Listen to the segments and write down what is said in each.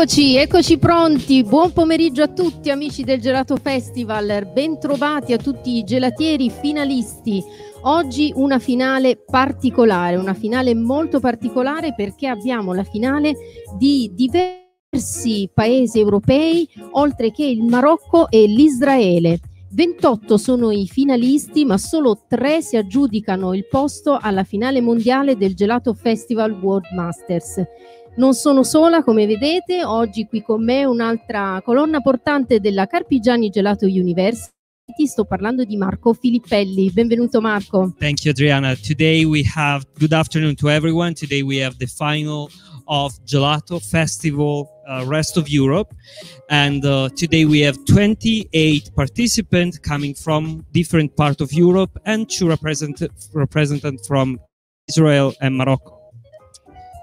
Eccoci, eccoci pronti. Buon pomeriggio a tutti amici del Gelato Festival. Bentrovati a tutti i gelatieri finalisti. Oggi una finale particolare, una finale molto particolare perché abbiamo la finale di diversi paesi europei, oltre che il Marocco e l'Israele. 28 sono i finalisti, ma solo 3 si aggiudicano il posto alla finale mondiale del Gelato Festival World Masters. Non sono sola, come vedete, oggi qui con me un'altra colonna portante della Carpigiani Gelato University sto parlando di Marco Filippelli. Benvenuto Marco. Thank you, Adriana. Today we have good afternoon to everyone. Today we have the final of Gelato Festival uh, rest of Europe, and uh, today we have 28 participants coming from different parts of Europe and two representatives representant from Israel and Morocco.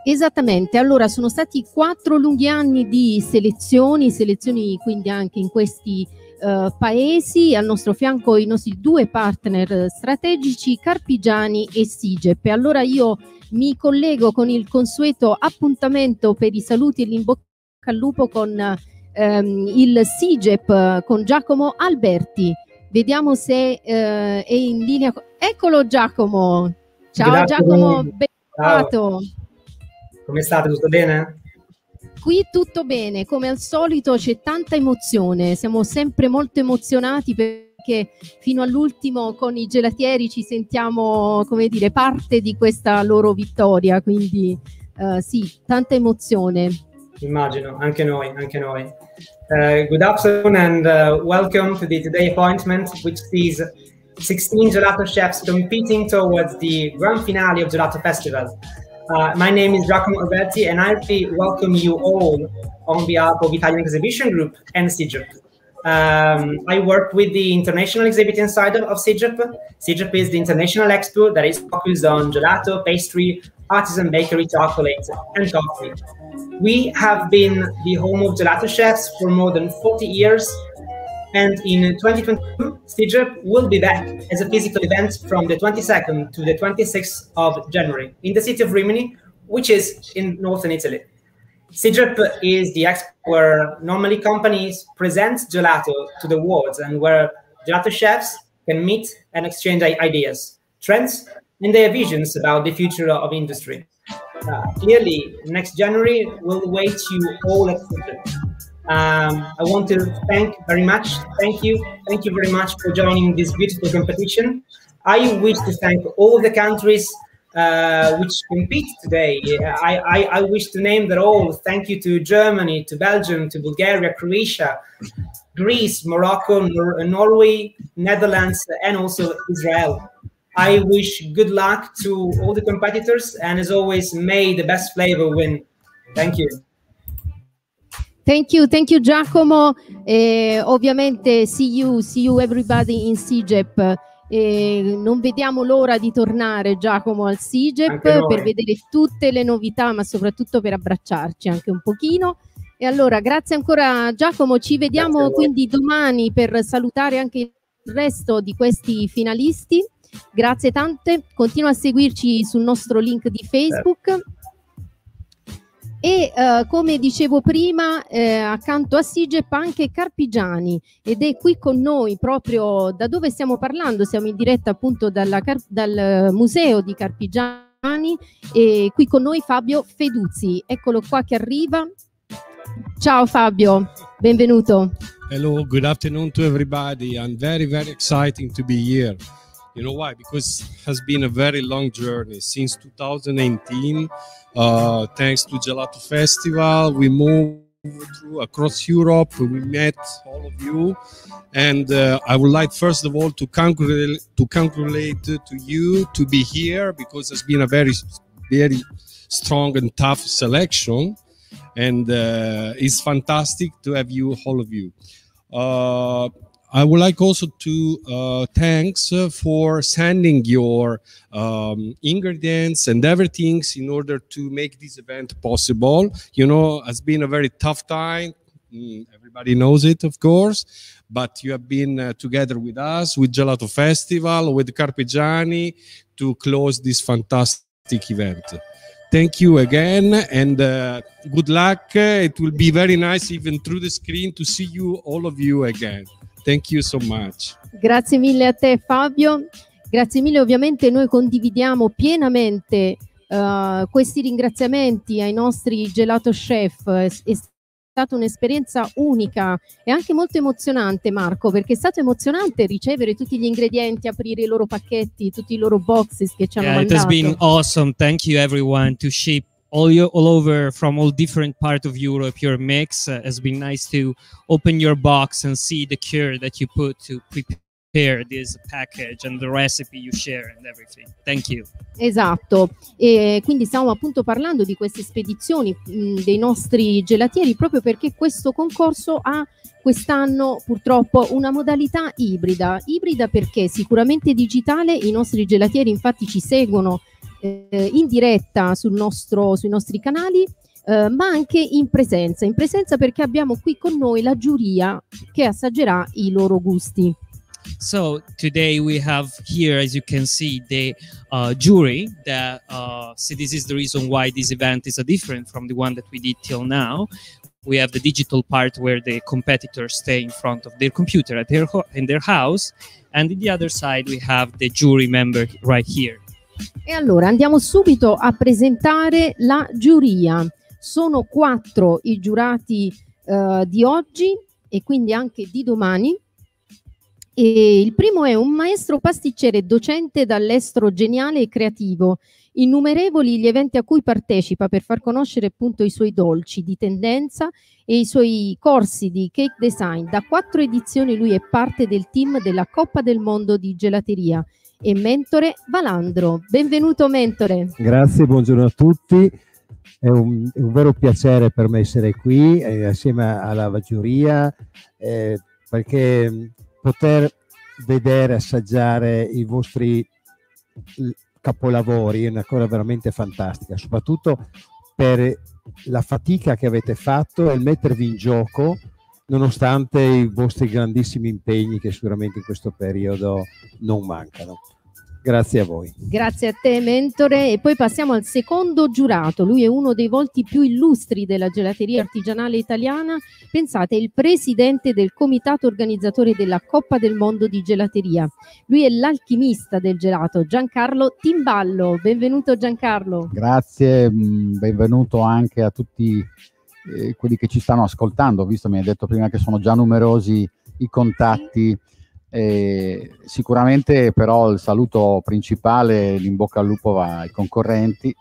Esattamente, allora sono stati quattro lunghi anni di selezioni, selezioni quindi anche in questi uh, paesi, al nostro fianco i nostri due partner strategici, Carpigiani e Sigep. Allora io mi collego con il consueto appuntamento per i saluti e l'inbocca al lupo con um, il Sigep, con Giacomo Alberti. Vediamo se uh, è in linea. Eccolo Giacomo. Ciao Grazie. Giacomo, ben trovato. Come state? Tutto bene? Qui tutto bene, come al solito c'è tanta emozione, siamo sempre molto emozionati perché fino all'ultimo con i gelatieri ci sentiamo, come dire, parte di questa loro vittoria, quindi uh, sì, tanta emozione. Immagino, anche noi, anche noi. Uh, good afternoon and uh, welcome to the today appointment which sees 16 gelato chefs competing towards the grand finale of Gelato Festival. Uh, my name is Giacomo Alberti, and I welcome you all on behalf of Italian Exhibition Group and CIGEP. Um, I work with the international exhibiting side of, of CIGEP. CIGEP is the international expo that is focused on gelato, pastry, artisan bakery, chocolate, and coffee. We have been the home of gelato chefs for more than 40 years, and in 2022, CIGEP will be back as a physical event from the 22nd to the 26th of January in the city of Rimini, which is in northern Italy. CIGEP is the expo where normally companies present gelato to the world and where gelato chefs can meet and exchange ideas, trends, and their visions about the future of industry. Uh, clearly, next January will wait you all at CIGEP. Um, I want to thank very much. Thank you. Thank you very much for joining this beautiful competition. I wish to thank all the countries uh, which compete today. I, I, I, wish to name them all. Thank you to Germany, to Belgium, to Bulgaria, Croatia, Greece, Morocco, Nor Norway, Netherlands, and also Israel. I wish good luck to all the competitors, and as always, may the best flavor win. Thank you. Thank you, thank you Giacomo. Eh, ovviamente see you, see you everybody in SIGEP. Eh, non vediamo l'ora di tornare Giacomo al SIGEP per vedere tutte le novità, ma soprattutto per abbracciarci anche un pochino. E allora, grazie ancora Giacomo, ci vediamo quindi domani per salutare anche il resto di questi finalisti. Grazie tante, continua a seguirci sul nostro link di Facebook. E uh, come dicevo prima eh, accanto a Sigep anche Carpigiani. Ed è qui con noi proprio da dove stiamo parlando? Siamo in diretta appunto dalla, dal museo di Carpigiani. E qui con noi Fabio Feduzzi. Eccolo qua che arriva. Ciao Fabio benvenuto. Hello good afternoon to everybody. I'm very very exciting to be here You know why? Because it has been a very long journey since 2018. Uh, thanks to Gelato Festival, we moved through across Europe. We met all of you, and uh, I would like first of all to congratulate to congratulate to you to be here because it's been a very very strong and tough selection, and uh, it's fantastic to have you all of you. Uh, I would like also to uh, thanks uh, for sending your um, ingredients and everything in order to make this event possible. You know, it's been a very tough time. Mm, everybody knows it, of course, but you have been uh, together with us, with Gelato Festival, with Carpegiani to close this fantastic event. Thank you again and uh, good luck. It will be very nice, even through the screen, to see you, all of you again. Thank you so much. Grazie mille a te Fabio. Grazie mille, ovviamente noi condividiamo pienamente uh, questi ringraziamenti ai nostri gelato chef. È, è stata un'esperienza unica e anche molto emozionante Marco, perché è stato emozionante ricevere tutti gli ingredienti, aprire i loro pacchetti, tutti i loro boxes che ci hanno yeah, mandato. It has been awesome. Thank you everyone to ship all all over from all different part of Europe. Your mix uh, has been nice to open your box and see the cure that you put to prepare this package and the recipe you share and everything. Thank you. Esatto, e quindi stiamo appunto parlando di queste spedizioni mh, dei nostri gelatieri proprio perché questo concorso ha quest'anno purtroppo una modalità ibrida. Ibrida perché sicuramente digitale, i nostri gelatieri infatti ci seguono eh, in diretta sul nostro, sui nostri canali, eh, ma anche in presenza. In presenza perché abbiamo qui con noi la giuria che assaggerà i loro gusti. So today we have here, as you can see, the uh, jury. That uh, so this is the reason why this event is uh, different from the one that we did till now. We have the digital part where the competitors stay in front of their computer at their in their house, and in the other side we have the jury member right here. E allora andiamo subito a presentare la giuria. Sono quattro i giurati eh, di oggi e quindi anche di domani. E il primo è un maestro pasticcere docente dall'estero geniale e creativo. Innumerevoli gli eventi a cui partecipa per far conoscere appunto i suoi dolci di tendenza e i suoi corsi di cake design. Da quattro edizioni lui è parte del team della Coppa del Mondo di gelateria e mentore Valandro. Benvenuto mentore. Grazie, buongiorno a tutti. È un, è un vero piacere per me essere qui eh, assieme alla giuria eh, perché mh, poter vedere, assaggiare i vostri capolavori è una cosa veramente fantastica, soprattutto per la fatica che avete fatto e il mettervi in gioco nonostante i vostri grandissimi impegni che sicuramente in questo periodo non mancano. Grazie a voi. Grazie a te, mentore. E poi passiamo al secondo giurato. Lui è uno dei volti più illustri della gelateria artigianale italiana. Pensate, il presidente del comitato organizzatore della Coppa del Mondo di Gelateria. Lui è l'alchimista del gelato, Giancarlo Timballo. Benvenuto Giancarlo. Grazie, mh, benvenuto anche a tutti eh, quelli che ci stanno ascoltando, visto mi hai detto prima che sono già numerosi i contatti. Eh, sicuramente però il saluto principale, l'in bocca al lupo va ai concorrenti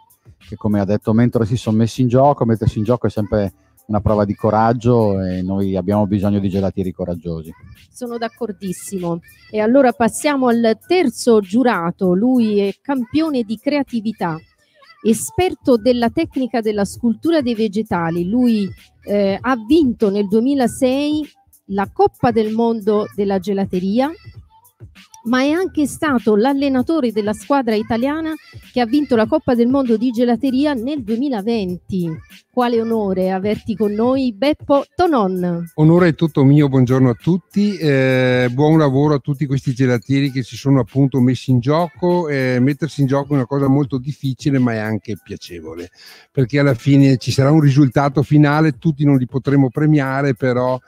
che come ha detto Mentore si sono messi in gioco, mettersi in gioco è sempre una prova di coraggio e noi abbiamo bisogno di gelatieri coraggiosi. Sono d'accordissimo. E allora passiamo al terzo giurato. Lui è campione di creatività, esperto della tecnica della scultura dei vegetali. Lui eh, ha vinto nel 2006 la Coppa del Mondo della gelateria, ma è anche stato l'allenatore della squadra italiana che ha vinto la Coppa del Mondo di gelateria nel 2020. Quale onore averti con noi, Beppo Tonon. Onore è tutto mio, buongiorno a tutti, eh, buon lavoro a tutti questi gelatieri che si sono appunto messi in gioco. Eh, mettersi in gioco è una cosa molto difficile ma è anche piacevole perché alla fine ci sarà un risultato finale, tutti non li potremo premiare però.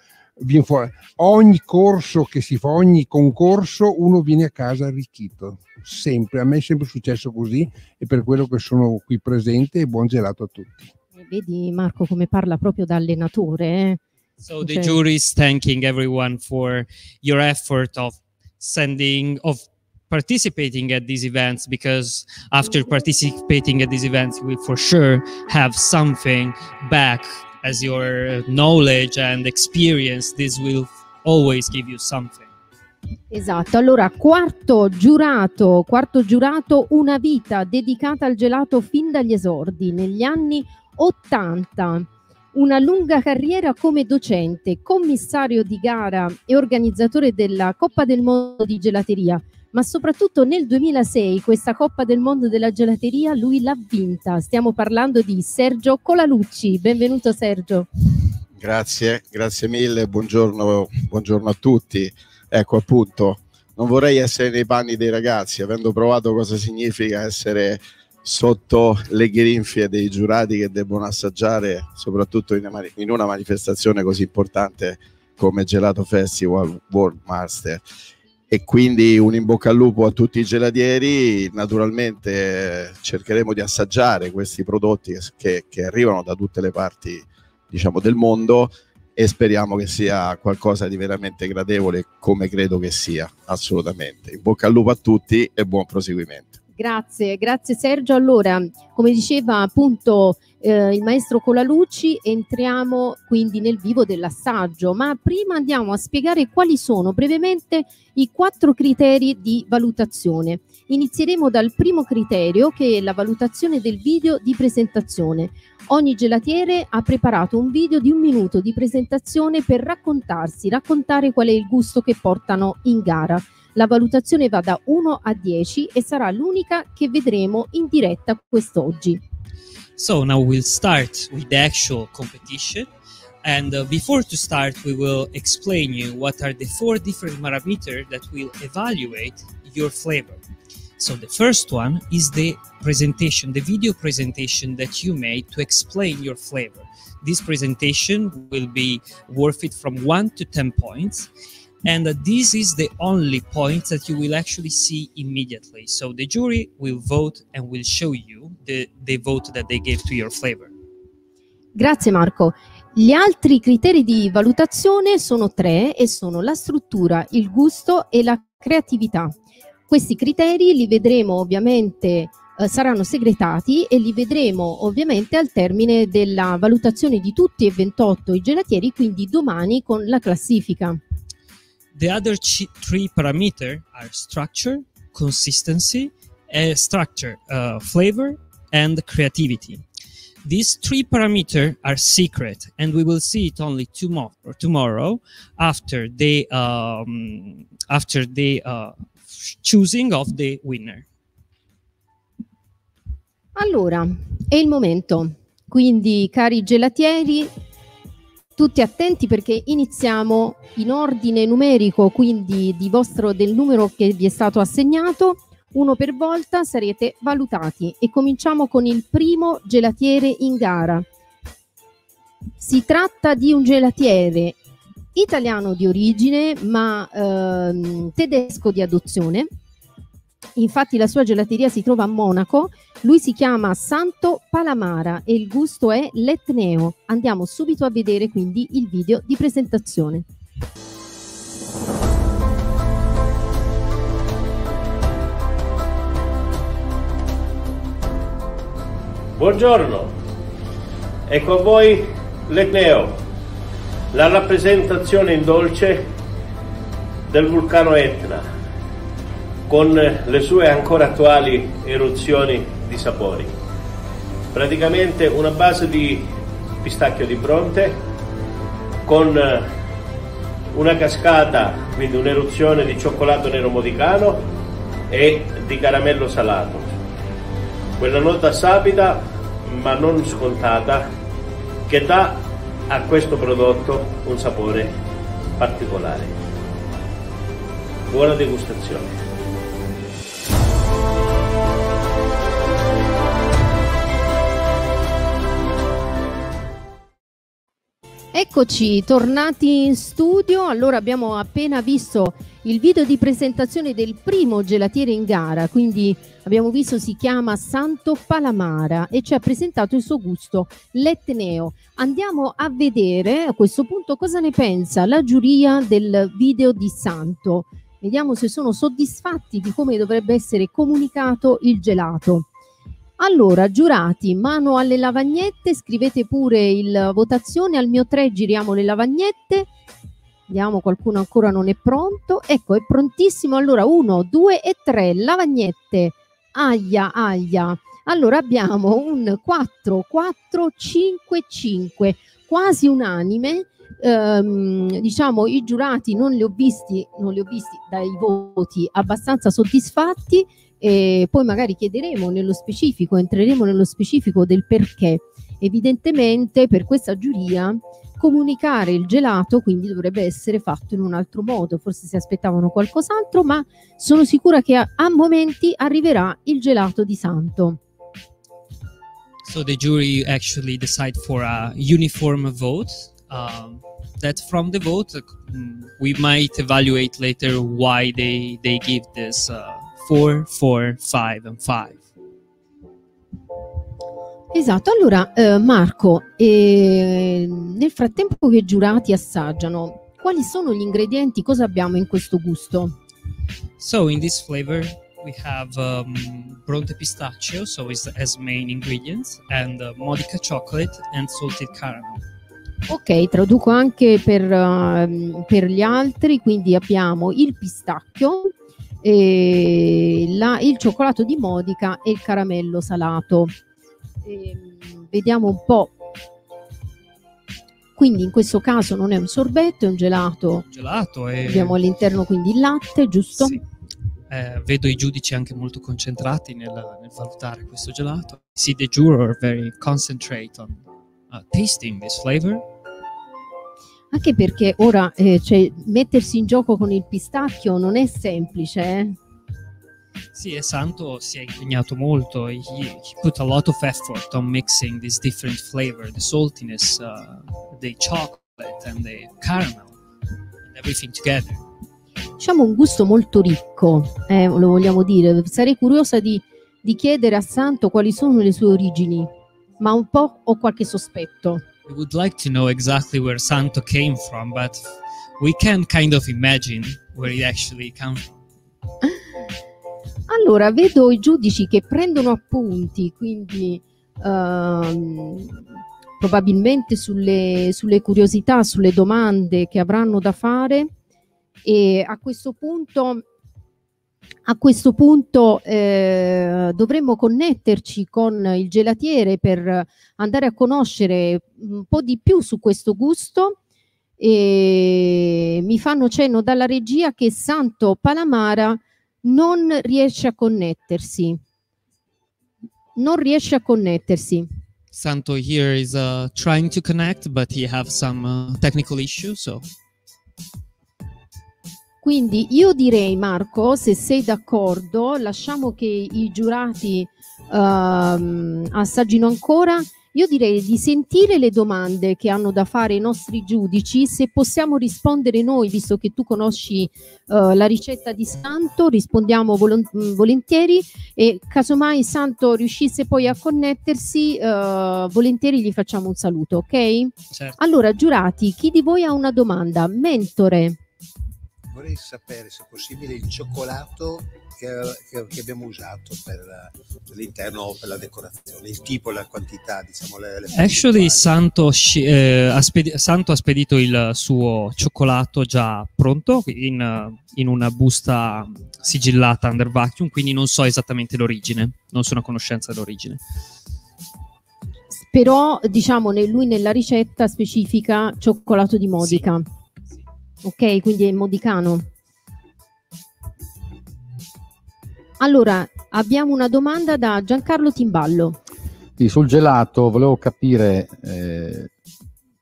Ogni corso che si fa, ogni concorso uno viene a casa arricchito, sempre, a me è sempre successo così e per quello che sono qui presente e buon gelato a tutti. E Vedi Marco come parla proprio da allenatore. eh? So the Okay. jury is thanking everyone for your effort of sending of participating at these events because after participating at these events we for sure have something back as your knowledge and experience this will always give you something Esatto, allora quarto giurato, quarto giurato, una vita dedicata al gelato fin dagli esordi, negli anni 80. Una lunga carriera come docente, commissario di gara e organizzatore della Coppa del Mondo di Gelateria, ma soprattutto nel 2006 questa Coppa del Mondo della Gelateria lui l'ha vinta. Stiamo parlando di Sergio Colalucci. Benvenuto Sergio. Grazie, grazie mille, buongiorno, buongiorno a tutti. Ecco appunto, non vorrei essere nei panni dei ragazzi, avendo provato cosa significa essere sotto le grinfie dei giurati che debbono assaggiare, soprattutto in una, manifestazione così importante come Gelato Festival World Master. E quindi un in bocca al lupo a tutti i gelatieri. Naturalmente eh, cercheremo di assaggiare questi prodotti che, che arrivano da tutte le parti diciamo, del mondo e speriamo che sia qualcosa di veramente gradevole come credo che sia, assolutamente. In bocca al lupo a tutti e buon proseguimento. Grazie, grazie Sergio. Allora, Come diceva appunto eh, il maestro Colalucci, entriamo quindi nel vivo dell'assaggio, ma prima andiamo a spiegare quali sono brevemente i quattro criteri di valutazione. Inizieremo dal primo criterio che è la valutazione del video di presentazione. Ogni gelatiere ha preparato un video di un minuto di presentazione per raccontarsi, raccontare qual è il gusto che portano in gara. La valutazione va da 1 a 10 e sarà l'unica che vedremo in diretta quest'oggi. So now we'll start with the actual competition. And uh, before to start, we will explain you what are the four different parameters that will evaluate your flavor. So the first one is the presentation, the video presentation that you made to explain your flavor. This presentation will be worth it from one to 10 points. And this is the only point that you will actually see immediately. So the jury will vote and will show you the, the vote that they gave to your flavor. Grazie Marco. Gli altri criteri di valutazione sono tre e sono la struttura, il gusto e la creatività. Questi criteri li vedremo ovviamente eh, saranno segretati e li vedremo ovviamente al termine della valutazione di tutti e 28 i gelatieri, quindi domani con la classifica. The other three parameters are structure, consistency, uh, structure, uh, flavor, and creativity. These three parameters are secret, and we will see it only tomorrow. Tomorrow, after the um, after the uh, choosing of the winner. Allora, è il momento. Quindi, cari gelatieri, tutti attenti perché iniziamo in ordine numerico, quindi di vostro, del numero che vi è stato assegnato, uno per volta sarete valutati e cominciamo con il primo gelatiere in gara. Si tratta di un gelatiere italiano di origine ma ehm, tedesco di adozione. Infatti la sua gelateria si trova a Monaco, lui si chiama Santo Palamara e il gusto è l'etneo. Andiamo subito a vedere quindi il video di presentazione. Buongiorno, ecco a voi l'etneo la rappresentazione in dolce del vulcano Etna, con le sue ancora attuali eruzioni di sapori. Praticamente una base di pistacchio di fronte con una cascata, quindi un'eruzione di cioccolato nero modicano e di caramello salato. Quella nota sapida ma non scontata che dà a questo prodotto un sapore particolare. Buona degustazione. Eccoci, tornati in studio. Allora abbiamo appena visto il video di presentazione del primo gelatiere in gara, quindi abbiamo visto si chiama Santo Palamara e ci ha presentato il suo gusto, l'Etneo. Andiamo a vedere a questo punto cosa ne pensa la giuria del video di Santo. Vediamo se sono soddisfatti di come dovrebbe essere comunicato il gelato. Allora, giurati, mano alle lavagnette, scrivete pure il votazione, al mio 3 giriamo le lavagnette. Vediamo, qualcuno ancora non è pronto. Ecco, è prontissimo. Allora, 1, 2 e 3, lavagnette. Aia, aia. Allora abbiamo un 4, 4, 5, 5, quasi unanime. Ehm, diciamo i giurati non li ho visti, non li ho visti dai voti abbastanza soddisfatti e poi magari chiederemo nello specifico, entreremo nello specifico del perché. Evidentemente per questa giuria comunicare il gelato quindi dovrebbe essere fatto in un altro modo, forse si aspettavano qualcos'altro, ma sono sicura che a, a momenti arriverà il gelato di Santo. So the jury actually decide for a uniform vote. Um, that from the vote mm, we might evaluate later why they they give this uh, 4, 4, 5 and 5. Esatto, allora eh, Marco, eh, nel frattempo che i giurati assaggiano, quali sono gli ingredienti, cosa abbiamo in questo gusto? So in this flavor we have um, Bronte pistachio, so it has main ingredients, and uh, Modica chocolate and salted caramel. Ok, traduco anche per, uh, per gli altri, quindi abbiamo il pistacchio, la, il cioccolato di Modica e il caramello salato. Eh, vediamo un po'. Quindi in questo caso non è un sorbetto, è un gelato. Gelato e... Abbiamo all'interno quindi il latte, giusto? Sì. Eh, vedo i giudici anche molto concentrati nel, nel valutare questo gelato. See the juror very concentrate on uh, tasting this flavor. Anche perché ora eh, cioè, mettersi in gioco con il pistacchio non è semplice. Eh? Sì, e Santo si è impegnato molto. He, he put a lot of effort on mixing these different flavors, the saltiness, uh, the chocolate and the caramel, and everything together. Diciamo un gusto molto ricco, eh, lo vogliamo dire. Sarei curiosa di, di chiedere a Santo quali sono le sue origini, ma un po' ho qualche sospetto. We would like to know exactly where Santo came from, but we can kind of imagine where he actually came from. Allora, vedo i giudici che prendono appunti, quindi ehm, probabilmente sulle, sulle curiosità, sulle domande che avranno da fare e a questo punto a questo punto eh, dovremmo connetterci con il gelatiere per andare a conoscere un po' di più su questo gusto. E mi fanno cenno dalla regia che Santo Palamara non riesce a connettersi. Non riesce a connettersi. Santo here is uh, trying to connect, but he have some uh, technical issues, so Quindi io direi, Marco, se sei d'accordo, lasciamo che i giurati ehm, assaggino ancora. Io direi di sentire le domande che hanno da fare i nostri giudici, se possiamo rispondere noi, visto che tu conosci eh, la ricetta di Santo, rispondiamo volon- volentieri e casomai Santo riuscisse poi a connettersi, eh, volentieri gli facciamo un saluto, ok? certo. Allora, giurati, chi di voi ha una domanda? Mentore. Vorrei sapere se è possibile il cioccolato che, che- che abbiamo usato per, eh, l'interno per la decorazione, il tipo, la quantità, diciamo le, le Actually. Santo, eh, ha spedi- Santo ha spedito il suo cioccolato già pronto in, in una busta sigillata under vacuum, quindi non so esattamente l'origine, non sono a conoscenza dell'origine. però diciamo lui nella ricetta specifica cioccolato di Modica. Ok, quindi è modicano. Allora, abbiamo una domanda da Giancarlo Timballo. Sì, sul gelato volevo capire eh,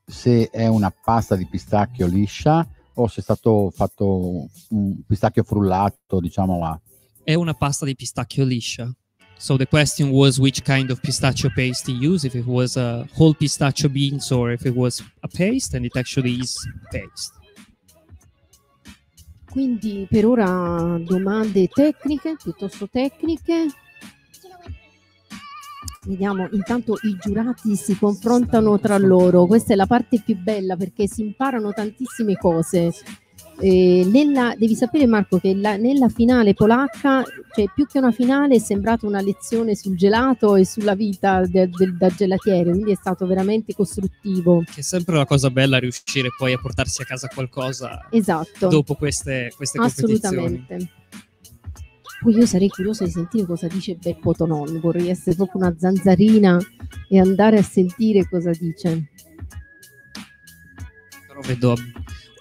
se è una pasta di pistacchio liscia o se è stato fatto un pistacchio frullato, diciamo, ma È una pasta di pistacchio liscia. So the question was which kind of pistachio paste he used, if it was a whole pistachio beans or if it was a paste, and it actually is paste. Quindi per ora domande tecniche, piuttosto tecniche. Vediamo, intanto i giurati si confrontano tra loro, questa è la parte più bella perché si imparano tantissime cose. Eh, nella- devi sapere Marco che la- nella finale polacca, cioè più che una finale, è sembrata una lezione sul gelato e sulla vita de- del- da gelatiere, quindi è stato veramente costruttivo. Che è sempre una cosa bella riuscire poi a portarsi a casa qualcosa Esatto. dopo queste, queste. Assolutamente. Poi io sarei curiosa di sentire cosa dice Beppo Tonon, vorrei essere proprio una zanzarina e andare a sentire cosa dice. Però vedo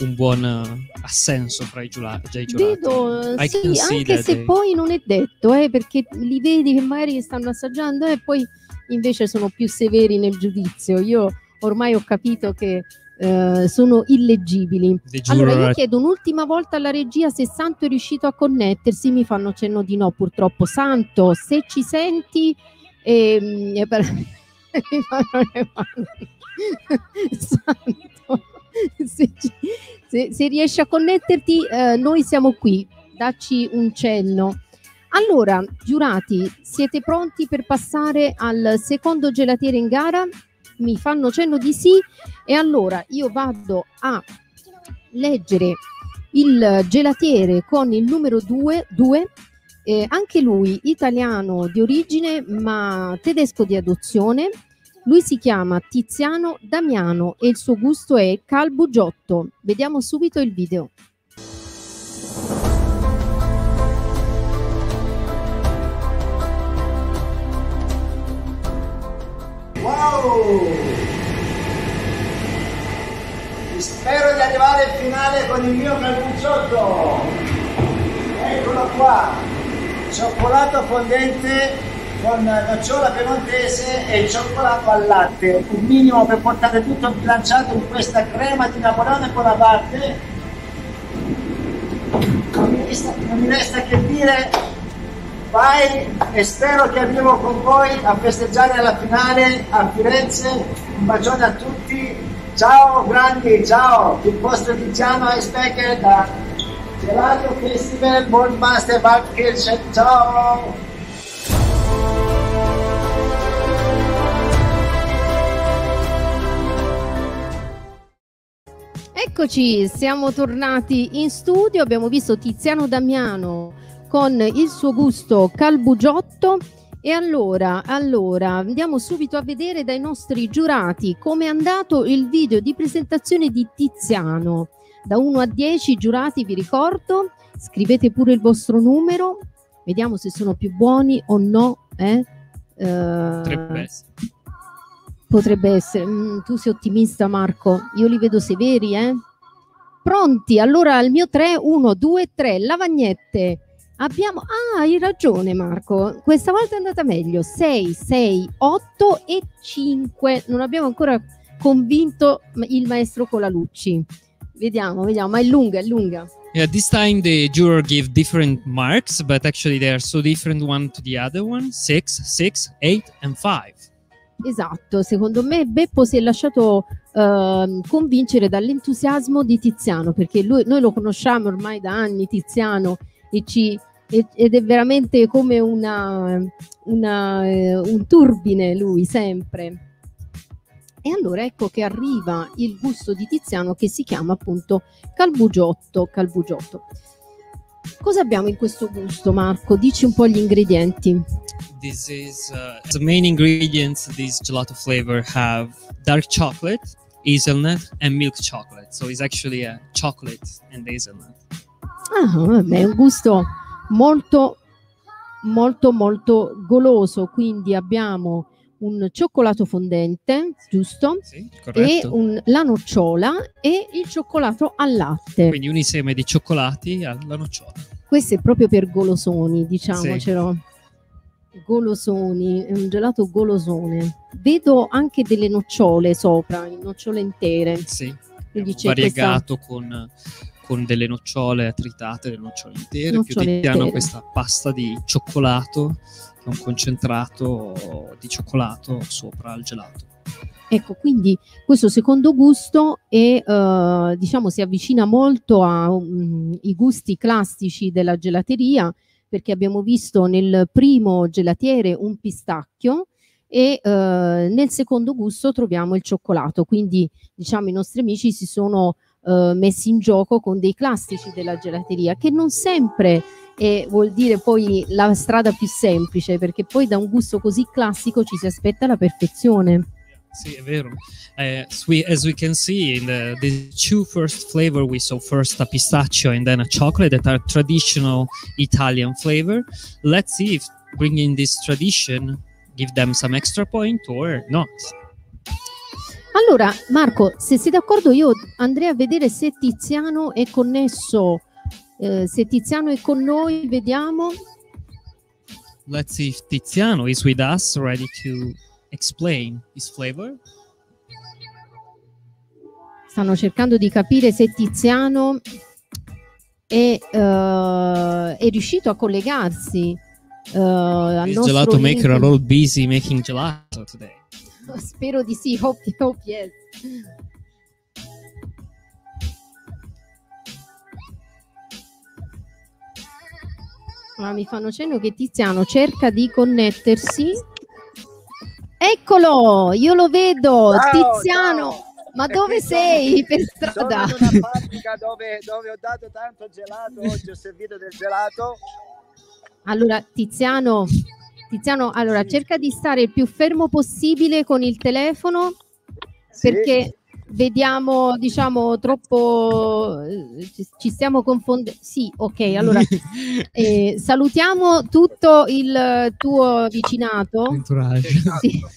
un buon eh, assenso fra i, giura- i giurati. Vedo, I sì, anche se they- poi non è detto, eh, perché li vedi che magari stanno assaggiando e poi invece sono più severi nel giudizio. Io ormai ho capito che eh, sono illeggibili. Allora io chiedo un'ultima volta alla regia se Santo è riuscito a connettersi, mi fanno cenno di no purtroppo. Santo, se ci senti, ehm, eh, mi fanno le mani. Santo, se, se- se riesci a connetterti, eh, noi siamo qui, dacci un cenno. Allora, giurati, siete pronti per passare al secondo gelatiere in gara? Mi fanno cenno di sì e allora io vado a leggere il gelatiere con il numero 2 eh, anche lui italiano di origine ma tedesco di adozione. Lui si chiama Tiziano Damiano e il suo gusto è calbugiotto. Vediamo subito il video. Wow! Spero di arrivare in finale con il mio calbucciotto. Eccolo qua. Cioccolato fondente con nocciola piemontese e cioccolato al latte. Un minimo per portare tutto bilanciato in questa crema di Napoleone Bonaparte. Non mi resta, non mi resta che dire vai e spero che arrivo con voi a festeggiare alla finale a Firenze. Un bacione a tutti. Ciao grandi, ciao, il vostro Tiziano Eisbecker da Gelato Festival Boardmaster Waldkirchen. Ciao! Eccoci, siamo tornati in studio, abbiamo visto Tiziano Damiano con il suo gusto calbugiotto e allora, allora andiamo subito a vedere dai nostri giurati come è andato il video di presentazione di Tiziano. Da 1 a 10 giurati vi ricordo, scrivete pure il vostro numero, vediamo se sono più buoni o no. Eh? Uh, Potrebbe essere. Potrebbe essere. Mm, tu sei ottimista, Marco. Io li vedo severi, eh? Pronti? Allora al mio 3, 1, 2, 3, lavagnette. Abbiamo. Ah, hai ragione, Marco. Questa volta è andata meglio. 6, 6, 8 e 5. Non abbiamo ancora convinto il maestro Colalucci. Vediamo, vediamo, ma è lunga, è lunga. Yeah, this time the juror give different marks, but actually they are so different one to the other one. Six, six, eight, and five. Esatto, secondo me Beppo si è lasciato uh, convincere dall'entusiasmo di Tiziano, perché lui, noi lo conosciamo ormai da anni, Tiziano, e ci, ed è veramente come una, una, eh, un turbine lui sempre. E allora ecco che arriva il gusto di Tiziano che si chiama appunto calbugiotto. calbugiotto. Cosa abbiamo in questo gusto, Marco? Dici un po' gli ingredienti. This is uh, the main ingredients. This gelato flavor have dark chocolate, hazelnut, and milk chocolate. So it's actually a chocolate and hazelnut. Ah, vabbè, un gusto molto, molto, molto goloso. Quindi abbiamo un cioccolato fondente, giusto? Sì, E un- la nocciola e il cioccolato al latte. Quindi un insieme di cioccolati alla nocciola. Questo è proprio per golosoni, diciamocelo. Golosoni, è un gelato golosone. Vedo anche delle nocciole sopra, nocciole intere. Sì, Quindi c'è questa variegato con, con delle nocciole tritate, delle nocciole intere, più Nocciole di piano questa pasta di cioccolato, un concentrato di cioccolato sopra il gelato. Ecco, quindi questo secondo gusto è, eh, diciamo, si avvicina molto ai gusti classici della gelateria, perché abbiamo visto nel primo gelatiere un pistacchio e eh, nel secondo gusto troviamo il cioccolato. Quindi, diciamo, i nostri amici si sono eh, messi in gioco con dei classici della gelateria, che non sempre eh, vuol dire poi la strada più semplice, perché poi da un gusto così classico ci si aspetta la perfezione. Sì, è vero. Eh, as, we, as we can see in the, the two first flavor we saw first a pistachio and then a chocolate that are traditional Italian flavor. Let's see if bringing this tradition give them some extra point or not. Allora, Marco, se sei d'accordo, io andrei a vedere se Tiziano è connesso. Eh, se Tiziano è con noi, vediamo. Let's see if Tiziano is with us, ready to explain his flavor. Stanno cercando di capire se Tiziano è, eh, è riuscito a collegarsi eh, al nostro gelato link. maker are all busy making gelato today. Spero di sì, hope, hope yes. Ma mi fanno cenno che Tiziano cerca di connettersi. Eccolo, io lo vedo, Ciao, Tiziano. ciao. Ma dove qui sono- sei per Sono strada? in una fabbrica dove, dove ho dato tanto gelato, oggi ho servito del gelato. Allora, Tiziano, Tiziano, allora cerca di stare il più fermo possibile con il telefono Sì. perché vediamo, diciamo, troppo eh, ci- ci stiamo confondendo. Sì, ok, allora eh, salutiamo tutto il tuo vicinato. Entourage. Sì.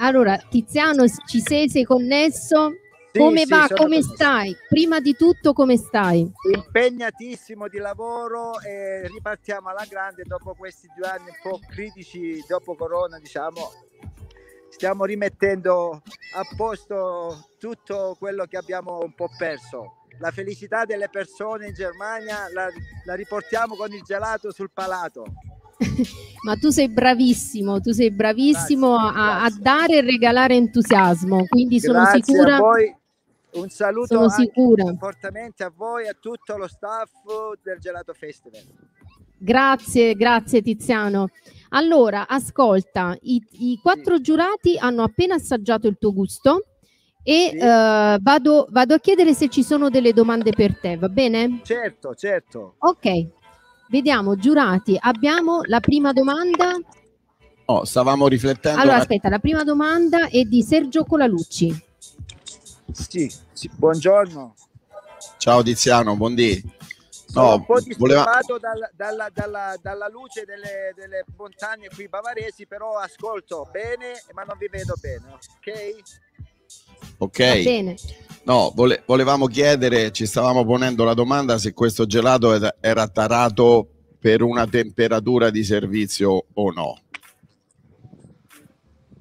Allora, Tiziano, ci sei, sei connesso? Sì, come sì, va? Come connesso. stai? Prima di tutto, come stai? Impegnatissimo di lavoro e ripartiamo alla grande dopo questi due anni un po' critici dopo Corona, diciamo. Stiamo rimettendo a posto tutto quello che abbiamo un po' perso. La felicità delle persone in Germania la, la riportiamo con il gelato sul palato. Ma tu sei bravissimo, tu sei bravissimo a, a dare e regalare entusiasmo, quindi sono Grazie sicura. a voi. Un saluto fortemente a voi e a tutto lo staff del Gelato Festival. Grazie, grazie Tiziano. Allora, ascolta, i, i quattro giurati hanno appena assaggiato il tuo gusto e eh, vado, vado a chiedere se ci sono delle domande per te, va bene? Certo, certo. Ok, vediamo, giurati, abbiamo la prima domanda. Oh, stavamo riflettendo. Allora, aspetta, la prima domanda è di Sergio Colalucci. Sì, sì, buongiorno. Ciao Tiziano, buondì. Sono No, un po' voleva... disturbato dal- dalla, dalla- dalla luce delle, delle montagne qui bavaresi, però ascolto bene, ma non vi vedo bene, ok? Ok. No, vole- volevamo chiedere, ci stavamo ponendo la domanda se questo gelato era- era tarato per una temperatura di servizio o no.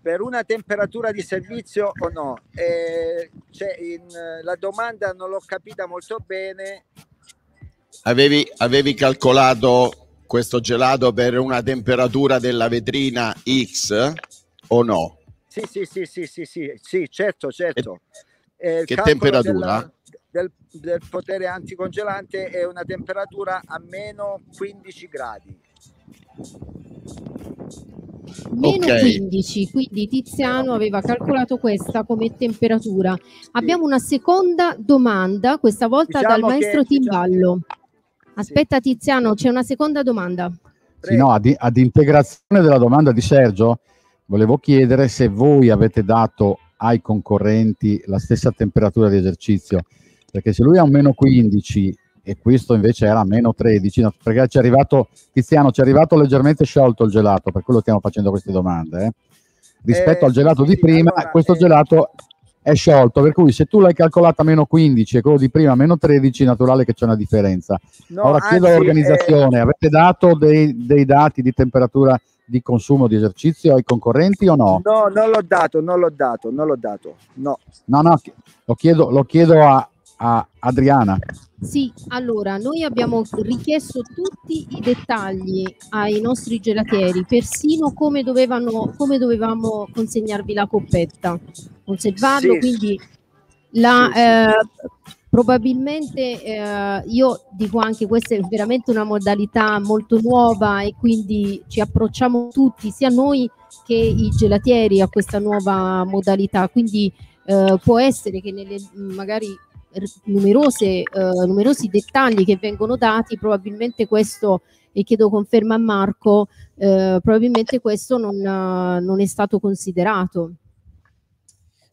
Per una temperatura di servizio o no? Eh, cioè, in, la domanda non l'ho capita molto bene. Avevi, avevi calcolato questo gelato per una temperatura della vetrina X o no? Sì, sì, sì, sì, sì, sì, sì, certo, certo. Eh, che temperatura? Del, del- del potere anticongelante è una temperatura a meno 15 gradi. Meno Ok. 15, quindi Tiziano aveva calcolato questa come temperatura. Abbiamo una seconda domanda, questa volta Diciamo dal maestro che- Timballo. Aspetta Tiziano, c'è una seconda domanda. Sì, no, ad, ad integrazione della domanda di Sergio, volevo chiedere se voi avete dato ai concorrenti la stessa temperatura di esercizio, perché se lui ha un meno 15 e questo invece era meno 13, no, perché ci è arrivato, Tiziano, ci è arrivato leggermente sciolto il gelato, per quello stiamo facendo queste domande. eh. Rispetto Eh, al gelato sì, di prima, allora, questo eh, gelato è sciolto, per cui se tu l'hai calcolata meno 15 e quello di prima meno 13, è naturale che c'è una differenza. No, Ora chiedo anzi, all'organizzazione, avete dato dei, dei dati di temperatura di consumo di esercizio ai concorrenti o no? No, non l'ho dato, non l'ho dato, non l'ho dato. No. No, no, lo chiedo, lo chiedo a, a Adriana. Sì, allora noi abbiamo richiesto tutti i dettagli ai nostri gelatieri, persino come, dovevano, come dovevamo consegnarvi la coppetta, conservarlo, Sì. quindi la, eh, probabilmente eh, io dico anche questa è veramente una modalità molto nuova e quindi ci approcciamo tutti, sia noi che i gelatieri a questa nuova modalità, quindi eh, può essere che nelle magari numerose, eh, numerosi dettagli che vengono dati, probabilmente questo, e chiedo conferma a Marco, eh, probabilmente questo non, eh, non è stato considerato.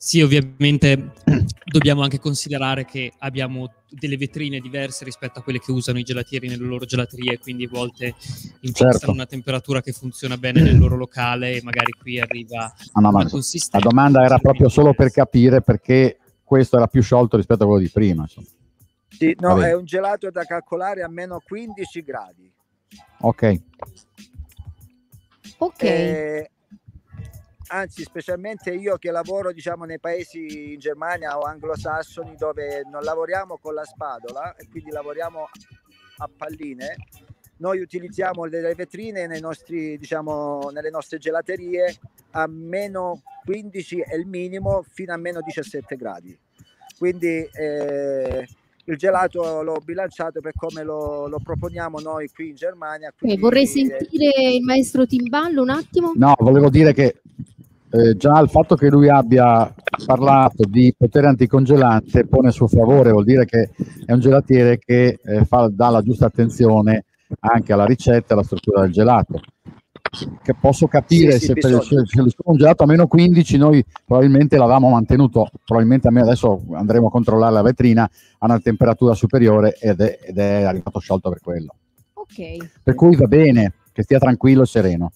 Sì, ovviamente dobbiamo anche considerare che abbiamo delle vetrine diverse rispetto a quelle che usano i gelatieri nelle loro gelaterie, quindi a volte impostano Certo. una temperatura che funziona bene nel loro locale e magari qui arriva no, ma una la consistenza. domanda era proprio solo per capire perché questo era più sciolto rispetto a quello di prima. insomma. Sì, no, è un gelato da calcolare a meno 15 gradi. Ok, Ok. Eh, anzi, specialmente io che lavoro diciamo nei paesi in Germania o anglosassoni dove non lavoriamo con la spadola e quindi lavoriamo a palline, noi utilizziamo delle vetrine nei nostri, diciamo, nelle nostre gelaterie a meno 15 è il minimo fino a meno 17 gradi. Quindi eh, il gelato l'ho bilanciato per come lo, lo proponiamo noi qui in Germania. Eh, quindi, vorrei eh, sentire il maestro Timballo un attimo. no, volevo dire che eh, già il fatto che lui abbia parlato di potere anticongelante pone a suo favore, vuol dire che è un gelatiere che eh, fa, dà la giusta attenzione anche alla ricetta e alla struttura del gelato. Che posso capire Sì, sì, se, per, bisogna. se, se un gelato a meno 15 noi probabilmente l'avevamo mantenuto, probabilmente a me adesso andremo a controllare la vetrina a una temperatura superiore ed è, ed è arrivato sciolto per quello. Ok. Per cui va bene, che stia tranquillo e sereno.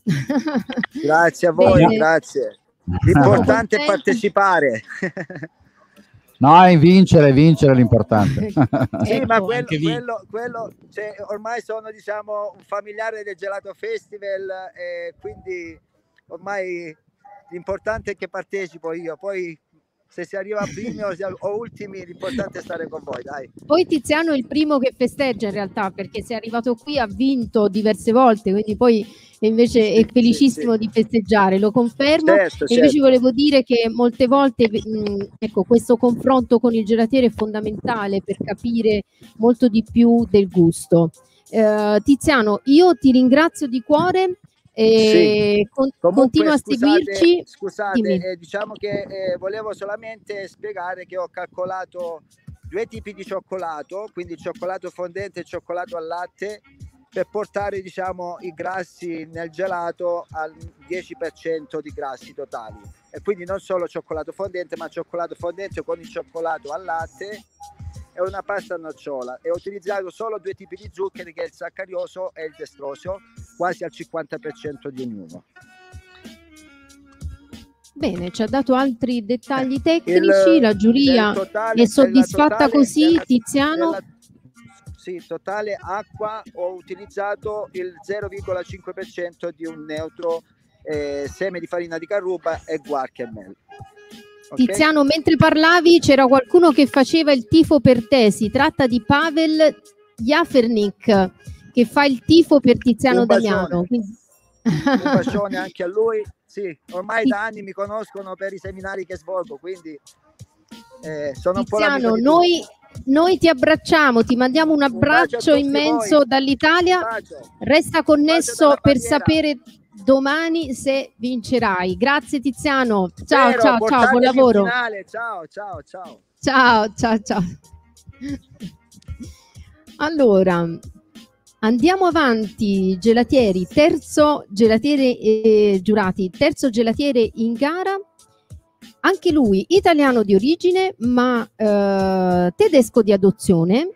Grazie a voi, Bene. grazie. L'importante è partecipare. No, è vincere, vincere è l'importante. Sì, Ecco. ma quello, quello, quello cioè, ormai sono diciamo un familiare del Gelato Festival e quindi ormai l'importante è che partecipo io, poi se si arriva primi o, o ultimi l'importante è stare con voi, dai. Poi Tiziano è il primo che festeggia in realtà perché se è arrivato qui ha vinto diverse volte, quindi poi invece è Sì, felicissimo sì, di festeggiare, lo confermo. Certo, E invece certo. volevo dire che molte volte mh, ecco, questo confronto con il gelatiere è fondamentale per capire molto di più del gusto. Eh, Tiziano, io ti ringrazio di cuore e con- Comunque, continua a scusate, seguirci. Scusate, eh, diciamo che eh, volevo solamente spiegare che ho calcolato due tipi di cioccolato, quindi cioccolato fondente e cioccolato al latte, per portare diciamo, i grassi nel gelato al 10% di grassi totali. E quindi non solo cioccolato fondente, ma cioccolato fondente con il cioccolato al latte e una pasta a nocciola. E ho utilizzato solo due tipi di zuccheri, che è il saccarioso e il destrosio, quasi al 50% di ognuno. Bene, ci ha dato altri dettagli Il- tecnici, la giuria totale- è soddisfatta totale- così, della- Tiziano? della- sì, totale acqua ho utilizzato il 0,5% di un neutro eh, seme di farina di carruba e guarche e mel. Ok? Tiziano, mentre parlavi c'era qualcuno che faceva il tifo per te, si tratta di Pavel Jafernik che fa il tifo per Tiziano Un. Damiano. Quindi- Un bacione anche a lui. Sì, ormai da anni mi conoscono per i seminari che svolgo, quindi eh, sono un po' Tiziano, noi, noi ti abbracciamo, ti mandiamo un abbraccio tutti immenso voi. dall'Italia. Resta connesso per sapere domani se vincerai. Grazie Tiziano. Ciao, Spero, ciao, ciao, buon lavoro. finale. Ciao, ciao, ciao. Ciao, ciao, ciao. Allora, andiamo avanti, gelatieri, terzo gelatiere eh, giurati, terzo gelatiere in gara, anche lui italiano di origine, ma eh, tedesco di adozione.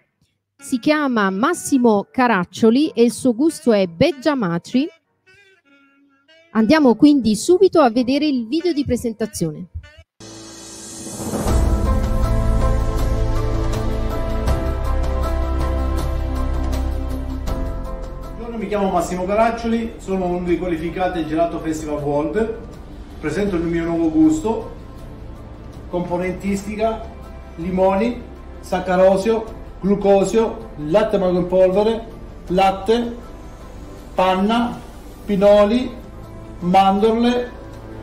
Si chiama Massimo Caraccioli e il suo gusto è Beggiamaci. Andiamo quindi subito a vedere il video di presentazione. Buongiorno, mi chiamo Massimo Caraccioli, sono uno dei qualificati del Gelato Festival World. Presento il mio nuovo gusto, componentistica, limoni, saccarosio, glucosio, latte mago in polvere, latte, panna, pinoli, mandorle,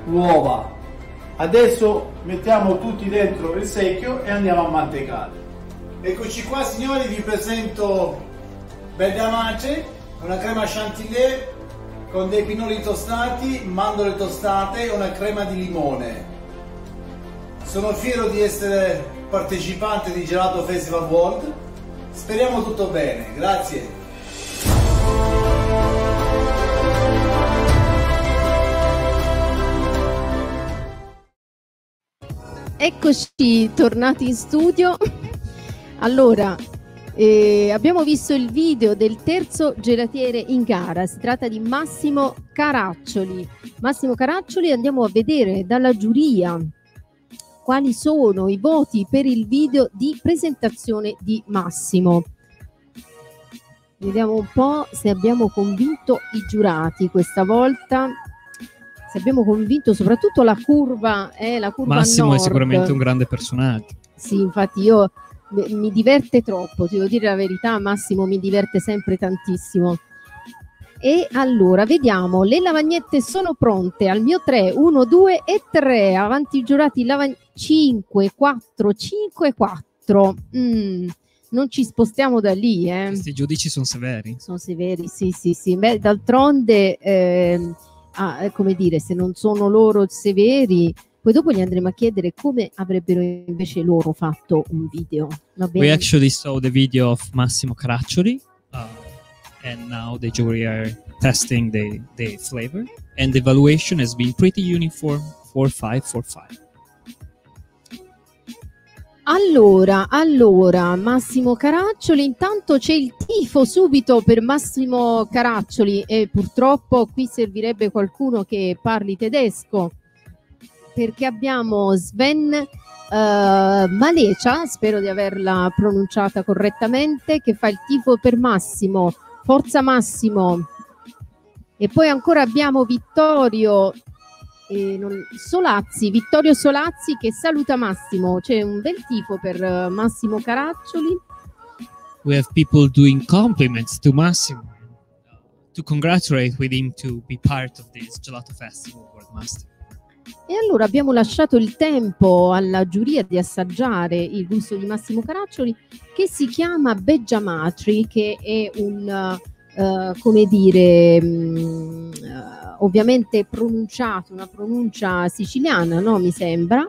uova. Adesso mettiamo tutti dentro il secchio e andiamo a mantecare. Eccoci qua signori, vi presento Bergamace, una crema chantilly con dei pinoli tostati, mandorle tostate e una crema di limone. Sono fiero di essere partecipante di Gelato Festival World. Speriamo tutto bene, grazie. Eccoci tornati in studio. Allora, eh, abbiamo visto il video del terzo gelatiere in gara. Si tratta di Massimo Caraccioli. Massimo Caraccioli, andiamo a vedere dalla giuria quali sono i voti per il video di presentazione di Massimo. Vediamo un po' se abbiamo convinto i giurati questa volta. Se abbiamo convinto soprattutto la curva, eh, la curva Massimo è nord. sicuramente un grande personaggio. Sì, infatti io mi diverte troppo, ti devo dire la verità, Massimo mi diverte sempre tantissimo. E allora, vediamo, le lavagnette sono pronte al mio 3, 1, 2 e 3, avanti i giurati lavagn- 5, 4, 5, 4. Mm, non ci spostiamo da lì, eh. Questi giudici sono severi. Sono severi, sì, sì, sì. Beh, d'altronde ehm, a, eh, come dire, se non sono loro severi, poi dopo gli andremo a chiedere come avrebbero invece loro fatto un video. We actually saw the video of Massimo Caraccioli, uh, and now the jury are testing the, the flavor, and the evaluation has been pretty uniform 4 5 4 5. Allora, allora, Massimo Caraccioli, intanto c'è il tifo subito per Massimo Caraccioli e purtroppo qui servirebbe qualcuno che parli tedesco perché abbiamo Sven eh, Malecia, spero di averla pronunciata correttamente, che fa il tifo per Massimo. Forza Massimo. E poi ancora abbiamo Vittorio non- Solazzi, Vittorio Solazzi che saluta Massimo. C'è un bel tifo per eh, Massimo Caraccioli. We have people doing compliments to Massimo to congratulate with him to be part of this Gelato Festival World Master. E allora abbiamo lasciato il tempo alla giuria di assaggiare il gusto di Massimo Caraccioli che si chiama Beggiamatri, che è un, eh, come dire, mh, eh, ovviamente pronunciato, una pronuncia siciliana, no? Mi sembra.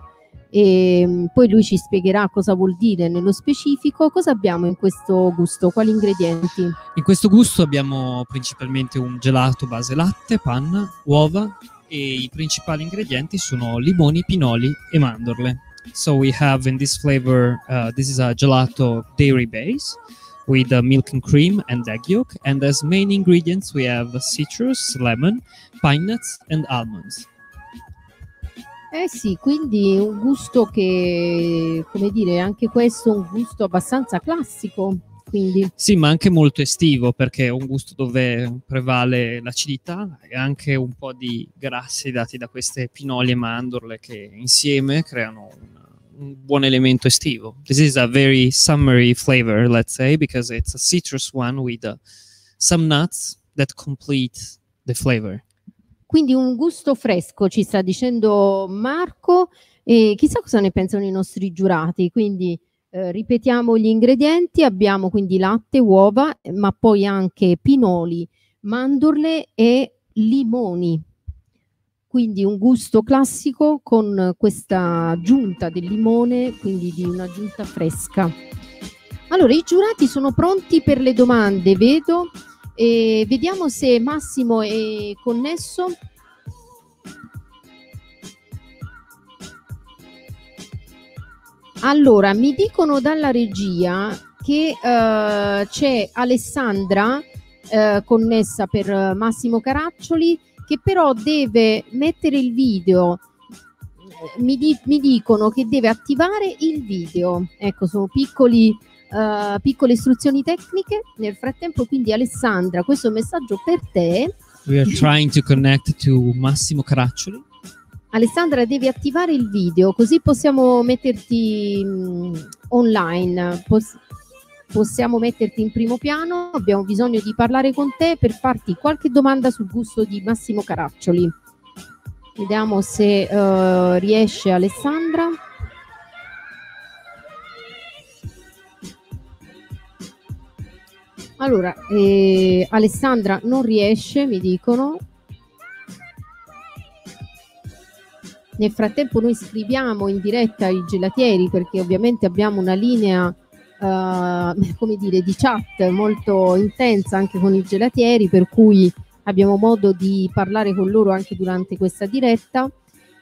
E mh, poi lui ci spiegherà cosa vuol dire nello specifico. Cosa abbiamo in questo gusto? Quali ingredienti? In questo gusto abbiamo principalmente un gelato base latte, panna, uova e i principali ingredienti sono limoni, pinoli e mandorle. So we have in this flavor, uh, this is a gelato dairy base with uh, milk and cream and egg yolk. And as main ingredients we have citrus, lemon, pine nuts and almonds. Eh sì, quindi un gusto che, come dire, anche questo è un gusto abbastanza classico. Quindi Sì, ma anche molto estivo perché è un gusto dove prevale l'acidità e anche un po' di grassi dati da queste pinoli e mandorle che insieme creano un, buon elemento estivo. This is a very summery flavor, let's say, because it's a citrus one with uh, some nuts that complete the flavor. Quindi un gusto fresco, ci sta dicendo Marco, e chissà cosa ne pensano i nostri giurati. Quindi eh, ripetiamo gli ingredienti, abbiamo quindi latte, uova, ma poi anche pinoli, mandorle e limoni. Quindi un gusto classico con questa aggiunta del limone, quindi di un'aggiunta fresca. Allora, i giurati sono pronti per le domande, vedo. E vediamo se Massimo è connesso. Allora, mi dicono dalla regia che eh, c'è Alessandra eh, connessa per Massimo Caraccioli che però deve mettere il video. Mi, di- mi dicono che deve attivare il video. Ecco, sono piccoli, eh, piccole istruzioni tecniche. Nel frattempo, quindi, Alessandra, questo è un messaggio per te. We are trying to connect to Massimo Caraccioli. Alessandra, devi attivare il video così possiamo metterti mh, online. Pos- possiamo metterti in primo piano. Abbiamo bisogno di parlare con te per farti qualche domanda sul gusto di Massimo Caraccioli. Vediamo se eh, riesce Alessandra. Allora, eh, Alessandra non riesce, mi dicono. Nel frattempo noi scriviamo in diretta i gelatieri perché ovviamente abbiamo una linea eh, come dire, di chat molto intensa anche con i gelatieri, per cui abbiamo modo di parlare con loro anche durante questa diretta.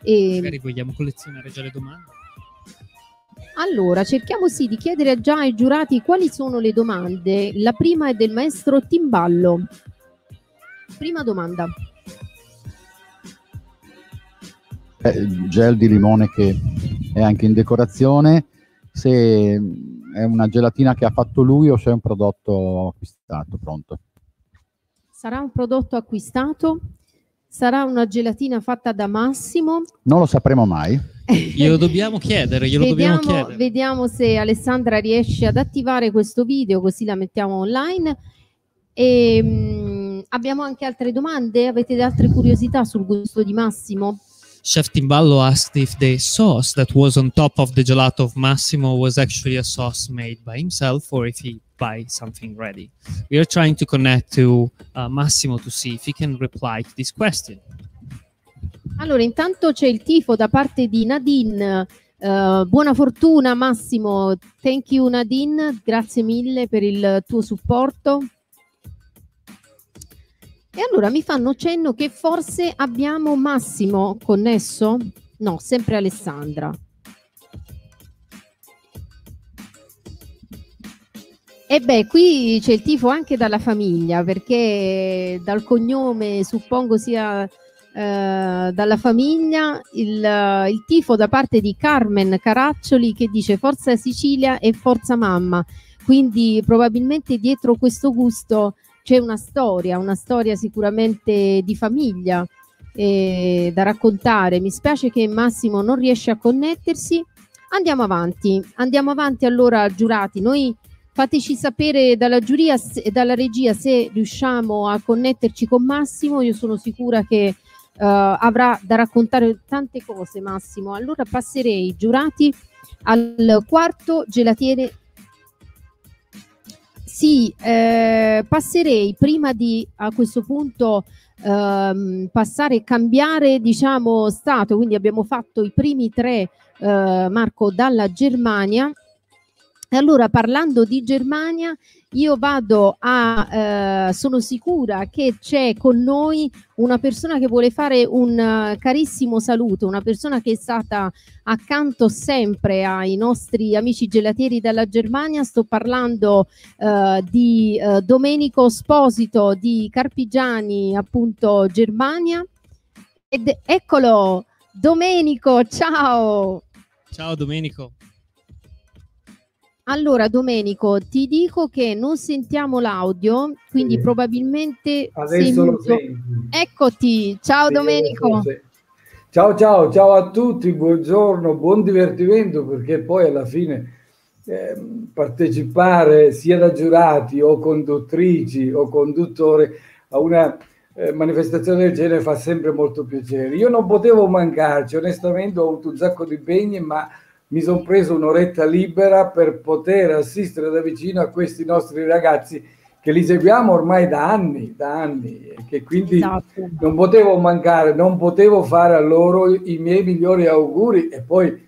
E, Magari vogliamo collezionare già le domande. allora, cerchiamo sì di chiedere già ai giurati quali sono le domande. La prima è del maestro Timballo. Prima domanda. Eh, gel di limone che è anche in decorazione, se è una gelatina che ha fatto lui o se è un prodotto acquistato pronto. Sarà un prodotto acquistato? Sarà una gelatina fatta da Massimo? Non lo sapremo mai. Glielo dobbiamo chiedere, glielo dobbiamo Vediamo, chiedere. vediamo se Alessandra riesce ad attivare questo video così la mettiamo online. E, mh, abbiamo anche altre domande? Avete altre curiosità sul gusto di Massimo? Chef Timballo asked if the sauce that was on top of the gelato of Massimo was actually a sauce made by himself or if he buy something ready. We are trying to connect to uh, Massimo to see if he can reply to this question. Allora, intanto c'è il tifo da parte di Nadine. Uh, buona fortuna Massimo, thank you Nadine, grazie mille per il tuo supporto. E allora mi fanno cenno che forse abbiamo Massimo connesso? No, sempre Alessandra. E beh, qui c'è il tifo anche dalla famiglia, perché dal cognome suppongo sia eh, dalla famiglia il, il, tifo da parte di Carmen Caraccioli che dice Forza Sicilia e Forza Mamma. Quindi probabilmente dietro questo gusto c'è una storia, una storia sicuramente di famiglia eh, da raccontare. Mi spiace che Massimo non riesce a connettersi. Andiamo avanti, andiamo avanti allora giurati. Noi Fateci sapere dalla giuria e dalla regia se riusciamo a connetterci con Massimo. Io sono sicura che uh, avrà da raccontare tante cose, Massimo. Allora passerei, giurati, al quarto gelatiere. Sì, eh, passerei prima di a questo punto ehm, passare e cambiare diciamo stato, quindi abbiamo fatto i primi tre eh, Marco dalla Germania allora parlando di Germania, io vado a, eh, sono sicura che c'è con noi una persona che vuole fare un uh, carissimo saluto, una persona che è stata accanto sempre ai nostri amici gelatieri dalla Germania. Sto parlando uh, di uh, Domenico Sposito di Carpigiani, appunto Germania. Ed eccolo, Domenico, ciao! Ciao Domenico. Allora, Domenico, ti dico che non sentiamo l'audio, quindi sì. probabilmente. Adesso lo senti. Eccoti, ciao sì, Domenico. Ciao, ciao, ciao a tutti, buongiorno, buon divertimento perché poi alla fine eh, partecipare sia da giurati o conduttrici o conduttore a una eh, manifestazione del genere fa sempre molto piacere. Io non potevo mancarci, onestamente ho avuto un sacco di impegni, ma mi sono preso un'oretta libera per poter assistere da vicino a questi nostri ragazzi che li seguiamo ormai da anni, da anni, e che quindi esatto. non potevo mancare, non potevo fare a loro i miei migliori auguri. E poi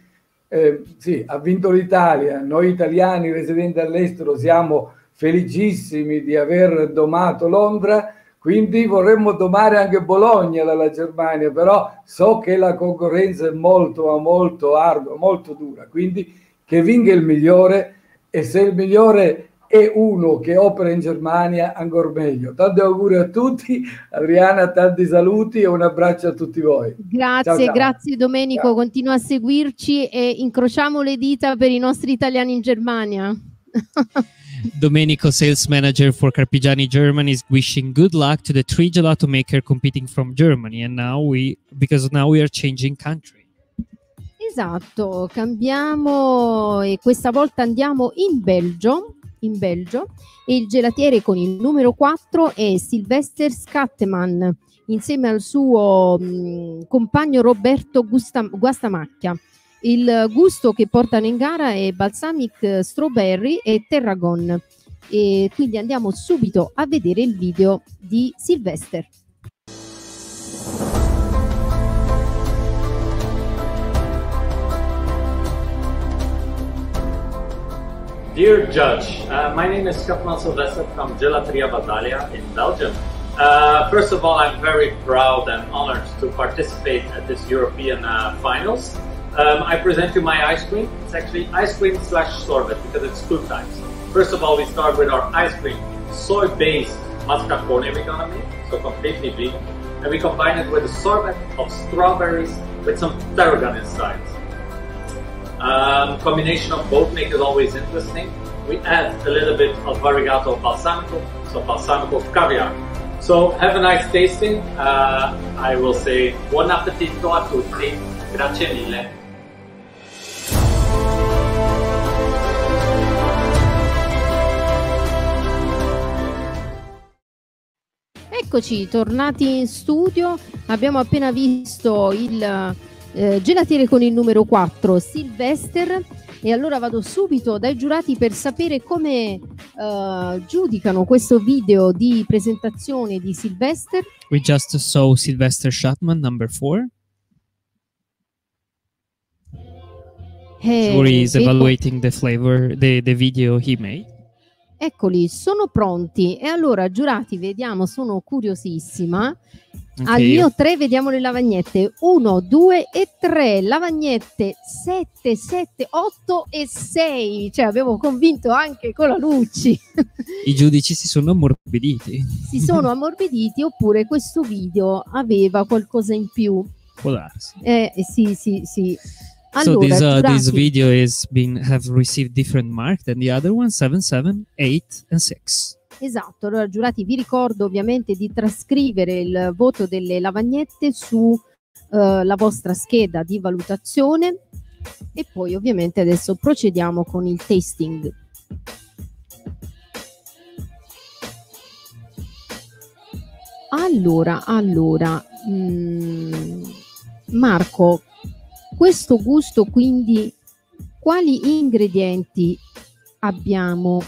eh, sì, ha vinto l'Italia, noi italiani residenti all'estero siamo felicissimi di aver domato Londra quindi vorremmo domare anche Bologna dalla Germania, però so che la concorrenza è molto, molto ardua, molto dura. Quindi che vinca il migliore e se il migliore è uno che opera in Germania, ancora meglio. Tanti auguri a tutti, Adriana, tanti saluti e un abbraccio a tutti voi. Grazie, ciao, ciao. grazie Domenico, ciao. continua a seguirci e incrociamo le dita per i nostri italiani in Germania. Domenico, sales manager for Carpigiani Germany, is wishing good luck to the three gelato maker competing from Germany. And now we, because now we are changing country. Esatto, cambiamo e questa volta andiamo in Belgio, in Belgio e il gelatiere con il numero 4 è Sylvester Scatteman insieme al suo mh, compagno Roberto Gusta- Guastamacchia. Il gusto che portano in gara è balsamic strawberry e terragon. E quindi andiamo subito a vedere il video di Sylvester. Dear Judge, uh, my name is Kapman Sylvester from Gelateria Battaglia in Belgium. Uh, first of all, I'm very proud and honored to participate at this European uh, finals. Um, I present you my ice cream. It's actually ice cream slash sorbet because it's two types. First of all, we start with our ice cream, soy-based mascarpone we're gonna make, so completely vegan. And we combine it with a sorbet of strawberries with some tarragon inside. Um, combination of both make it always interesting. We add a little bit of variegato balsamico, so balsamico caviar. So have a nice tasting. Uh, I will say buon appetito a tutti. Grazie mille. Eccoci, tornati in studio. Abbiamo appena visto il eh, gelatiere con il numero 4, Sylvester. E allora vado subito dai giurati per sapere come uh, giudicano questo video di presentazione di Sylvester. We just saw Sylvester Shatman, number 4. Eh, hey, Jury is evaluating the flavor, the, the video he made. Eccoli, sono pronti. E allora, giurati, vediamo, sono curiosissima. Okay. Al mio 3 vediamo le lavagnette. 1, 2 e 3. Lavagnette 7, 7, 8 e 6. Cioè abbiamo convinto anche con la Lucci. I giudici si sono ammorbiditi. Si sono ammorbiditi oppure questo video aveva qualcosa in più. Può darsi. Eh, sì, sì, sì so Allora, this, uh, this video is been have received different mark than the other one, 7, 7, 8, and 6. Esatto, allora giurati vi ricordo ovviamente di trascrivere il voto delle lavagnette su eh, la vostra scheda di valutazione e poi ovviamente adesso procediamo con il tasting. Allora, allora, mm, Marco, questo gusto quindi quali ingredienti abbiamo?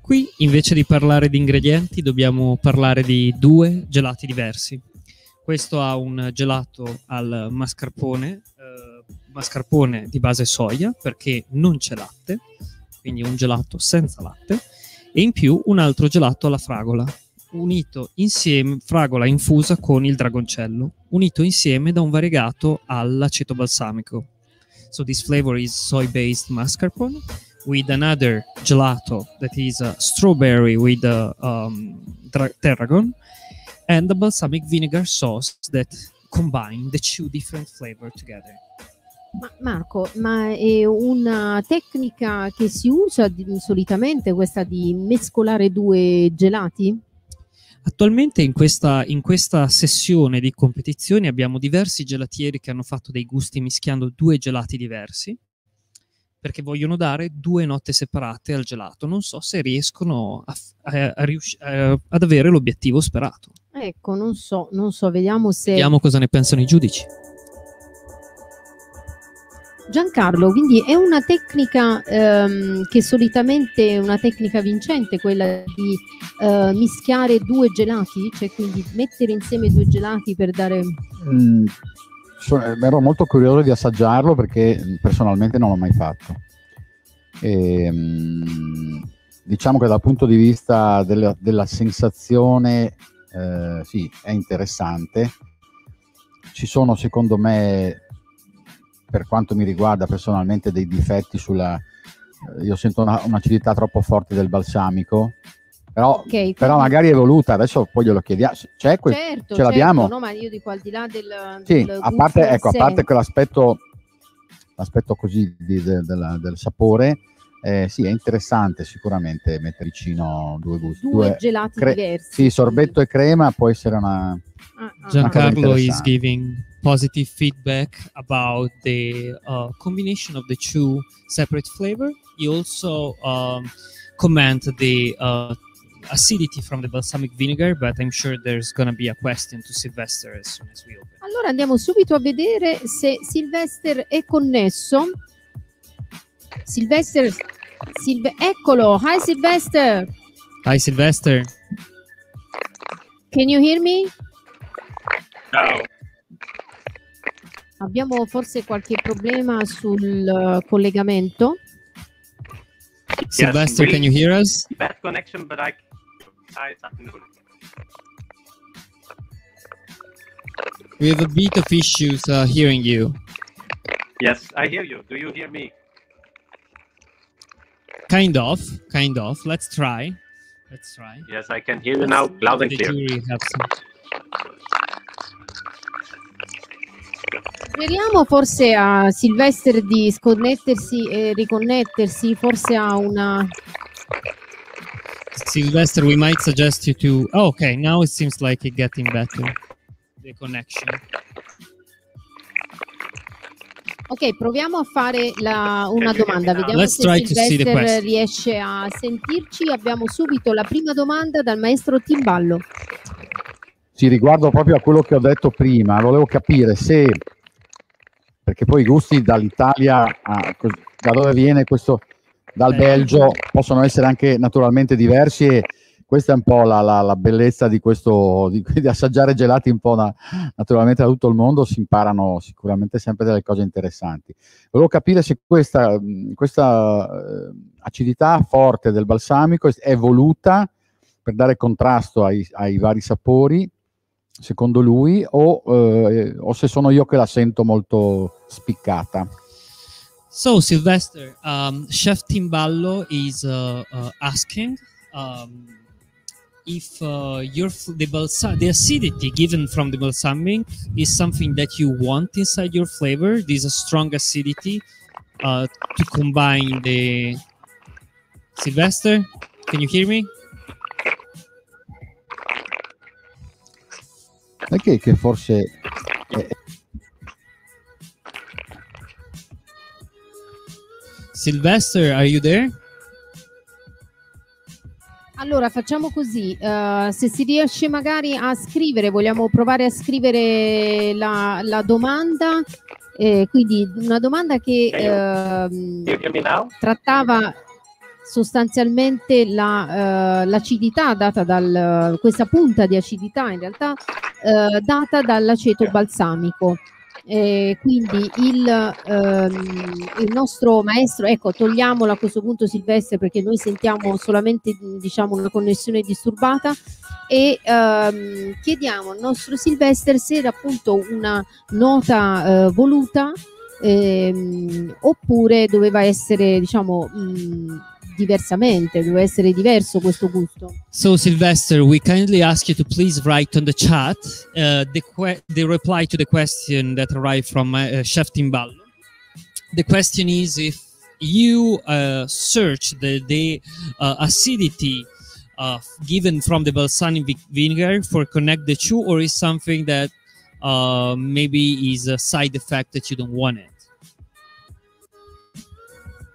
Qui invece di parlare di ingredienti dobbiamo parlare di due gelati diversi. Questo ha un gelato al mascarpone, eh, mascarpone di base soia perché non c'è latte, quindi un gelato senza latte, e in più un altro gelato alla fragola, unito insieme, fragola infusa con il dragoncello, unito insieme da un variegato all'aceto balsamico. So this flavor is soy-based mascarpone with another gelato that is a strawberry with a um, dra- tarragon and the balsamic vinegar sauce that combine the two different flavor together. Ma- Marco, ma è una tecnica che si usa di- solitamente questa di mescolare due gelati? Attualmente in questa, in questa sessione di competizioni abbiamo diversi gelatieri che hanno fatto dei gusti mischiando due gelati diversi perché vogliono dare due note separate al gelato. Non so se riescono a a- a a- ad avere l'obiettivo sperato. Ecco, non so, non so, vediamo se... Vediamo cosa ne pensano i giudici. Giancarlo, quindi è una tecnica ehm, che solitamente è una tecnica vincente quella di eh, mischiare due gelati, cioè quindi mettere insieme due gelati per dare... Mm, eh, ero molto curioso di assaggiarlo perché personalmente non l'ho mai fatto. E, mm, diciamo che dal punto di vista della, della sensazione, eh, sì, è interessante. Ci sono, secondo me, per quanto mi riguarda personalmente, dei difetti sulla... Io sento una, un'acidità troppo forte del balsamico, però, Ok, quindi- però magari è voluta, adesso poi glielo chiediamo. C'è que- Certo, ce l'abbiamo? certo, no, ma io dico al di là del... Sì, del a parte, ecco, a parte quell'aspetto l'aspetto così di- de- della- del sapore, eh, sì, è interessante sicuramente mettere vicino due gusti. Due gelati diversi, Sì, sorbetto e crema può essere una... Ah, ah. Giancarlo is giving positive feedback about the uh, combination of the two separate flavor. He also um, comment the uh, acidity from the balsamic vinegar, but I'm sure there's gonna be a question to Sylvester as soon as we open. Allora andiamo subito a vedere se Sylvester è connesso. Sylvester, Silve- eccolo, hi Sylvester, Hi Sylvester. can you hear me? Ciao. Abbiamo forse qualche problema sul eh, collegamento. Sylvester, can you hear us? Bad connection, but I. Hi, afternoon. We have a bit of issues uh, hearing you. Yes, I hear you. Do you hear me? Kind of, kind of. Let's try. Let's try. Yes, I can hear you now, loud and The clear. jury have some Speriamo forse a Sylvester di sconnettersi e riconnettersi, forse ha una... Sylvester, we might suggest you to. Oh, okay, now it seems like it's getting better. The connection. Ok, proviamo a fare la- una domanda, vediamo Let's se try to see the Sylvester question. riesce a sentirci. Abbiamo subito la prima domanda dal maestro Timballo. Sì, riguardo proprio a quello che ho detto prima, volevo capire se, perché poi i gusti dall'Italia, a, da dove viene questo, dal Belgio, possono essere anche naturalmente diversi e questa è un po' la, la, la bellezza di questo, di, di, assaggiare gelati un po' da, naturalmente da tutto il mondo, si imparano sicuramente sempre delle cose interessanti. Volevo capire se questa, questa eh, acidità forte del balsamico è voluta per dare contrasto ai, ai vari sapori, secondo lui, o, eh, o se sono io che la sento molto spiccata. So, Sylvester, um, Chef Timballo is uh, uh, asking um, if uh, your the, balsa- the acidity given from the balsamic is something that you want inside your flavor. This a strong acidity uh, to combine the Sylvester. Can you hear me? Perché che forse è, Sylvester, are you there? Allora facciamo così, uh, se si riesce magari a scrivere, vogliamo provare a scrivere la, la domanda, eh, quindi una domanda che uh, trattava sostanzialmente la, uh, l'acidità data da questa punta di acidità in realtà data dall'aceto balsamico. Eh, quindi il, ehm, il, nostro maestro, ecco, togliamolo a questo punto Silvestre perché noi sentiamo solamente diciamo, una connessione disturbata. E ehm, chiediamo al nostro Silvestre se era appunto una nota eh, voluta ehm, oppure doveva essere diciamo mh, diversamente, deve essere diverso questo gusto. So Sylvester, we kindly ask you to please write on the chat uh, the, the reply to the question that arrived from uh, Chef Timballo. The question is if you uh, search the, the uh, acidity uh, given from the balsamic vinegar for connect the two, or is something that uh, maybe is a side effect that you don't want it.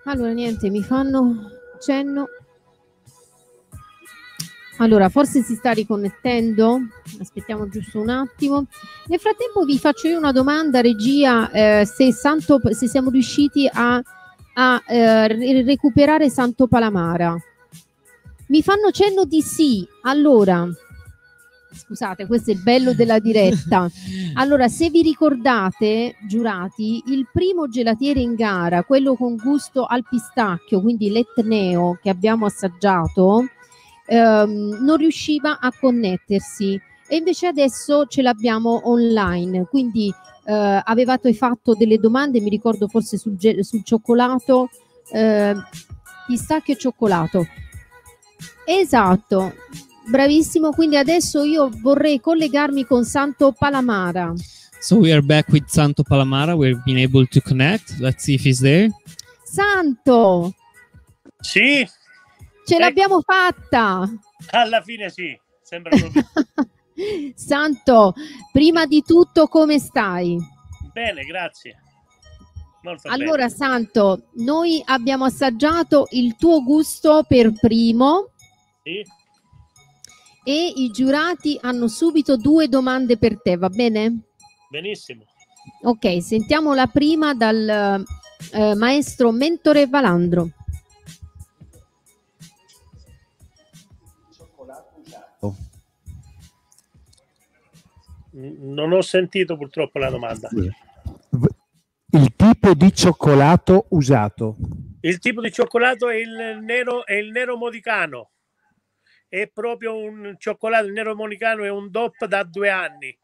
Allora, niente, mi fanno cenno. Allora, forse si sta riconnettendo, aspettiamo giusto un attimo. Nel frattempo vi faccio io una domanda, regia, eh, se, Santo, se siamo riusciti a, a eh, recuperare Santo Palamara. Mi fanno cenno di sì. Allora, Scusate, questo è il bello della diretta. Allora, se vi ricordate, giurati, il primo gelatiere in gara, quello con gusto al pistacchio, quindi l'etneo che abbiamo assaggiato, ehm, non riusciva a connettersi e invece adesso ce l'abbiamo online. Quindi eh, avevate fatto delle domande, mi ricordo forse sul, sul cioccolato, eh, pistacchio e cioccolato. Esatto, Bravissimo, quindi adesso io vorrei collegarmi con Santo Palamara. So we are back with Santo Palamara. We've been able to connect. Let's see if he's there. Santo! Sì. Ce ecco. l'abbiamo fatta. Alla fine sì, sembra proprio. Santo, prima di tutto come stai? Bene, grazie. Molto allora, bene. Santo, noi abbiamo assaggiato il tuo gusto per primo. Sì e i giurati hanno subito due domande per te, va bene? Benissimo. Ok, sentiamo la prima dal eh, maestro mentore Valandro. Non ho sentito purtroppo la domanda. Il tipo di cioccolato usato. Il tipo di cioccolato è il nero, è il nero modicano è proprio un cioccolato nero monicano è un DOP da due anni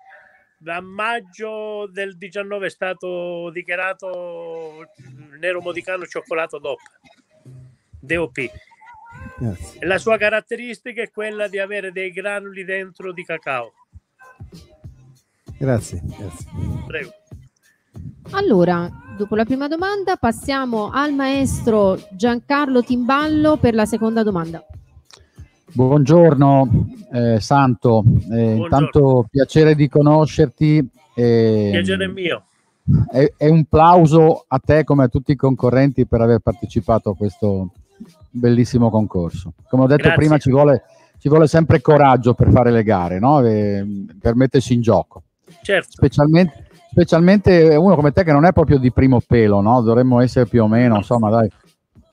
da maggio del 19 è stato dichiarato nero modicano cioccolato DOP DOP Grazie. la sua caratteristica è quella di avere dei granuli dentro di cacao grazie, grazie. prego allora, dopo la prima domanda passiamo al maestro Giancarlo Timballo per la seconda domanda. Buongiorno eh, Santo, eh, intanto piacere di conoscerti. Eh, piacere mio. È, è, un plauso a te come a tutti i concorrenti per aver partecipato a questo bellissimo concorso. Come ho detto Grazie. prima ci vuole, ci vuole sempre coraggio per fare le gare, no? Per mettersi in gioco. Certo. Specialmente, specialmente uno come te che non è proprio di primo pelo, no? Dovremmo essere più o meno, insomma, dai.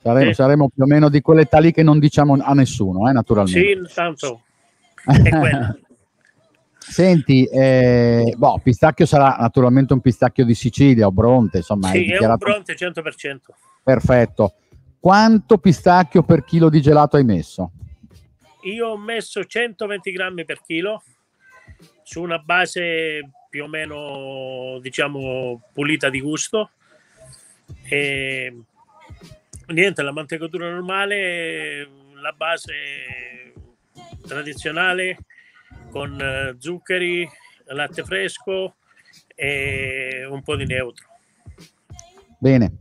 Saremo, saremo più o meno di quell'età lì che non diciamo a nessuno, eh, naturalmente. Sì, tanto è quello. Senti, eh, boh, pistacchio sarà naturalmente un pistacchio di Sicilia o Bronte, insomma, Sì, è un dichiarato Bronte 100%. perfetto. Quanto pistacchio per chilo di gelato hai messo? Io ho messo 120 grammi per chilo su una base più o meno, diciamo, pulita di gusto. E niente, la mantecatura normale, la base tradizionale con eh, zuccheri, latte fresco e un po' di neutro. Bene,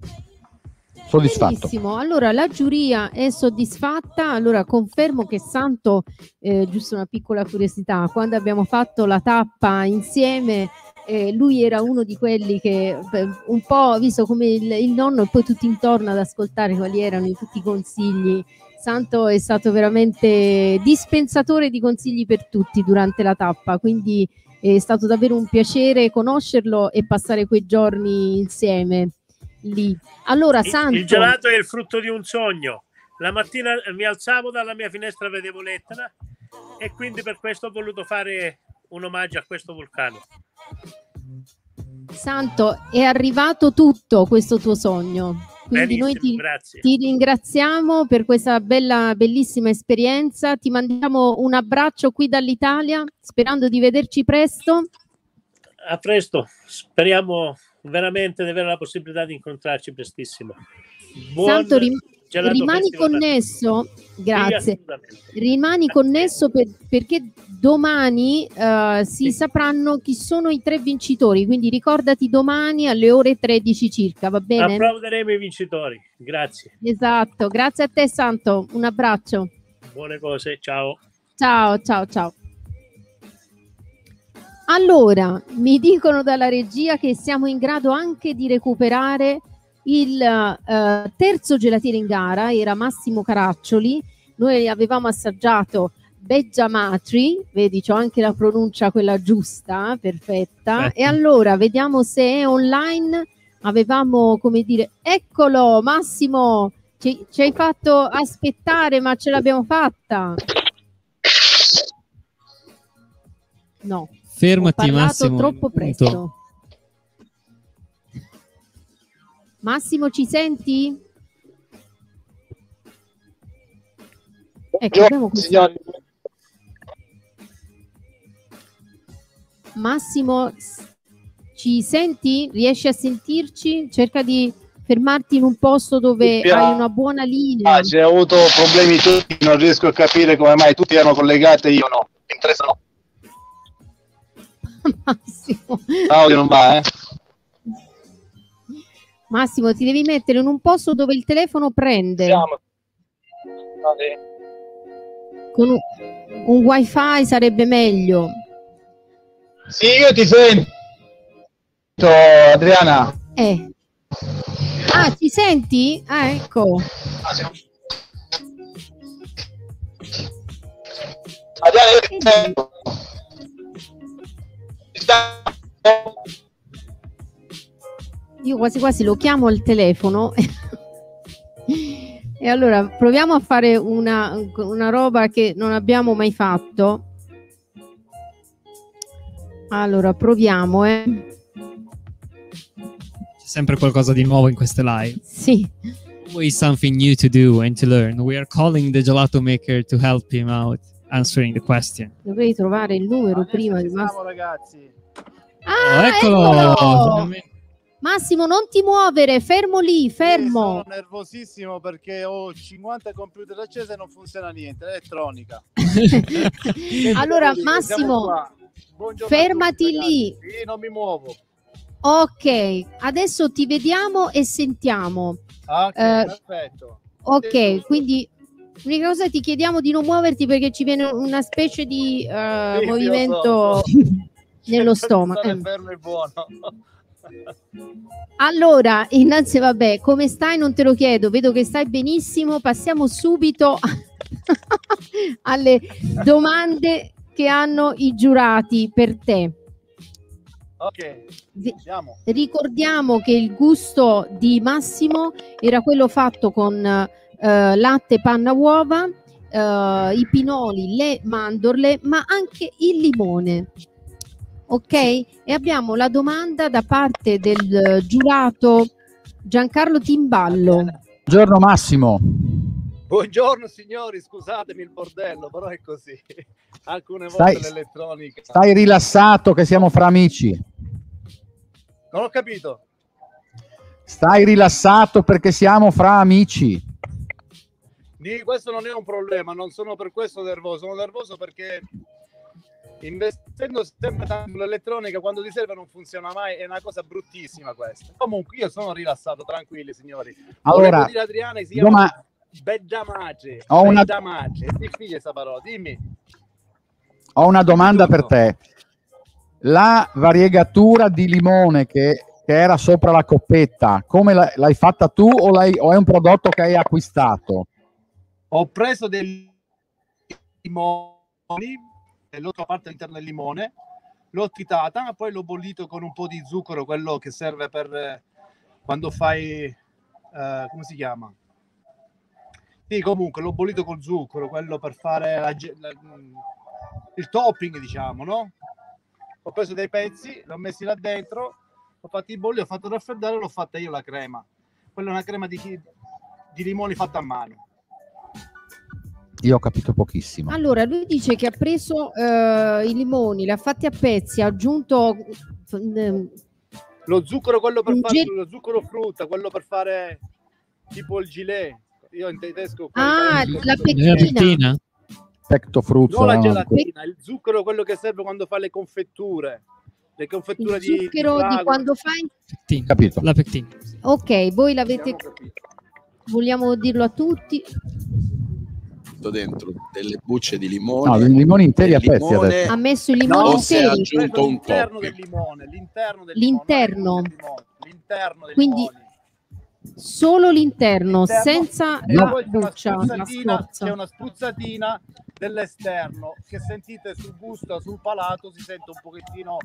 soddisfatto. Benissimo, allora la giuria è soddisfatta, allora confermo che Santo, eh, giusto una piccola curiosità, quando abbiamo fatto la tappa insieme, eh, lui era uno di quelli che beh, un po' visto come il, il nonno e poi tutti intorno ad ascoltare quali erano tutti i consigli. Santo è stato veramente dispensatore di consigli per tutti durante la tappa, quindi è stato davvero un piacere conoscerlo e passare quei giorni insieme lì. Allora, Santo, Il gelato è il frutto di un sogno. La mattina mi alzavo dalla mia finestra vedevo l'Etna e quindi per questo ho voluto fare un omaggio a questo vulcano. Santo, è arrivato tutto questo tuo sogno. Quindi noi ti, ti ringraziamo per questa bella, bellissima esperienza. Ti mandiamo un abbraccio qui dall'Italia, sperando di vederci presto. A presto, speriamo veramente di avere la possibilità di incontrarci prestissimo. Buon Santo, rim- rimani connesso. Grazie. Rimani connesso per- perché domani eh, si sapranno chi sono i tre vincitori. Quindi ricordati domani alle ore 13 circa, va bene? Applauderemo i vincitori. Grazie. Esatto, grazie a te Santo, un abbraccio. Buone cose. Ciao. Ciao, ciao, ciao. Allora, mi dicono dalla regia che siamo in grado anche di recuperare il eh, terzo gelatiere in gara, era Massimo Caraccioli. Noi avevamo assaggiato Beggia Matri, vedi, c'ho anche la pronuncia quella giusta, perfetta. Perfetto. E allora vediamo se è online. Avevamo, come dire, eccolo Massimo, ci, ci hai fatto aspettare, ma ce l'abbiamo fatta. No, Fermati, ho Massimo. troppo presto. Massimo, ci senti? Ecco, abbiamo questo- Massimo, ci senti? Riesci a sentirci? Cerca di fermarti in un posto dove hai una buona linea. Ah, c'è avuto problemi tutti, non riesco a capire come mai tutti erano collegati e io no. Mi interessa no. Massimo. L'audio non va, eh? Massimo, ti devi mettere in un posto dove il telefono prende. Siamo. Con un, un wifi sarebbe meglio. Sì, io ti sento, Adriana. Eh. Ah, ci senti? Ah, ecco. Adriana, io ti sento. Io quasi quasi lo chiamo al telefono. e allora proviamo a fare una, una roba che non abbiamo mai fatto. Allora, proviamo, eh. C'è sempre qualcosa di nuovo in queste live. Sì. Always something new to do and to learn. We are calling the gelato maker to help him out answering the question. Dovrei trovare il numero prima di Massimo. ragazzi. Ah, Oh, eccolo! Massimo, non ti muovere, fermo lì, fermo. Sono nervosissimo perché ho 50 computer accesi e non funziona niente, elettronica. allora, Massimo, fermati lì. Sì, non mi muovo. Ok, adesso ti vediamo e sentiamo. Ok, Eh, perfetto. Ok, quindi l'unica cosa ti chiediamo di non muoverti perché ci viene una specie di eh, Sì, movimento so. nello stomaco. Eh. fermo è buono. Allora, innanzi, vabbè, come stai? Non te lo chiedo, vedo che stai benissimo. Passiamo subito alle domande che hanno i giurati per te. Ok, siamo. Ricordiamo che il gusto di Massimo era quello fatto con eh, latte, panna, uova, eh, i pinoli, le mandorle, ma anche il limone. Ok? E abbiamo la domanda da parte del eh, giurato Giancarlo Timballo. Buongiorno Massimo. Buongiorno signori, scusatemi il bordello, però è così. Alcune volte Stai- l'elettronica. Stai rilassato che siamo fra amici. Non ho capito. Stai rilassato perché siamo fra amici. Di questo non è un problema, non sono per questo nervoso, sono nervoso perché investendo sempre tanto sull'elettronica quando ti serve non funziona mai, è una cosa bruttissima questa. Comunque io sono rilassato, tranquilli signori. Allora, Volevo dire Adriana si chiama Bedamace. Ho una- Bedamace, è difficile questa parola, dimmi. Ho una domanda per te. La variegatura di limone che, che era sopra la coppetta, come l'hai, l'hai fatta tu o, l'hai- o è un prodotto che hai acquistato? Ho preso dei limoni, l'ho parte all'interno del limone, l'ho tritata, poi l'ho bollito con un po' di zucchero, quello che serve per eh, quando fai, eh, come si chiama? Sì, comunque l'ho bollito col zucchero, quello per fare la la- mm, il topping, diciamo, no? Ho preso dei pezzi, li ho messi là dentro, ho fatto i bolli, ho fatto raffreddare e l'ho fatta io la crema. Quella è una crema di, di limoni fatta a mano. Io ho capito pochissimo. Allora, lui dice che ha preso eh, i limoni, li ha fatti a pezzi, ha aggiunto eh, Lo zucchero, quello per fare ge- lo zucchero frutta, quello per fare tipo il gilet. Io in tedesco Ah, la pectina. Pecto frutto. non la no? gelatina, il zucchero quello che serve quando fai le confetture. Le confetture il di zucchero di fragola. quando fai Capito. La pectina. Ok, voi l'avete vogliamo dirlo a tutti? Dentro delle bucce di limone. No, i limoni interi a pezzi limone, adesso. Ha messo i limoni o si è interi. aggiunto un L'interno del limone, l'interno del L'interno. limone, l'interno del Quindi limone. solo l'interno, L'interno, senza la poi c'è una buccia, la spruzzatina, scorza. c'è una spruzzatina dell'esterno che sentite sul gusto, sul palato, si sente un pochettino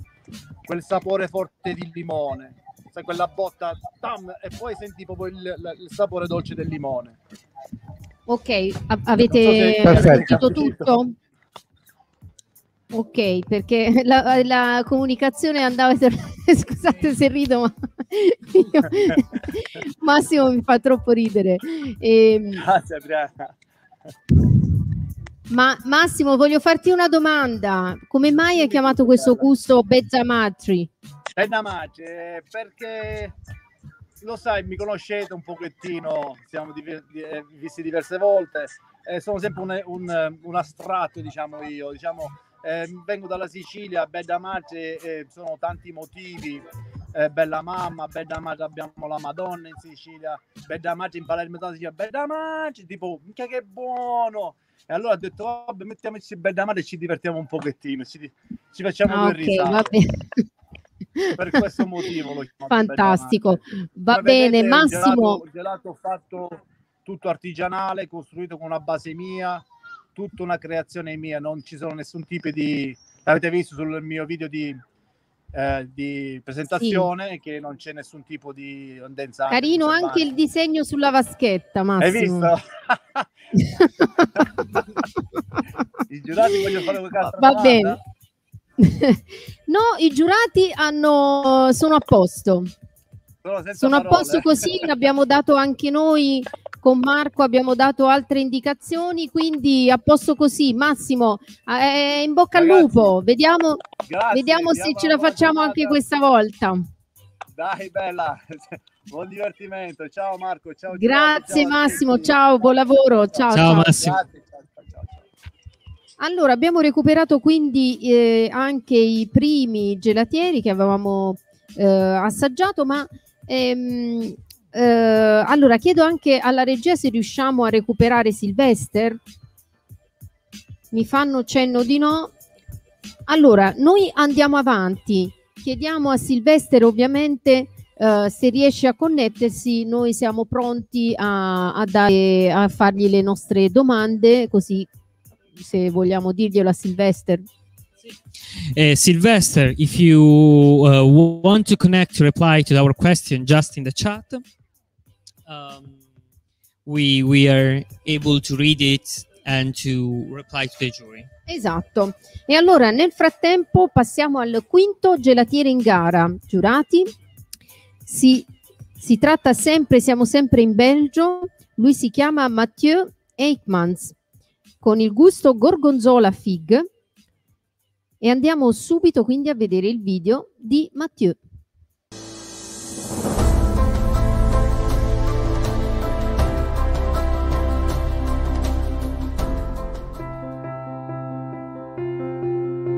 quel sapore forte di limone, sai quella botta tam, e poi senti proprio il, il- il sapore dolce del limone. Ok, a- avete so sentito tutto? Ok, perché la, la comunicazione andava e. Scusate se rido, ma io- Massimo mi fa troppo ridere. Ehm, Grazie Adriana. ma Massimo, voglio farti una domanda. Come mai hai chiamato questo gusto Bezzamatri? Da mace, perché lo sai, mi conoscete un pochettino, siamo diver- di- eh, visti diverse volte, eh, sono sempre un, un- un astratto, diciamo io, diciamo, eh, vengo dalla Sicilia, Bella Mace, eh, sono tanti motivi, eh, Bella Mamma, Bella Mace abbiamo la Madonna in Sicilia, Bella Mace in Palermo, Sicilia, Bella Mace, tipo, mica che buono! E allora ho detto, vabbè, mettiamoci Bella Mace e ci divertiamo un pochettino, ci, ci facciamo Ah, due ok, risate. Bene. Per questo motivo l'ho chiamato Fantastico. Va bene, vedete, un Massimo. Gelato, gelato fatto tutto artigianale, costruito con una base mia, tutta una creazione mia, non ci sono nessun tipo di... L'avete visto sul mio video di, eh, di presentazione che non c'è nessun tipo di ondenzante. Carino anche il disegno sulla vaschetta, Hai Massimo. visto? I giurati voglio fare qualche Va bene. no, i giurati hanno, sono a posto. Sono a posto così, abbiamo dato anche noi con Marco, abbiamo dato altre indicazioni, quindi a posto così. Massimo, eh, in bocca al Ragazzi, lupo, vediamo, grazie, vediamo se ce la facciamo buona anche questa volta. Dai, bella, buon divertimento. Ciao Marco, ciao. Grazie ciao, ciao. Massimo, ciao, buon lavoro. Ciao, Ciao, ciao. Massimo. Grazie. Allora, abbiamo recuperato quindi eh, anche i primi gelatieri che avevamo eh, assaggiato, ma ehm, eh, allora chiedo anche alla regia se riusciamo a recuperare Sylvester. Mi fanno cenno di no. Allora, noi andiamo avanti. Chiediamo a Sylvester ovviamente eh, se riesce a connettersi, noi siamo pronti a, a, dare, a fargli le nostre domande, così se vogliamo dirglielo a Sylvester. Uh, Sylvester, if you uh, want to connect to reply to our question just in the chat, um, we we are able to read it and to reply to the jury. Esatto. E allora nel frattempo passiamo al quinto gelatiere in gara. Giurati, si, si tratta sempre, siamo sempre in Belgio, lui si chiama Mathieu Eikmans con il gusto gorgonzola fig e andiamo subito quindi a vedere il video di Mathieu.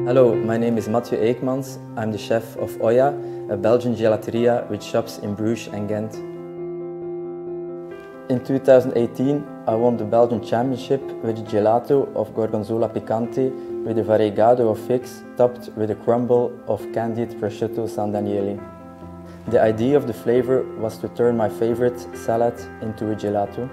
Hello, my name is Mathieu Eekmans. I'm the chef of Oya, a Belgian gelateria with shops in Bruges and Ghent. In 2018, I won the Belgian Championship with gelato of Gorgonzola Picante with a variegado of figs topped with a crumble of candied prosciutto San Daniele. The idea of the flavor was to turn my favorite salad into a gelato.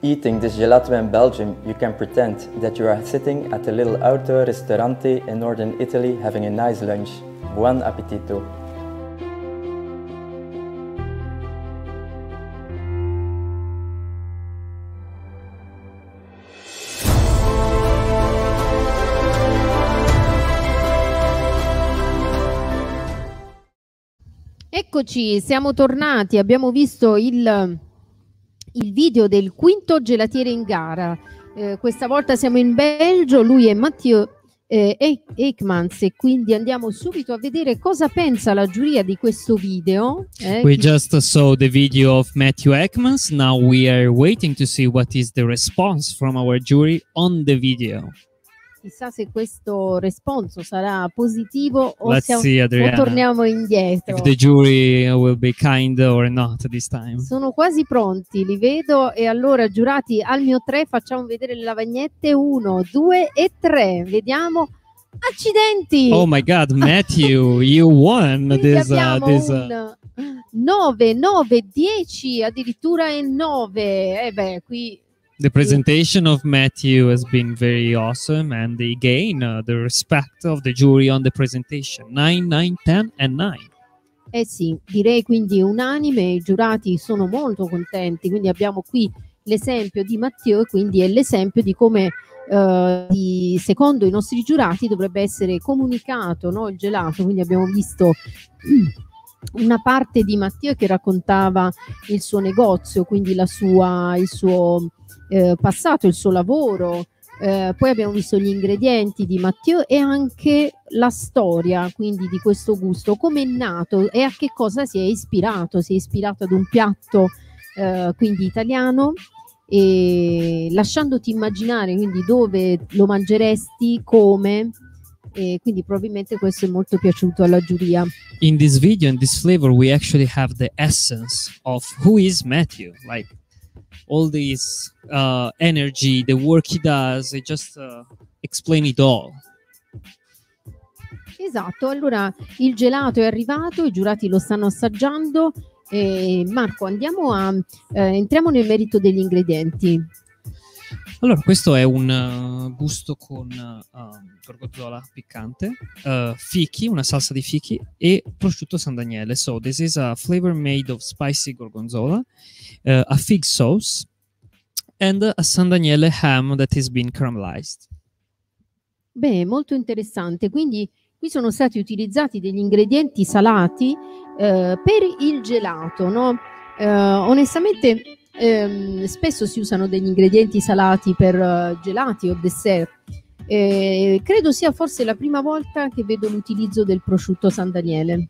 Eating this gelato in Belgium, you can pretend that you are sitting at a little outdoor ristorante in northern Italy having a nice lunch. Buon appetito! Eccoci, siamo tornati, abbiamo visto il, il video del quinto gelatiere in gara. Eh, questa volta siamo in Belgio, lui è Mathieu eh, Eikmans e quindi andiamo subito a vedere cosa pensa la giuria di questo video. eh, We just saw the video of Matthew Ekmans. Now we are waiting to see what is the response from our jury on the video. Chissà se questo responso sarà positivo o, Let's siamo- see, o Adriana. torniamo indietro. If the jury will be kind or not this time. Sono quasi pronti, li vedo e allora giurati al mio 3 facciamo vedere le lavagnette 1, 2 e 3. Vediamo. Accidenti! Oh my God, Matthew, you won this. Uh, this uh, un 9, 9, 10, addirittura il 9. Eh beh, qui the presentation of Matthew has been very awesome, and they gain uh, the respect of the jury on the presentation. 9, 9, 10, and 9. Eh sì, direi quindi unanime, i giurati sono molto contenti, quindi abbiamo qui l'esempio di Matteo e quindi è l'esempio di come eh, di- secondo i nostri giurati dovrebbe essere comunicato no, il gelato, quindi abbiamo visto una parte di Matteo che raccontava il suo negozio, quindi la sua, il suo eh, passato, il suo lavoro, eh, poi abbiamo visto gli ingredienti di Matteo e anche la storia quindi di questo gusto, come è nato e a che cosa si è ispirato. Si è ispirato ad un piatto eh, quindi italiano e lasciandoti immaginare quindi dove lo mangeresti, come e quindi probabilmente questo è molto piaciuto alla giuria. In this video, in this flavor, we actually have the essence of who is Matthew. Like all this uh, energy, the work he does, it just uh, explain it all. Esatto, allora il gelato è arrivato, i giurati lo stanno assaggiando. E Marco, andiamo a eh, entriamo nel merito degli ingredienti. Allora, questo è un uh, gusto con uh, um, gorgonzola piccante, uh, fichi, una salsa di fichi e prosciutto San Daniele. So this is a flavor made of spicy gorgonzola, uh, a fig sauce, and a San Daniele ham that has been caramelized. Beh, molto interessante. Quindi qui sono stati utilizzati degli ingredienti salati eh, per il gelato, no? Eh, onestamente, ehm, spesso si usano degli ingredienti salati per eh, gelati o dessert. Eh, credo sia forse la prima volta che vedo l'utilizzo del prosciutto San Daniele.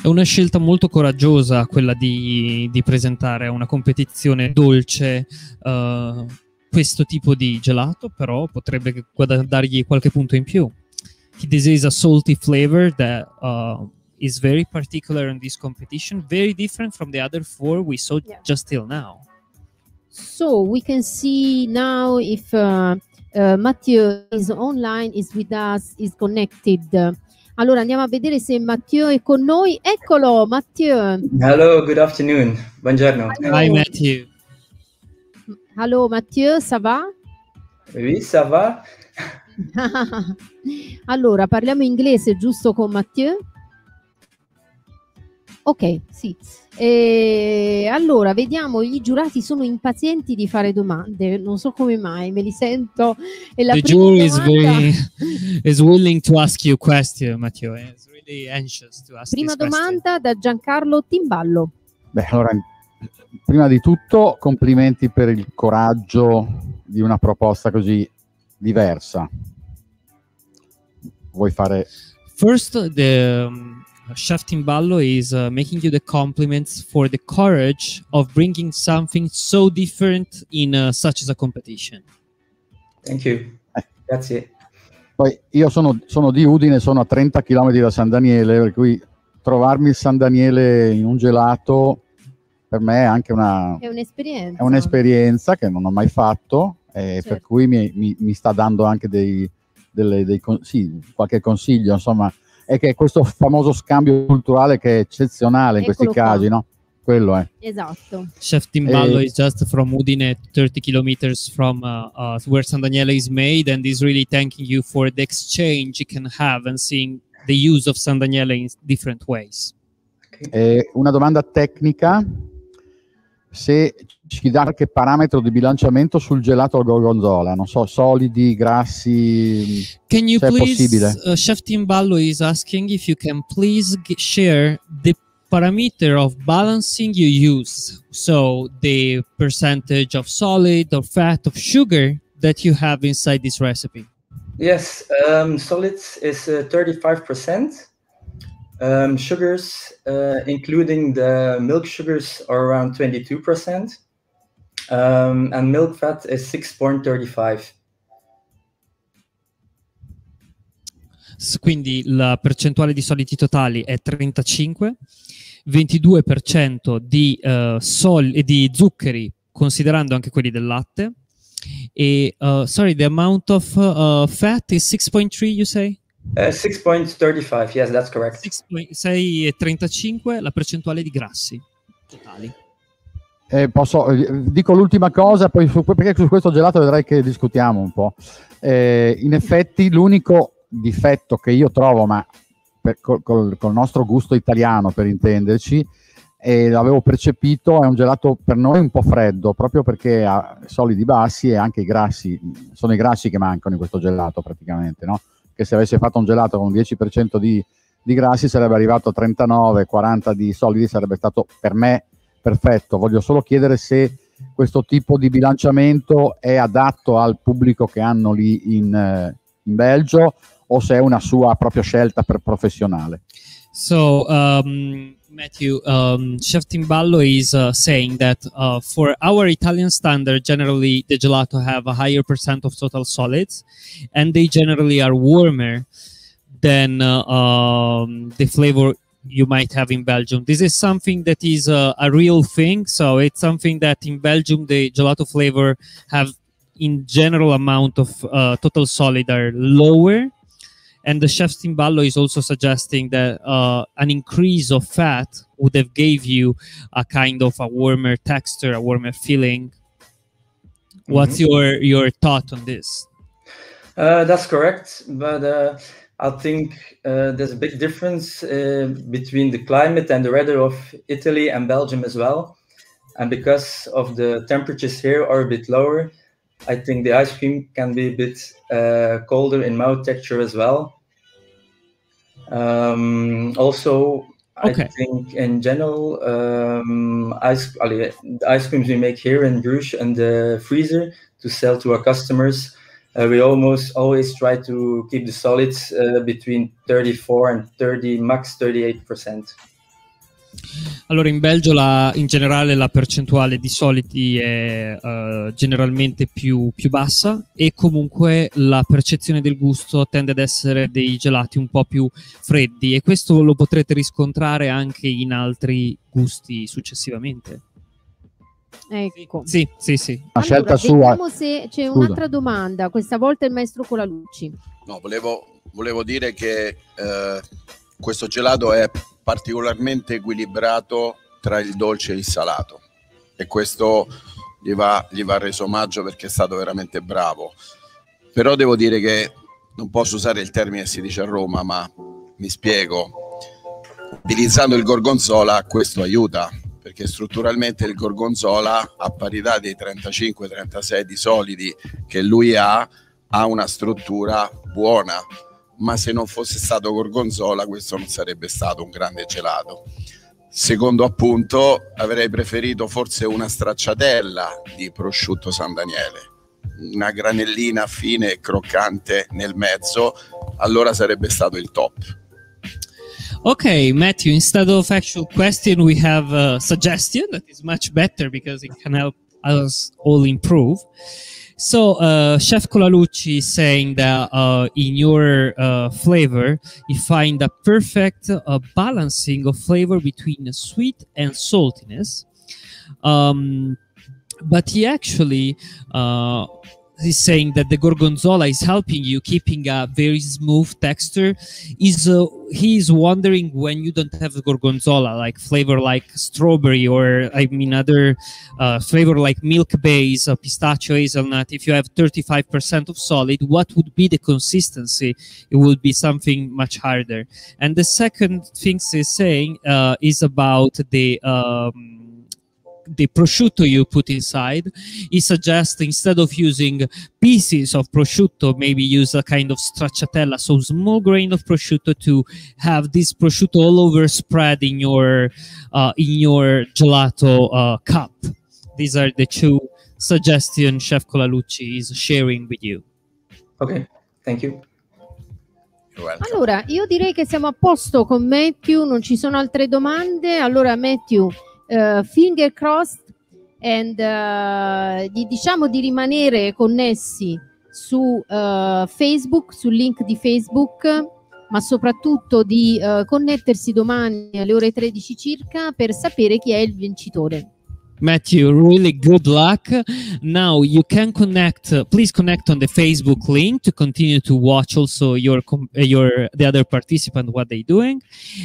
È una scelta molto coraggiosa quella di, di presentare a una competizione dolce uh, questo tipo di gelato, però potrebbe dargli qualche punto in più. This is a salty flavor that uh, is very particular in this competition, very different from the other four we saw just till now. So we can see now if uh, uh, Matthew is online, is with us, is connected. Allora andiamo a vedere se Matteo è con noi. Eccolo, Matteo. Hello, good afternoon. Buongiorno. Hi, Matthew. Allô, Matteo, ça va? Oui, ça va. allora, parliamo inglese giusto con Matteo? Ok, sì. E allora, vediamo, i giurati sono impazienti di fare domande, non so come mai, me li sento. E la The prima jury is domanda- very is willing to ask you a question, Matteo. Is really anxious to ask Prima this question. domanda da Giancarlo Timballo. Beh, allora, prima di tutto, complimenti per il coraggio di una proposta così diversa. Vuoi fare First, the um, chef Timballo is uh, making you the compliments for the courage of bringing something so different in uh, such as a competition. Thank you. Grazie. Poi io sono, sono di Udine, sono a 30 km da San Daniele, per cui trovarmi il San Daniele in un gelato per me è anche una, È un'esperienza. è un'esperienza che non ho mai fatto, e per Certo. cui mi, mi- mi sta dando anche dei, delle- dei con- sì, qualche consiglio, insomma, è che questo famoso scambio culturale che è eccezionale in questi Eccolo qua. casi, no? Quello è. Esatto. Chef Timballo Eh, is just from Udine, 30 kilometers from uh, uh, where San Daniele is made, and is really thanking you for the exchange you can have and seeing the use of San Daniele in different ways. Eh, una domanda tecnica, se ci dà qualche parametro di bilanciamento sul gelato al gorgonzola, non so, solidi, grassi, Can you se è please, possibile. uh, Chef Timballo is asking if you can please g- share the parameter of balancing you use. So the percentage of solid or fat of sugar that you have inside this recipe. Yes, um, solids is uh, 35%. Um, sugars, uh, including the milk sugars, are around 22%. Um, and milk fat is 6.35. S- Quindi la percentuale di solidi totali è 35, 22% di, eh, sol- e di zuccheri, considerando anche quelli del latte. E, uh, sorry, the amount of uh, fat is 6.3, you say? Uh, 6.35, yes, that's correct. 6,35 la percentuale di grassi totali. Eh, posso, eh, dico l'ultima cosa, poi su, perché su questo gelato vedrai che discutiamo un po'. Eh, in effetti l'unico difetto che io trovo, ma per- col, col- nostro gusto italiano per intenderci, e l'avevo percepito, è un gelato per noi un po' freddo, proprio perché ha solidi bassi e anche i grassi, sono i grassi che mancano in questo gelato praticamente, no? Che se avesse fatto un gelato con un 10% di, di grassi sarebbe arrivato a 39, 40 di solidi, sarebbe stato per me perfetto. Voglio solo chiedere se questo tipo di bilanciamento è adatto al pubblico che hanno lì in, eh, in Belgio o se è una sua propria scelta per professionale. So, um, Matthew, um, Chef Timballo is uh, saying that uh, for our Italian standard, generally the gelato have a higher percent of total solids, and they generally are warmer than uh, um, the flavor you might have in Belgium. This is something that is uh, a real thing. So it's something that in Belgium the gelato flavor have in general amount of uh, total solid are lower and the chef Timballo is also suggesting that uh, an increase of fat would have gave you a kind of a warmer texture, a warmer feeling. What's Mhm. your your thought on this? Uh, that's correct, but uh, I think uh, there's a big difference uh, between the climate and the weather of Italy and Belgium as well. And because of the temperatures here are a bit lower, I think the ice cream can be a bit uh, colder in mouth texture as well. Um, also, Okay. I think in general, um, ice the ice creams we make here in Bruges and the freezer to sell to our customers, uh, we almost always try to keep the solids uh, between 34 and 30, max 38 percent. Allora, in Belgio la- in generale la percentuale di solidi è eh, generalmente più, più bassa e comunque la percezione del gusto tende ad essere dei gelati un po' più freddi e questo lo potrete riscontrare anche in altri gusti successivamente. Ecco. Sì, sì, sì. Una Allora, scelta sua. vediamo se c'è Scusa. un'altra domanda. Questa volta il maestro Colalucci. No, volevo, volevo dire che eh, questo gelato è particolarmente equilibrato tra il dolce e il salato e questo gli va, gli va reso omaggio perché è stato veramente bravo. Però devo dire che non posso usare il termine che si dice a Roma, ma mi spiego. Utilizzando il gorgonzola questo aiuta perché strutturalmente il gorgonzola a parità dei 35-36 di solidi che lui ha ha una struttura buona, ma se non fosse stato gorgonzola questo non sarebbe stato un grande gelato. Secondo appunto avrei preferito forse una stracciatella di prosciutto San Daniele, una granellina fine e croccante nel mezzo, allora sarebbe stato il top. Okay, Matthew, instead of actual question, we have a suggestion that is much better because it can help us all improve. So, uh, Chef Colalucci is saying that uh, in your uh, flavor, you find a perfect uh, balancing of flavor between sweet and saltiness. Um, but he actually uh, is saying that the gorgonzola is helping you keeping a very smooth texture. Is uh, he is wondering when you don't have gorgonzola like flavor like strawberry or i mean other uh, flavor like milk base or pistachio hazelnut. If you have 35% of solid what would be the consistency? It would be something much harder. And the second thing he's saying uh, is about the um, the prosciutto you put inside. He suggests instead of using pieces of prosciutto, maybe use a kind of stracciatella, so small grain of prosciutto to have this prosciutto all over spread in your uh, in your gelato uh, cup. These are the two suggestions Chef Colalucci is sharing with you. Okay, thank you. Allora, io direi che siamo a posto con Matthew, non ci sono altre domande. Allora, Matthew, eh, finger crossed and eh, gli diciamo di rimanere connessi su eh, Facebook, sul link di Facebook, ma soprattutto di connettersi domani alle ore 13 circa per sapere chi è il vincitore. Matthew, really good luck. Now you can connect. Uh, please connect on the Facebook link to continue to watch also your com- uh, your the other participant what they're doing.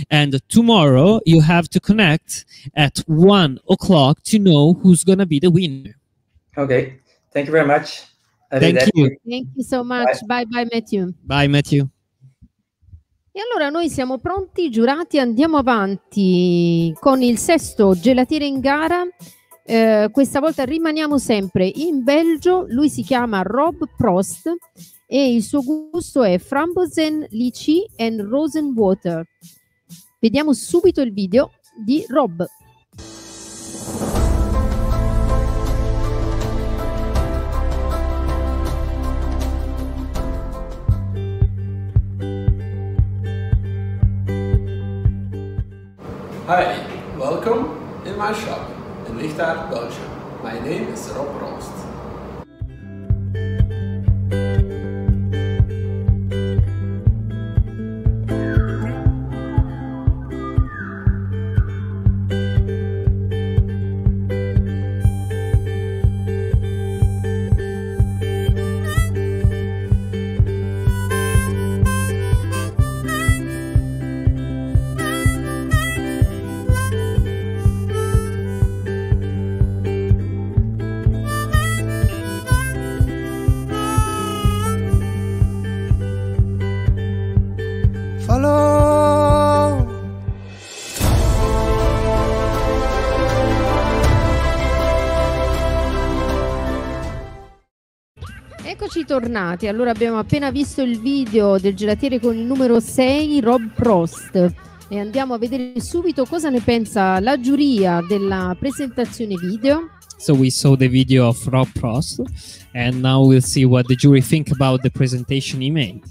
And tomorrow you have to connect at one o'clock to know who's gonna be the winner. Okay, thank you very much. Thank Arrivederci. you. Thank you so much. Bye bye, Matthew. Bye, Matthew. E allora noi siamo pronti, giurati, andiamo avanti con il sesto gelatiere in gara. Eh, questa volta rimaniamo sempre in Belgio. Lui si chiama Rob Prost e il suo gusto è Frambozen, Lychee and Rosenwater. Vediamo subito il video di Rob. Hi, welcome in my shop Lichtaert, Belgium. My name is Rob Rost. Eccoci tornati. Allora abbiamo appena visto il video del gelatiere con il numero 6, Rob Prost. E andiamo a vedere subito cosa ne pensa la giuria della presentazione video. So we saw the video of Rob Prost, and now we'll see what the jury think about the presentation he made.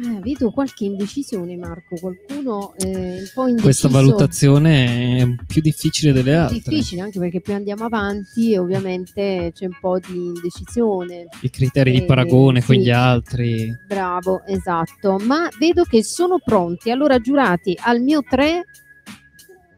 Ah, vedo qualche indecisione, Marco. Qualcuno eh, un po' indeciso. Questa valutazione è più difficile delle altre. difficile anche perché più andiamo avanti ovviamente c'è un po' di indecisione. I criteri di Eh, paragone con sì. gli altri. Bravo, esatto. Ma vedo che sono pronti. Allora, giurati, al mio 3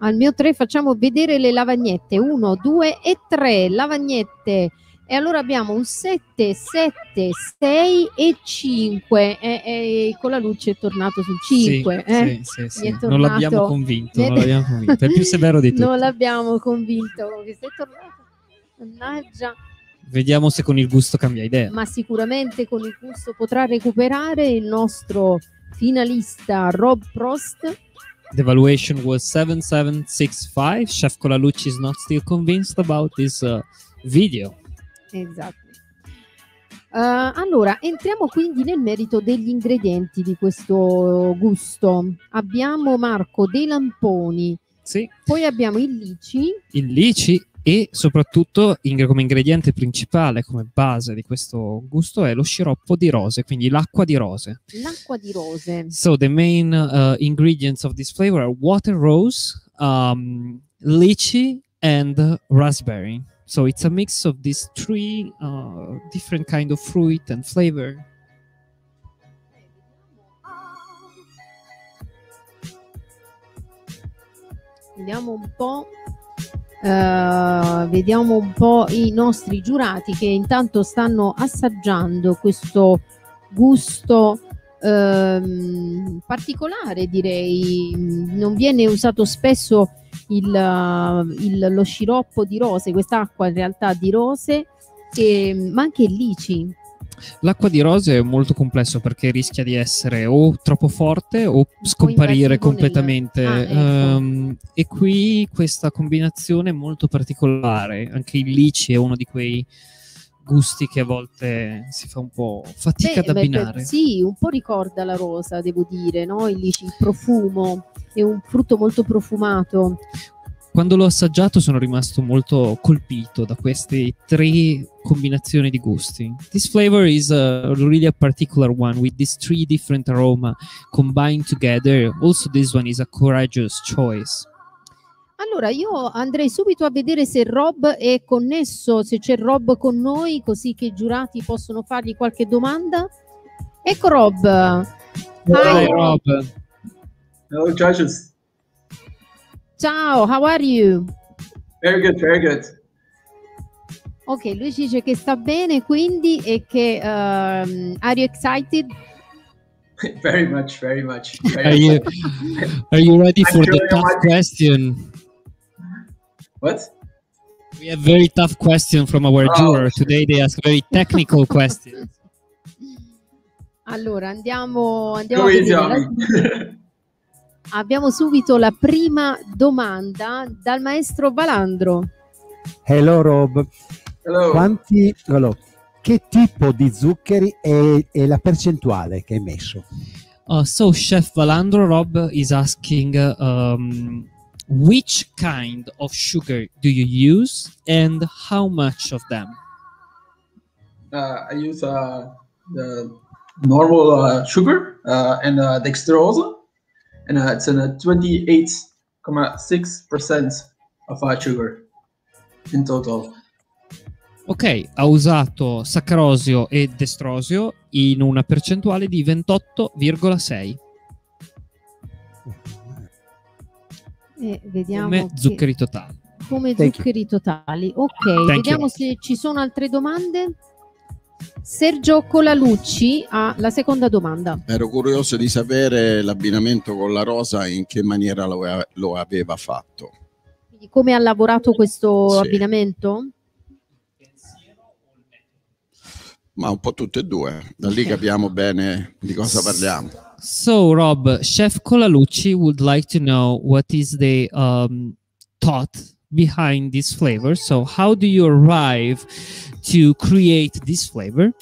Al mio 3 facciamo vedere le lavagnette. 1, 2 e 3 lavagnette. E allora abbiamo un 7, 7, 6 e 5. E, e con la luce è tornato sul 5. Sì, eh? sì, sì, sì. Non l'abbiamo tornato- convinto, non l'abbiamo convinto. È più severo di tutti. Non l'abbiamo convinto. Sei tornato. Mannaggia. Vediamo se con il gusto cambia idea. Ma sicuramente con il gusto potrà recuperare il nostro finalista Rob Prost. The valuation was 7765. Chef Colalucci is not still convinced about this uh, video. Esatto. Eh, allora, entriamo quindi nel merito degli ingredienti di questo gusto. Abbiamo Marco dei lamponi, Sì. poi abbiamo il lici, il lici e soprattutto in- come ingrediente principale, come base di questo gusto è lo sciroppo di rose, quindi l'acqua di rose. l'acqua di rose. So the main uh, ingredients of this flavor are water rose, um, lychee, and raspberry. So it's a mix of these three uh, different kind of fruit and flavor. Vediamo un po'. eh, vediamo un po' i nostri giurati che intanto stanno assaggiando questo gusto ehm, particolare, direi. Non viene usato spesso il, eh, il- lo sciroppo di rose, quest'acqua in realtà di rose, e- ma anche il lici. L'acqua di rose è molto complesso perché rischia di essere o troppo forte o scomparire completamente. Ah, ecco. Ehm, e qui questa combinazione è molto particolare. Anche il lici è uno di quei gusti che a volte si fa un po' fatica Beh, ad abbinare. beh, sì, un po' ricorda la rosa, devo dire, no? Il, lici, il profumo, è un frutto molto profumato. Quando l'ho assaggiato sono rimasto molto colpito da queste tre combinazioni di gusti. This flavor is uh, really a particular one with these three different aroma combined together. Also this one is a courageous choice. Allora, io andrei subito a vedere se Rob è connesso, se c'è Rob con noi, così che i giurati possono fargli qualche domanda. Ecco Rob. Hi. Rob. Hello, judges. Ciao, how are you? Very good, very good. Ok, lui ci dice che sta bene, quindi, e che ehm, are you excited? very much, very much. Very Are you are you ready I'm for the tough much- question? What? We have very tough question from our Oh. juror. Today they ask very technical questions. Allora, andiamo, andiamo Go a easy vedere. Abbiamo subito la prima domanda dal maestro Balandro. Hello Rob. Hello. Quanti, allora, che tipo di zuccheri è, è la percentuale che hai messo? Uh, so Chef Valandro Rob is asking um, which kind of sugar do you use and how much of them? Uh, I use uh, the normal uh, sugar uh, and uh, dextrose, and it's in a 28.6% of sugar in total. Ok, ha usato saccarosio e destrosio in una percentuale di 28,6 Eh, vediamo come che- zuccheri totali. come Thank you. zuccheri totali. Ok, Thank vediamo you. se ci sono altre domande. Sergio Colalucci ha la seconda domanda. Ero curioso di sapere l'abbinamento con la rosa in che maniera lo, ave- lo aveva fatto. Quindi come ha lavorato questo Sì. abbinamento? Ma un po' tutte e due, da lì capiamo bene di cosa parliamo. So, Rob, Chef Colalucci would like to know what is the um, thought behind this flavor. So, how do you arrive to create this flavor?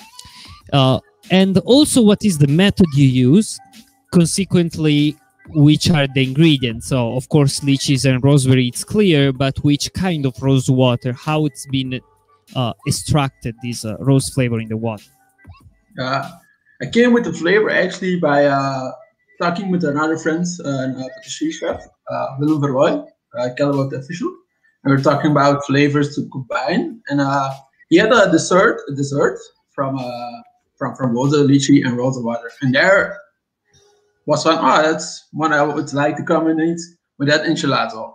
Uh, and also, what is the method you use? Consequently, which are the ingredients? So, of course, lychees and rosemary, it's clear, but which kind of rose water? How it's been uh, extracted, this uh, rose flavor in the water? Uh, I came with the flavor actually by uh, talking with another friend, uh, uh, patisserie chef, uh, Willem Verwooy, uh, Callebaut official. And we are talking about flavors to combine. And uh, he had a dessert, a dessert from uh, from from rosa lychee and rosa water. And there was one, oh, that's one I would like to combine with that enchilada.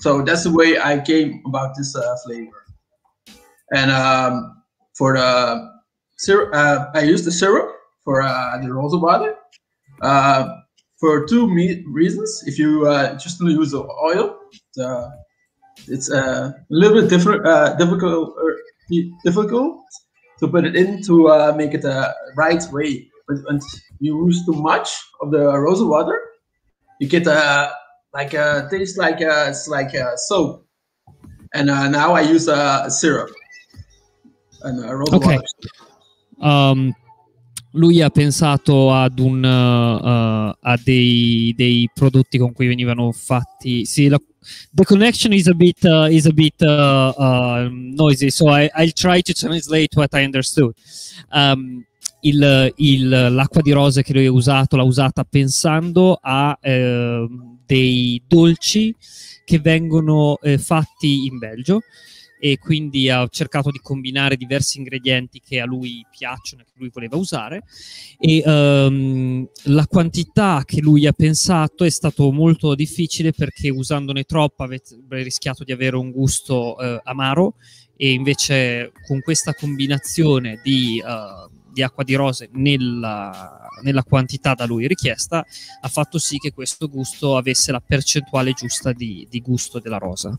So that's the way I came about this uh, flavor. And um, for the syrup, uh, I used the syrup for uh, the rosa water uh, for two reasons. If you uh, just use the oil, the, it's uh, a little bit different, uh, difficult, or difficult to put it in to uh, make it the right way. But when you use too much of the rose water, you get a like a taste like a, it's like a soap. And uh, now I use a syrup and a rosa Ok. water. Um, lui ha pensato ad un, uh, a dei, dei prodotti con cui venivano fatti. Sì, la- the connection is a bit uh, is a bit uh, noisy, so I, I'll try to translate what I understood. Um, il- il- l'acqua di rose che lui ha usato l'ha usata pensando a ehm, dei dolci che vengono eh, fatti in Belgio e quindi ha cercato di combinare diversi ingredienti che a lui piacciono e che lui voleva usare e ehm, la quantità che lui ha pensato è stato molto difficile perché usandone troppa avete rischiato di avere un gusto eh, amaro e invece con questa combinazione di, eh, di acqua di rose nella, nella quantità da lui richiesta ha fatto sì che questo gusto avesse la percentuale giusta di, di gusto della rosa.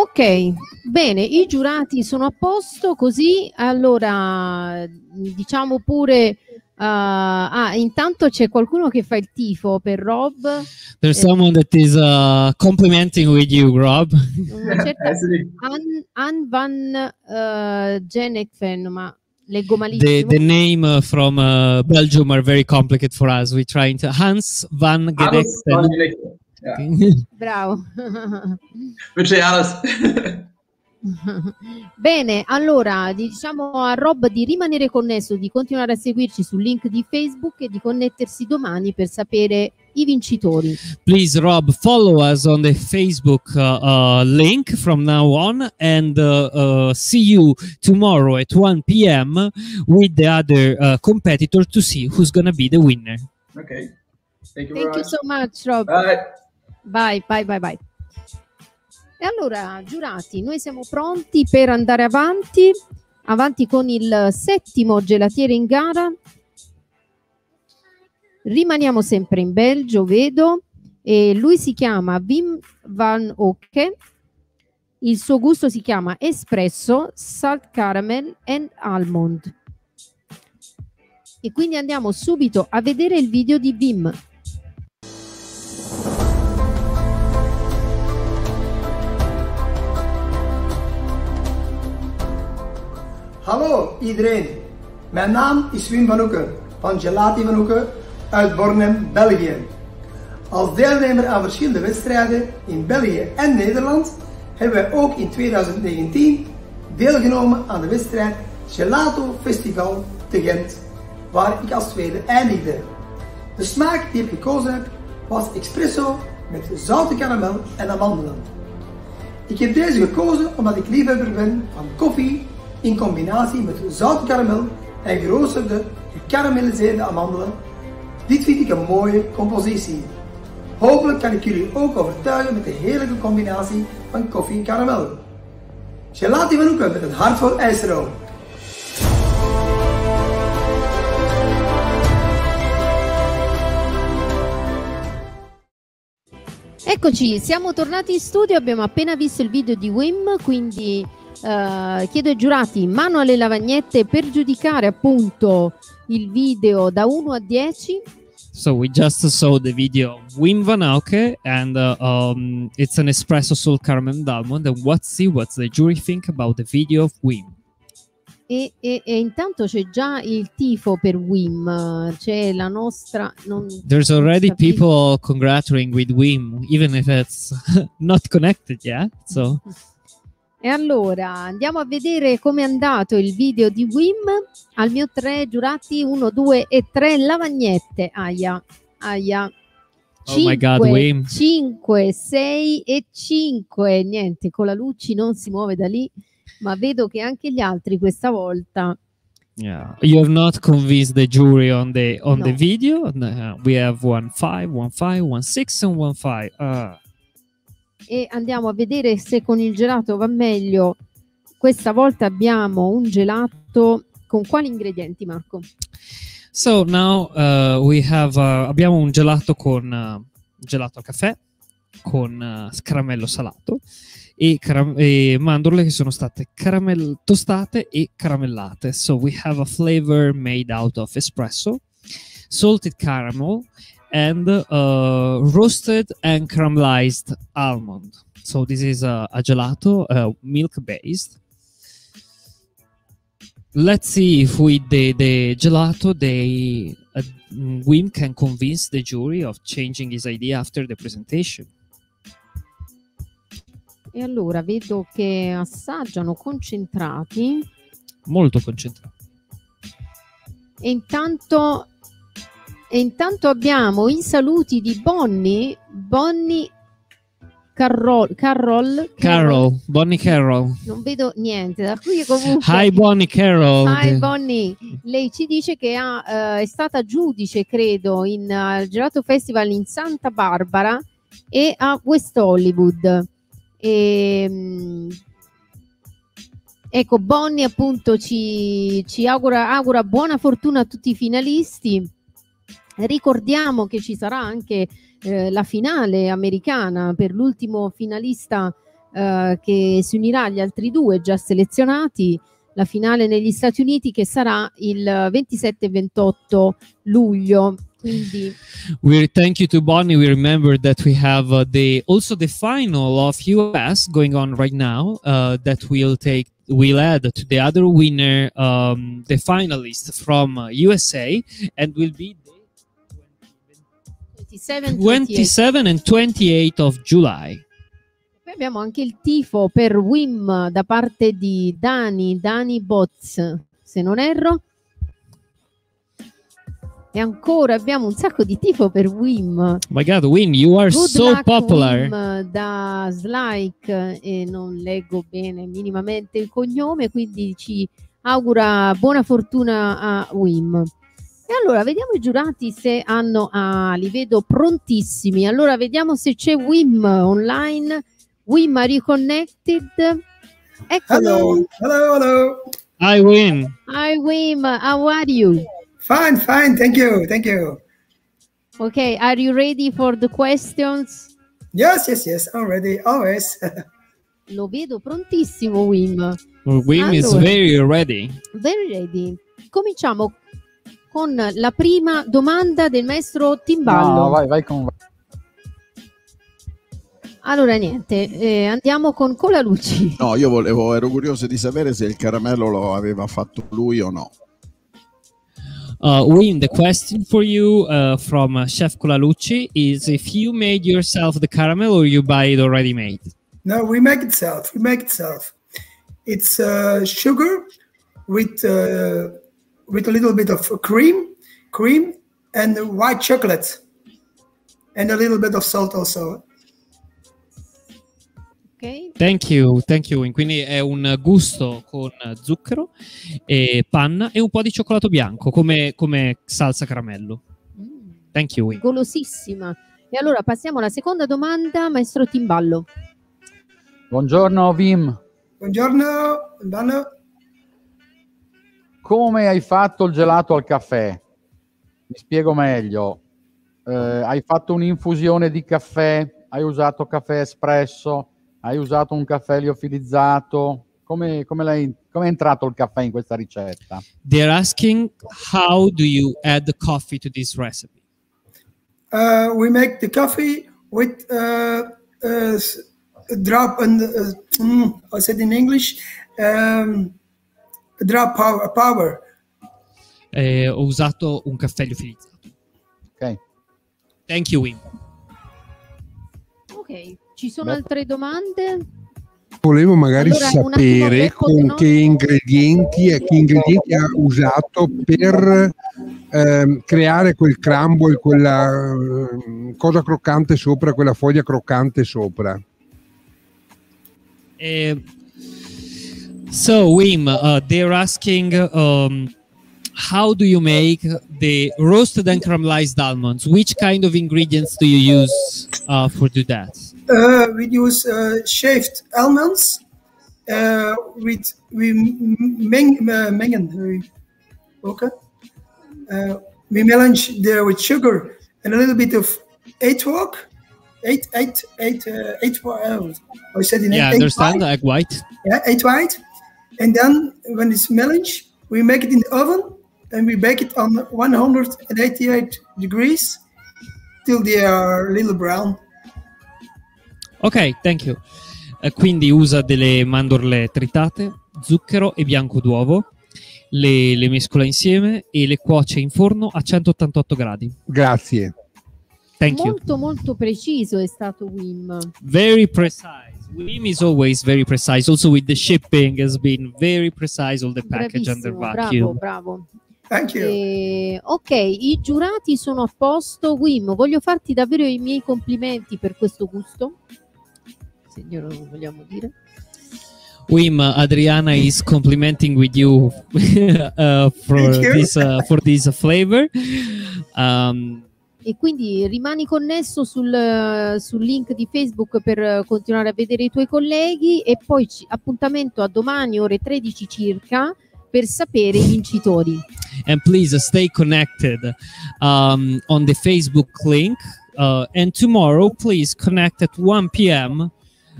Ok, bene, i giurati sono a posto, così allora diciamo pure, ah, ah, intanto c'è qualcuno che fa il tifo per Rob, There's Eh, someone that is uh, complimenting with you, Rob. una certa Ann, Ann van eh, Genekven, ma leggo the, malissimo. the name uh, from uh, Belgium are very complicated for us. We're trying to Hans van Alles Ja. Bravo. Wünsche alles. Bene, allora diciamo a Rob di rimanere connesso, di continuare a seguirci sul link di Facebook e di connettersi domani per sapere i vincitori. Please, Rob, follow us on the Facebook uh, uh, link from now on and uh, uh, see you tomorrow at 1 p.m. with the other uh, competitor to see who's to be the winner. Okay. Thank you Thank you so much, Rob. Bye. Bye, bye, bye, bye. E allora, giurati, noi siamo pronti per andare avanti, avanti con il settimo gelatiere in gara. Rimaniamo sempre in Belgio, vedo, e lui si chiama Wim van Ocke. Il suo gusto si chiama Espresso, Salt Caramel and Almond. E quindi andiamo subito a vedere il video di Wim. Hallo iedereen, mijn naam is Wim van Oeken van Gelati van Oeken uit Bornem, België. Als deelnemer aan verschillende wedstrijden in België en Nederland hebben wij ook in 2019 deelgenomen aan de wedstrijd Gelato Festival te Gent, waar ik als tweede eindigde. De smaak die ik gekozen heb was espresso met zoute karamel en amandelen. Ik heb deze gekozen omdat ik liefhebber ben van koffie in combinatie met zoute karamel en geroosterde, gekarameliseerde amandelen. Dit vind ik een mooie compositie. Hopelijk kan ik jullie ook overtuigen met de heerlijke combinatie van koffie en karamel. Gelati van Hoeken met een hart vol ijsroom. Eccoci, siamo tornati in studio, abbiamo appena visto il video di Wim, quindi eh, chiedo ai giurati mano alle lavagnette per giudicare appunto il video da 1 a 10. So we just saw the video of Wim Van Auke, and uh, um, it's an espresso salt caramel and almond. And let's see what the jury think about the video of Wim. E, e- e intanto c'è già il tifo per Wim, c'è la nostra... Non, There's already people congratulating with Wim, even if it's not connected yet. So E allora andiamo a vedere come è andato il video di Wim. Al mio 3 giurati 1, 2 e 3 lavagnette. Aia, aia. Oh my God, Wim. 5, 6 e 5. Niente, con la Lucci non si muove da lì, ma vedo che anche gli altri questa volta Yeah, you have not convinced the jury on the on the No. video. Uh, we have one five, one five, one six, and one five. Ah. E andiamo a vedere se con il gelato va meglio. Questa volta abbiamo un gelato con quali ingredienti, Marco? So now uh, we have uh, abbiamo un gelato con uh, gelato al caffè con uh, scaramello salato e, cara- e mandorle che sono state tostate e caramellate. So we have a flavor made out of espresso, salted caramel, and uh, roasted and caramelized almond. So this is a, a gelato, uh, milk based. Let's see if with the, the gelato, they uh, Wim can convince the jury of changing his idea after the presentation. E allora vedo che assaggiano concentrati Molto concentrato. e intanto, e intanto abbiamo i saluti di Bonnie, Bonnie Carroll, Carroll, Carol, Bonnie Carroll. non vedo niente da qui comunque. Hi Bonnie Carol. Hi Bonnie, lei ci dice che ha, eh, è stata giudice, credo, in eh, Gelato Festival in Santa Barbara e a West Hollywood. E, mm, ecco, Bonnie appunto ci, ci augura, augura buona fortuna a tutti i finalisti. Ricordiamo che ci sarà anche eh, la finale americana per l'ultimo finalista eh, che si unirà agli altri due già selezionati. La finale negli Stati Uniti che sarà il 27 e 28 luglio. Quindi We thank you to Bonnie. We remember that we have uh, the also the final of US going on right now. Uh, that will take will add to the other winner um, the finalist from uh, USA and will be 27 27 and 28 of July. Poi abbiamo anche il tifo per Wim da parte di Dani, Dani Boz, se non erro. E ancora abbiamo un sacco di tifo per Wim. Oh my God, Win, you are Good so popular. Wim, da Slike e non leggo bene minimamente il cognome, quindi ci augura buona fortuna a Wim. E allora vediamo i giurati se hanno, ah, li vedo prontissimi. Allora vediamo se c'è Wim online. Wim, are you connected? Eccolo. Hello, hello. Hi, Win. Hi Wim, how are you? Fine, fine. Thank you. Thank you. Okay, are you ready for the questions? Yes, yes, yes. I'm ready. Always. Lo vedo prontissimo Wim. Wim is Allora. very ready. Very ready. Cominciamo con la prima domanda del maestro Timballo. No, vai, vai con... Allora, niente, eh, andiamo con Colalucci. No, io volevo, ero curioso di sapere se il caramello lo aveva fatto lui o no. Uh, Wim, the question for you uh, from uh, Chef Colalucci is if you made yourself the caramel or you buy it already made? no, we make it self. We make it self. It's uh, sugar with uh, with a little bit of cream, cream, and white chocolate, and a little bit of salt also. Ok, Thank you, thank you. Quindi è un gusto con zucchero e panna e un po' di cioccolato bianco come, come salsa caramello. Thank you, Wim. golosissima. E allora passiamo alla seconda domanda, maestro Timballo. Buongiorno Vim, Buongiorno, buongiorno. Come hai fatto il gelato al caffè? Mi spiego meglio. Eh, hai fatto un'infusione di caffè? Hai usato caffè espresso? Hai usato un caffè liofilizzato? Come, come, l'hai- come è entrato il caffè in questa ricetta? They're asking how do you add the coffee to this recipe? Uh, we make the coffee with uh, uh, drop and uh, mm, I said in English, um, drop power. power. Eh, ho usato un caffè liofilizzato. Ok. Thank you, Wim. Ok, ci sono Beh. altre domande? Volevo magari Allora, sapere Beppo, con no? che ingredienti e che ingredienti ha usato per ehm, creare quel crumble, quella ehm, cosa croccante sopra, quella foglia croccante sopra. Eh, so, Wim, uh, they're asking um, how do you make the roasted and caramelized almonds? Which kind of ingredients do you use uh, for do that? Uh, we use uh, shaved almonds uh, with we meng, uh, mengen. Okay. Uh, we melange there with sugar and a little bit of eight walk, eight, eight, eight, uh, eight. Uh, I said in Yeah, eight understand. white. Egg white. Yeah, eight white. And then when it's melange, we make it in the oven and we bake it on 188 degrees till they are a little brown. Ok, thank you. Eh, quindi usa delle mandorle tritate, zucchero e bianco d'uovo, le, le mescola insieme e le cuoce in forno a 188 gradi. Grazie. Thank you. Molto molto preciso è stato Wim. Very precise. Wim is always very precise. Also with the shipping has been very precise all the package Bravissimo, vacuum. bravo, bravo. Thank you. Eh, ok, i giurati sono a posto. Wim, voglio farti davvero i miei complimenti per questo gusto. Se glielo vogliamo dire. Wim, Adriana is complimenting with you uh, for you. this uh, for this flavor. Um, E quindi rimani connesso sul, sul link di Facebook per continuare a vedere i tuoi colleghi e poi ci- appuntamento a domani ore 13 circa per sapere i vincitori. and please uh, stay connected um, on the Facebook link. Uh, and tomorrow, please connect at 1 p.m.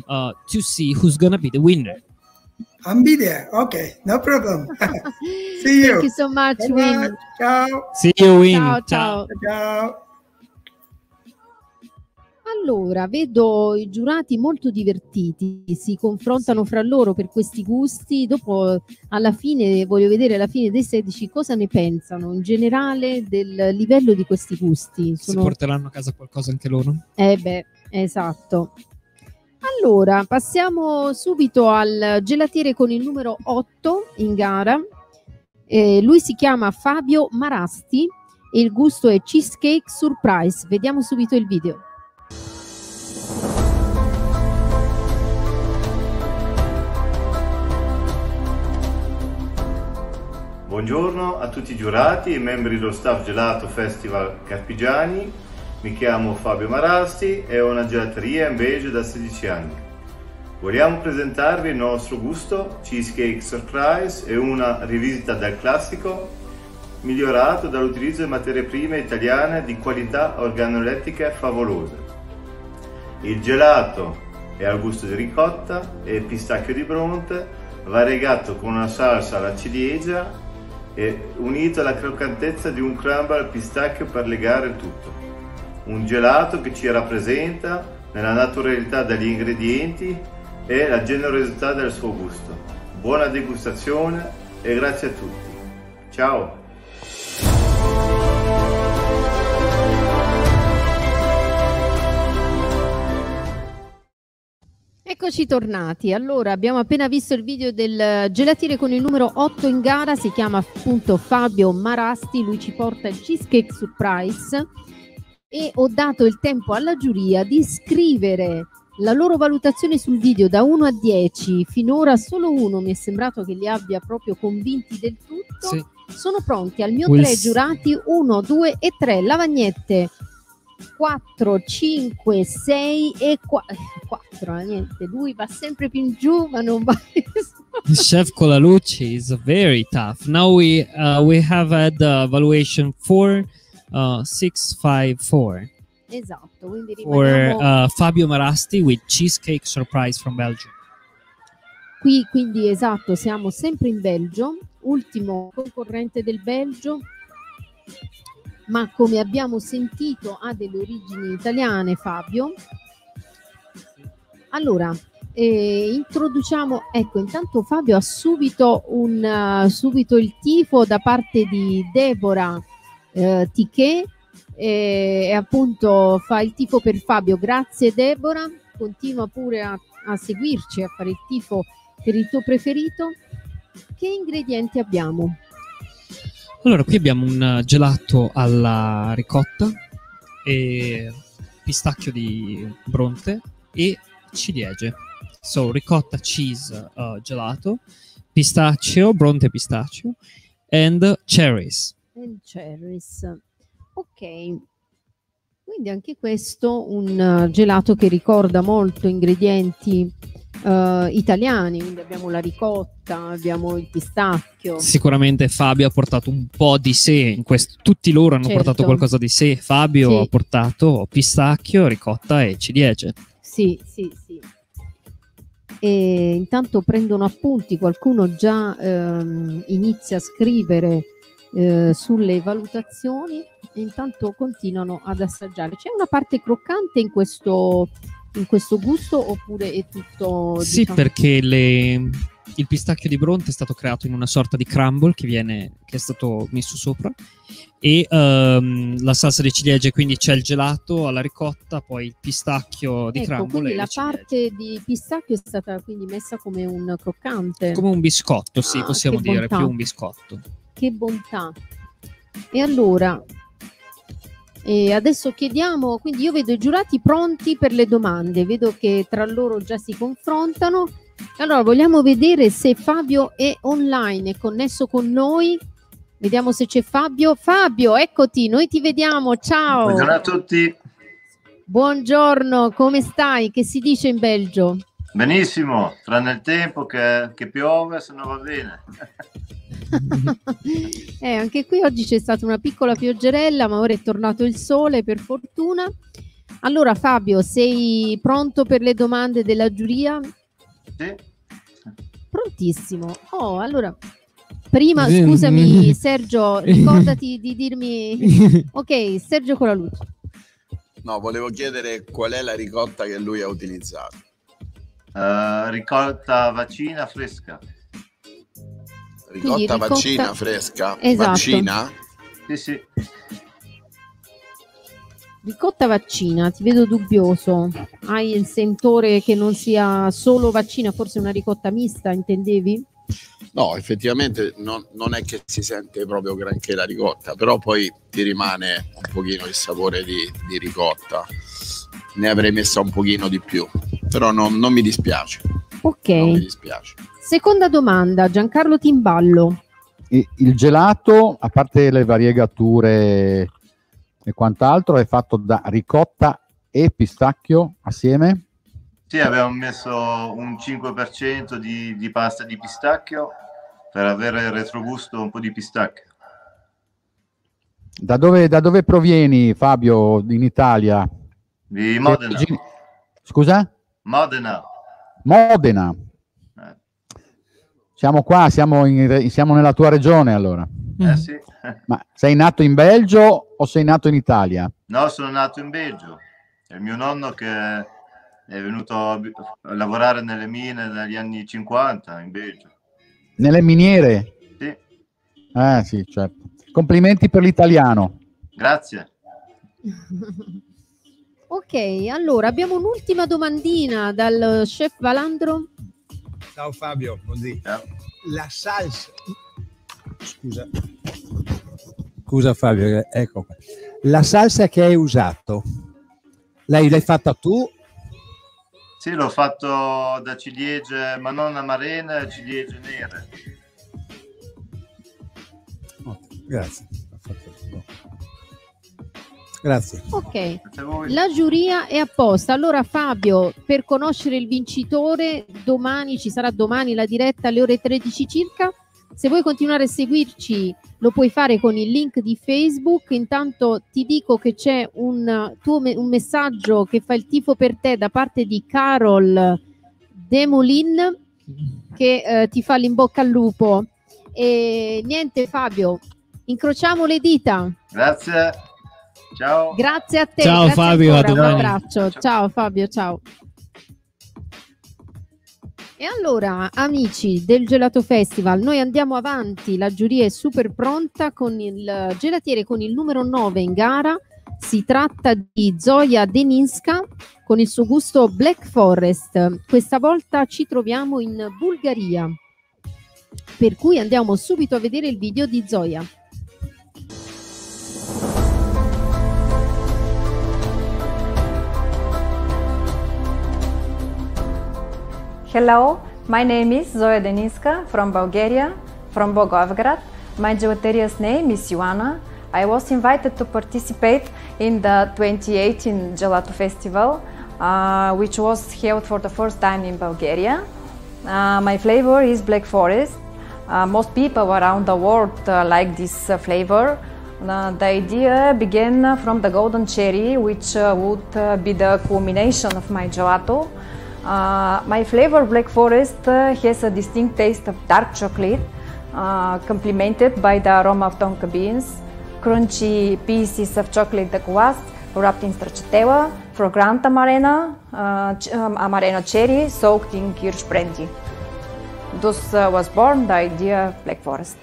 Uh, to see who's gonna be the winner. I'll be there. Okay, no problem. See you. Thank you so much. Wim. Ciao. See you, Wim. Ciao, Ciao. ciao. Ciao. Allora, vedo i giurati molto divertiti, si confrontano fra loro per questi gusti. Dopo, alla fine, voglio vedere alla fine dei 16 cosa ne pensano in generale del livello di questi gusti. Si Sono- porteranno a casa qualcosa anche loro? Eh beh, esatto. Allora, passiamo subito al gelatiere con il numero 8 in gara. Eh, lui si chiama Fabio Marasti e il gusto è Cheesecake Surprise. Vediamo subito il video. Buongiorno a tutti i giurati e membri dello staff Gelato Festival Carpigiani. Mi chiamo Fabio Marasti e ho una gelateria in Belgio da 16 anni. Vogliamo presentarvi il nostro gusto Cheesecake Surprise e una rivisita del classico migliorato dall'utilizzo di materie prime italiane di qualità organolettiche favolose. Il gelato è al gusto di ricotta e pistacchio di bronte, variegato con una salsa alla ciliegia e unito alla croccantezza di un crumble al pistacchio per legare il tutto. Un gelato che ci rappresenta nella naturalità degli ingredienti e la generosità del suo gusto. Buona degustazione e grazie a tutti. Ciao! Eccoci tornati. Allora, abbiamo appena visto il video del gelatiere con il numero 8 in gara, si chiama appunto Fabio Marasti, lui ci porta il Cheesecake Surprise e ho dato il tempo alla giuria di scrivere la loro valutazione sul video da 1 a 10. Finora solo uno mi è sembrato che li abbia proprio convinti del tutto. Sì. Sono pronti al mio Will 3 s- giurati 1, 2 e 3. Lavagnette 4, 5, 6 e 4. Niente, lui va sempre più in giù, ma non va. Chef Colalucci is very tough. Now we uh, we have had uh, valuation four, uh, six, five, four esatto, quindi for rimaniamo uh, Fabio Marasti with cheesecake surprise from Belgium. qui, quindi esatto, siamo sempre in Belgio, ultimo concorrente del Belgio, ma come abbiamo sentito ha delle origini italiane Fabio. Allora, eh, introduciamo, ecco, intanto Fabio ha subito, un, eh, subito il tifo da parte di Deborah eh, Tiché e, e appunto fa il tifo per Fabio. Grazie Deborah, continua pure a, a seguirci, a fare il tifo per il tuo preferito. Che ingredienti abbiamo? Allora, qui abbiamo un uh, gelato alla ricotta e pistacchio di bronte e ciliegie. So, ricotta cheese uh, gelato, pistacchio, bronte pistacchio and cherries. and cherries. Ok, quindi anche questo un eh, gelato che ricorda molto ingredienti eh, italiani, quindi abbiamo la ricotta, abbiamo il pistacchio. Sicuramente Fabio ha portato un po' di sé, in questo, tutti loro hanno Certo. portato qualcosa di sé. Fabio Sì. ha portato pistacchio, ricotta e ciliegie. Sì, sì, sì. E intanto prendono appunti, qualcuno già ehm, inizia a scrivere eh, sulle valutazioni intanto continuano ad assaggiare. C'è una parte croccante in questo, in questo gusto oppure è tutto... Sì, diciamo- perché le- il pistacchio di Bronte è stato creato in una sorta di crumble che, viene, che è stato messo sopra e ehm, la salsa di ciliegie, quindi c'è il gelato alla ricotta, poi il pistacchio di Ecco, crumble quindi e la parte di pistacchio è stata quindi messa come un croccante. come un biscotto, sì, Ah, possiamo dire, bontà. più un biscotto. Che bontà. E allora, e adesso chiediamo, quindi io vedo i giurati pronti per le domande, vedo che tra loro già si confrontano. Allora, vogliamo vedere se Fabio è online, è connesso con noi. Vediamo se c'è Fabio. Fabio, eccoti, noi ti vediamo. Ciao. Buongiorno a tutti. Buongiorno, come stai? Che si dice in Belgio? Benissimo, tranne il tempo che, che piove, se no va bene. Eh, anche qui oggi c'è stata una piccola pioggerella, ma ora è tornato il sole per fortuna. Allora Fabio, sei pronto per le domande della giuria? Sì. Prontissimo. Oh, allora prima scusami Sergio, ricordati di dirmi Ok, Sergio con la luce. No, volevo chiedere qual è la ricotta che lui ha utilizzato. Eh, ricotta vaccina fresca. Ricotta, Quindi ricotta- vaccina fresca? Esatto. Vaccina? Sì, sì. Ricotta vaccina, ti vedo dubbioso. Hai il sentore che non sia solo vaccina, forse una ricotta mista, intendevi? No, effettivamente non, non è che si sente proprio granché la ricotta, però poi ti rimane un pochino il sapore di, di ricotta. Ne avrei messa un pochino di più, però non, non mi dispiace. Ok. Non mi dispiace. Seconda domanda, Giancarlo Timballo. Il gelato, a parte le variegature e quant'altro, è fatto da ricotta e pistacchio assieme? Sì, abbiamo messo un 5% di, di pasta di pistacchio per avere il retrogusto un po' di pistacchio. Da dove, da dove provieni, Fabio, in Italia? Di Modena. Scusa? Modena. Modena. Siamo qua, siamo, in- siamo nella tua regione allora. Eh sì. Ma sei nato in Belgio o sei nato in Italia? No, sono nato in Belgio. È il mio nonno che è venuto a lavorare nelle mine negli anni 50 in Belgio. Nelle miniere? Sì. Eh sì, certo. Complimenti per l'italiano. Grazie. Ok, allora abbiamo un'ultima domandina dal chef Valandro. Ciao Fabio, buondì. La salsa. Scusa. Scusa Fabio, ecco qua. La salsa che hai usato, l'hai, l'hai fatta tu? Sì, l'ho fatto da ciliegie, ma non amarene, ciliegie nere. Grazie. Ho fatto- no. Grazie. Ok, la giuria è a posto. Allora Fabio, per conoscere il vincitore, domani ci sarà domani la diretta alle ore 13 circa. Se vuoi continuare a seguirci, lo puoi fare con il link di Facebook. Intanto ti dico che c'è un, tuo me- un messaggio che fa il tifo per te da parte di Carol Demolin che eh, ti fa l'in-bocca al lupo. E niente Fabio, incrociamo le dita. Grazie. Ciao. Grazie a te. Ciao, Fabio, ancora, a Un domani. abbraccio. Ciao Fabio, ciao. E allora, amici del Gelato Festival, noi andiamo avanti, la giuria è super pronta con il gelatiere con il numero 9 in gara. Si tratta di Zoya Deninska con il suo gusto Black Forest. Questa volta ci troviamo in Bulgaria. Per cui andiamo subito a vedere il video di Zoya. Hello, my name is Zoya Deniska from Bulgaria, from Bogovgrad. My gelateria's name is Ioana. I was invited to participate in the 2018 Gelato Festival, uh, which was held for the first time in Bulgaria. Uh, my flavor is Black Forest. Uh, most people around the world uh, like this uh, flavor. Uh, the idea began from the golden cherry, which would be the culmination of my gelato. Uh, my flavor Black Forest uh, has a distinct taste of dark chocolate, uh, complemented by the aroma of tonka beans, crunchy pieces of chocolate de glace wrapped in stracciatella, fragrant amarena, uh, ch- um, amarena cherry soaked in kirsch brandy. Thus uh, was born the idea of Black Forest.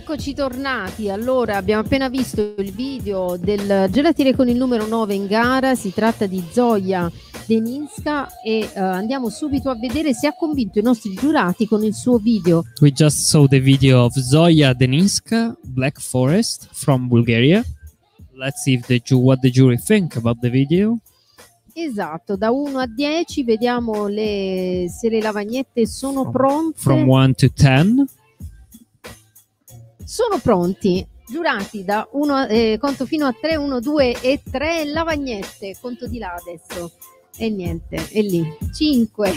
Eccoci tornati, allora abbiamo appena visto il video del gelatiere con il numero 9 in gara, si tratta di Zoya Deninska e eh, andiamo subito a vedere se ha convinto i nostri giurati con il suo video. We just saw the video of Zoya Deninska, Black Forest from Bulgaria. Let's see the what the jury think about the video. Esatto, da 1 a 10 vediamo le- se le lavagnette sono pronte. From 1 to 10. Sono pronti. Giurati da 1 eh, conto fino a 3, 1, 2 e 3 lavagnette. Conto di là adesso. E niente, è lì. 5,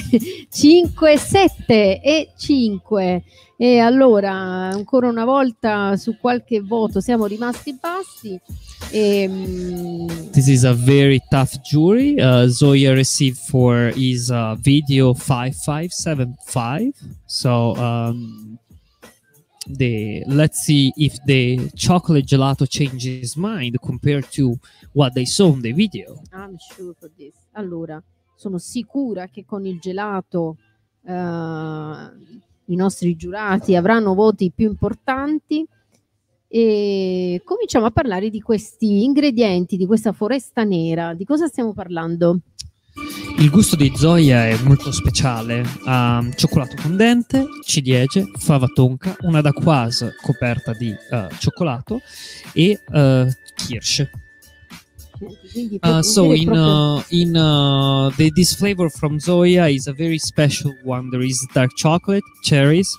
5, 7 e 5. E allora, ancora una volta su qualche voto siamo rimasti bassi. E, mm, This is a very tough jury. Uh, Zoya received for his uh, video 5575. So um, the let's see if the chocolate gelato changes mind compared to what they saw in the video. I'm sure for this. Allora, sono sicura che con il gelato eh, i nostri giurati avranno voti più importanti e cominciamo a parlare di questi ingredienti, di questa foresta nera. Di cosa stiamo parlando? Il gusto di Zoya è molto speciale. Ha cioccolato fondente, ciliegie, fava tonka, una dacquoise coperta di eh, cioccolato e eh, kirsch. Uh, so in uh, in uh, the, this flavor from Zoya is a very special one. There is dark chocolate, cherries,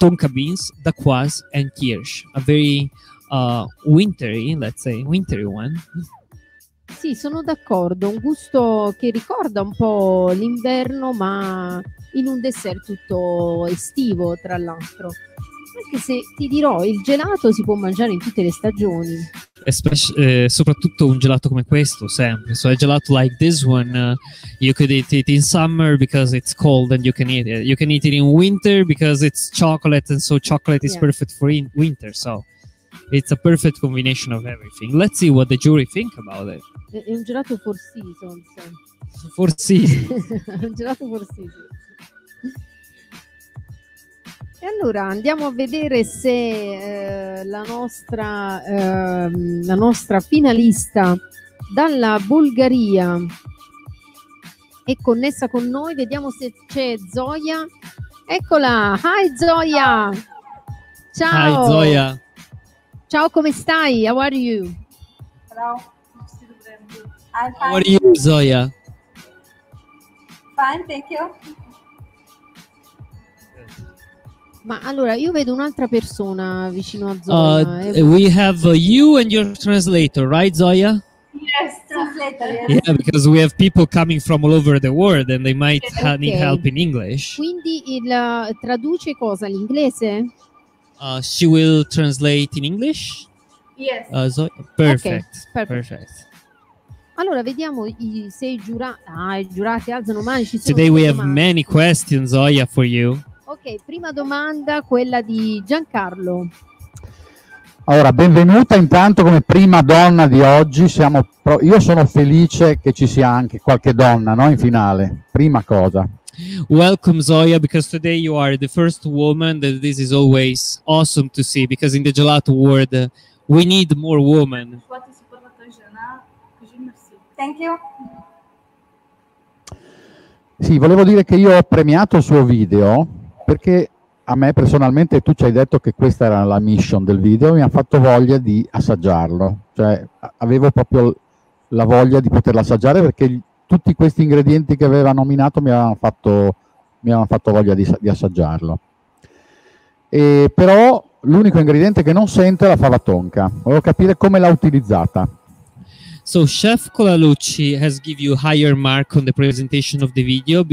tonka beans, dacquoise, and kirsch. A very uh, wintry, let's say, wintry one. Sì, sono d'accordo, un gusto che ricorda un po' l'inverno, ma in un dessert tutto estivo, tra l'altro. Anche se ti dirò, il gelato si può mangiare in tutte le stagioni. Espec- eh, soprattutto un gelato come questo, sempre. So a gelato like this one, uh, you could eat it in summer because it's cold and you can eat it. You can eat it in winter because it's chocolate and so chocolate is Yeah. perfect for in winter. So it's a perfect combination of everything. Let's see what the jury think about it. È un gelato four seasons. For season. È un gelato four seasons. E allora andiamo a vedere se eh, la, nostra, ehm, la nostra finalista dalla Bulgaria è connessa con noi. Vediamo se c'è Zoya. Eccola! Hi Zoya! Ciao! Hi Zoya. Ciao, come stai? How are you? Hello. I'm How fine. are you, Zoya? Fine, thank you. Ma allora io vedo un'altra persona vicino a Uh, Zoya. eh. we have uh, you and your translator, right, Zoya? Yes, translator. Yes. Yeah, because we have people coming from all over the world and they might ha- need help in English. Quindi il, traduce cosa? L'inglese? Uh, she will translate in English. Yes. Uh, Zoya? Perfect. perfect. Perfect. Allora vediamo i sei giurati. Ah, i giurati alzano mani. Ci sono Today we have domande. many questions, Zoya, for you. Ok, prima domanda, quella di Giancarlo. Allora, benvenuta intanto come prima donna di oggi. Siamo pro- io sono felice che ci sia anche qualche donna no, in finale. Prima cosa. Welcome, Zoya, because today you are the first woman. That this is always awesome to see because in the gelato world uh, we need more women. Thank you. Sì, volevo dire che io ho premiato il suo video perché a me personalmente tu ci hai detto che questa era la mission del video, mi ha fatto voglia di assaggiarlo, cioè avevo proprio la voglia di poterlo assaggiare perché tutti questi ingredienti che aveva nominato mi avevano fatto, mi avevano fatto voglia di, di assaggiarlo. E però l'unico ingrediente che non sento è la fava tonka. Volevo capire come l'ha utilizzata. So Chef Colalucci has give you higher mark on the presentation of the video.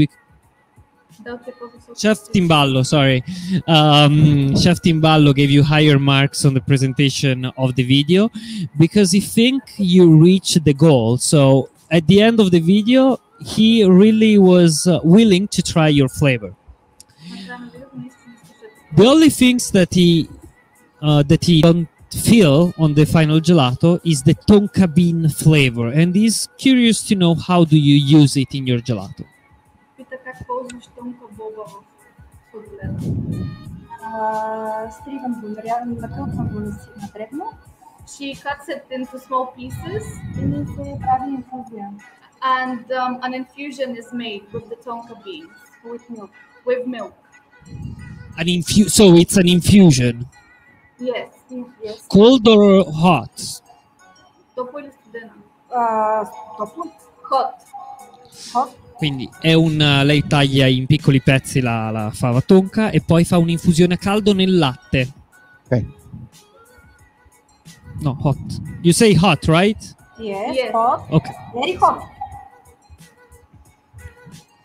Chef Timballo, sorry. Um, Chef Timballo gave you higher marks on the presentation of the video because he think you reached the goal. So at the end of the video, he really was uh, willing to try your flavor. The only things that he uh, that he don't feel on the final gelato is the tonka bean flavor, and he's curious to know how do you use it in your gelato. Пита как ползваш тонка боба в сладоледа. Uh, стригам го, наря- натрупвам го на си- на дребно. she cuts it into small pieces. And um, an infusion is made with the tonka beans. With milk. With milk. An infu- so it's an infusion? Yes. yes. Cold or hot? Uh, hot. Hot. Quindi un, eh, lei taglia in piccoli pezzi la, la fava tonka e poi fa un'infusione a caldo nel latte. Okay. No, hot. You say hot, right? Yes. Hot. Ok. Very hot.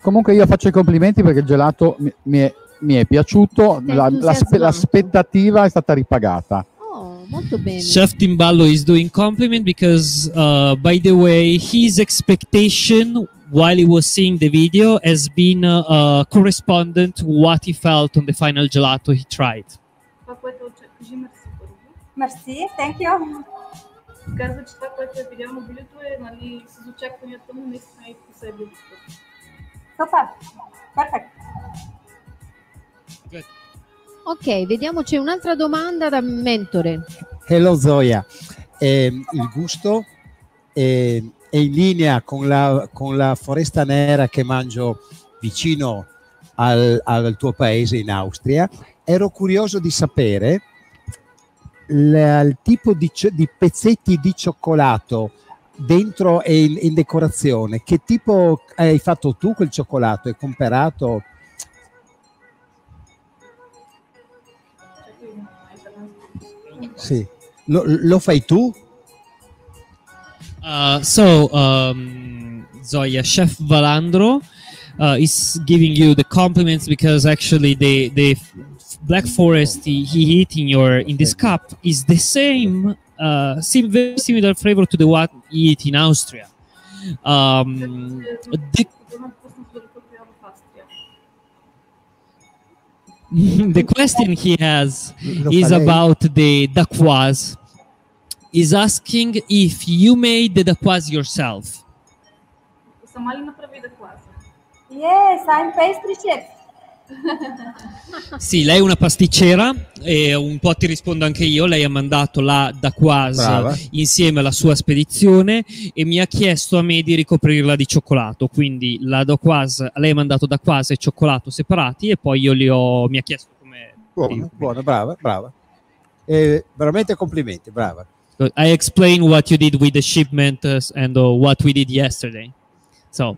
Comunque io faccio i complimenti perché il gelato mi, mi è, mi è piaciuto, la- l'aspettativa è stata ripagata. Oh, molto bene. Chef Timballo is doing compliment because, uh, by the way, his expectation while he was seeing the video has been uh, uh, correspondent to what he felt on the final gelato he tried. мерси първо. Мерси, thank you. Казва, че това, което е видял на видеото е нали, с очакванията му, наистина и по себе си. Супер. Перфект. Ok, vediamo c'è un'altra domanda da mentore. Hello Zoya, Ehm, il gusto è, è in linea con la, con la foresta nera che mangio vicino al, al tuo paese in Austria. Ero curioso di sapere la- il tipo di, cio- di pezzetti di cioccolato dentro e in, in decorazione. Che tipo hai fatto tu quel cioccolato? Hai comprato? Sì. Lo, lo fai tu? Uh, so, um, Zoya, Chef Valandro uh, is giving you the compliments because actually the the Black Forest he eat in your in this cup is the same, uh, sim- very similar flavor to the what he eat in Austria. Um, the, the question he has is about the daquas. Is asking if you made the daquas yourself. Yes, I'm pastry chef. Sì, lei è una pasticcera e un po' ti rispondo anche io. Lei ha mandato la dacquoise Brava. insieme alla sua spedizione e mi ha chiesto a me di ricoprirla di cioccolato. Quindi la dacquoise, lei ha mandato dacquoise e cioccolato separati e poi io li ho, mi ha chiesto come... Buono, buono, brava, brava. Eh, veramente complimenti, brava. I explained what you did with the shipment uh, and uh, what we did yesterday. So,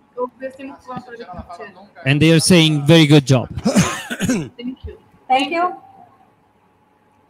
and they are saying very good job. Thank you.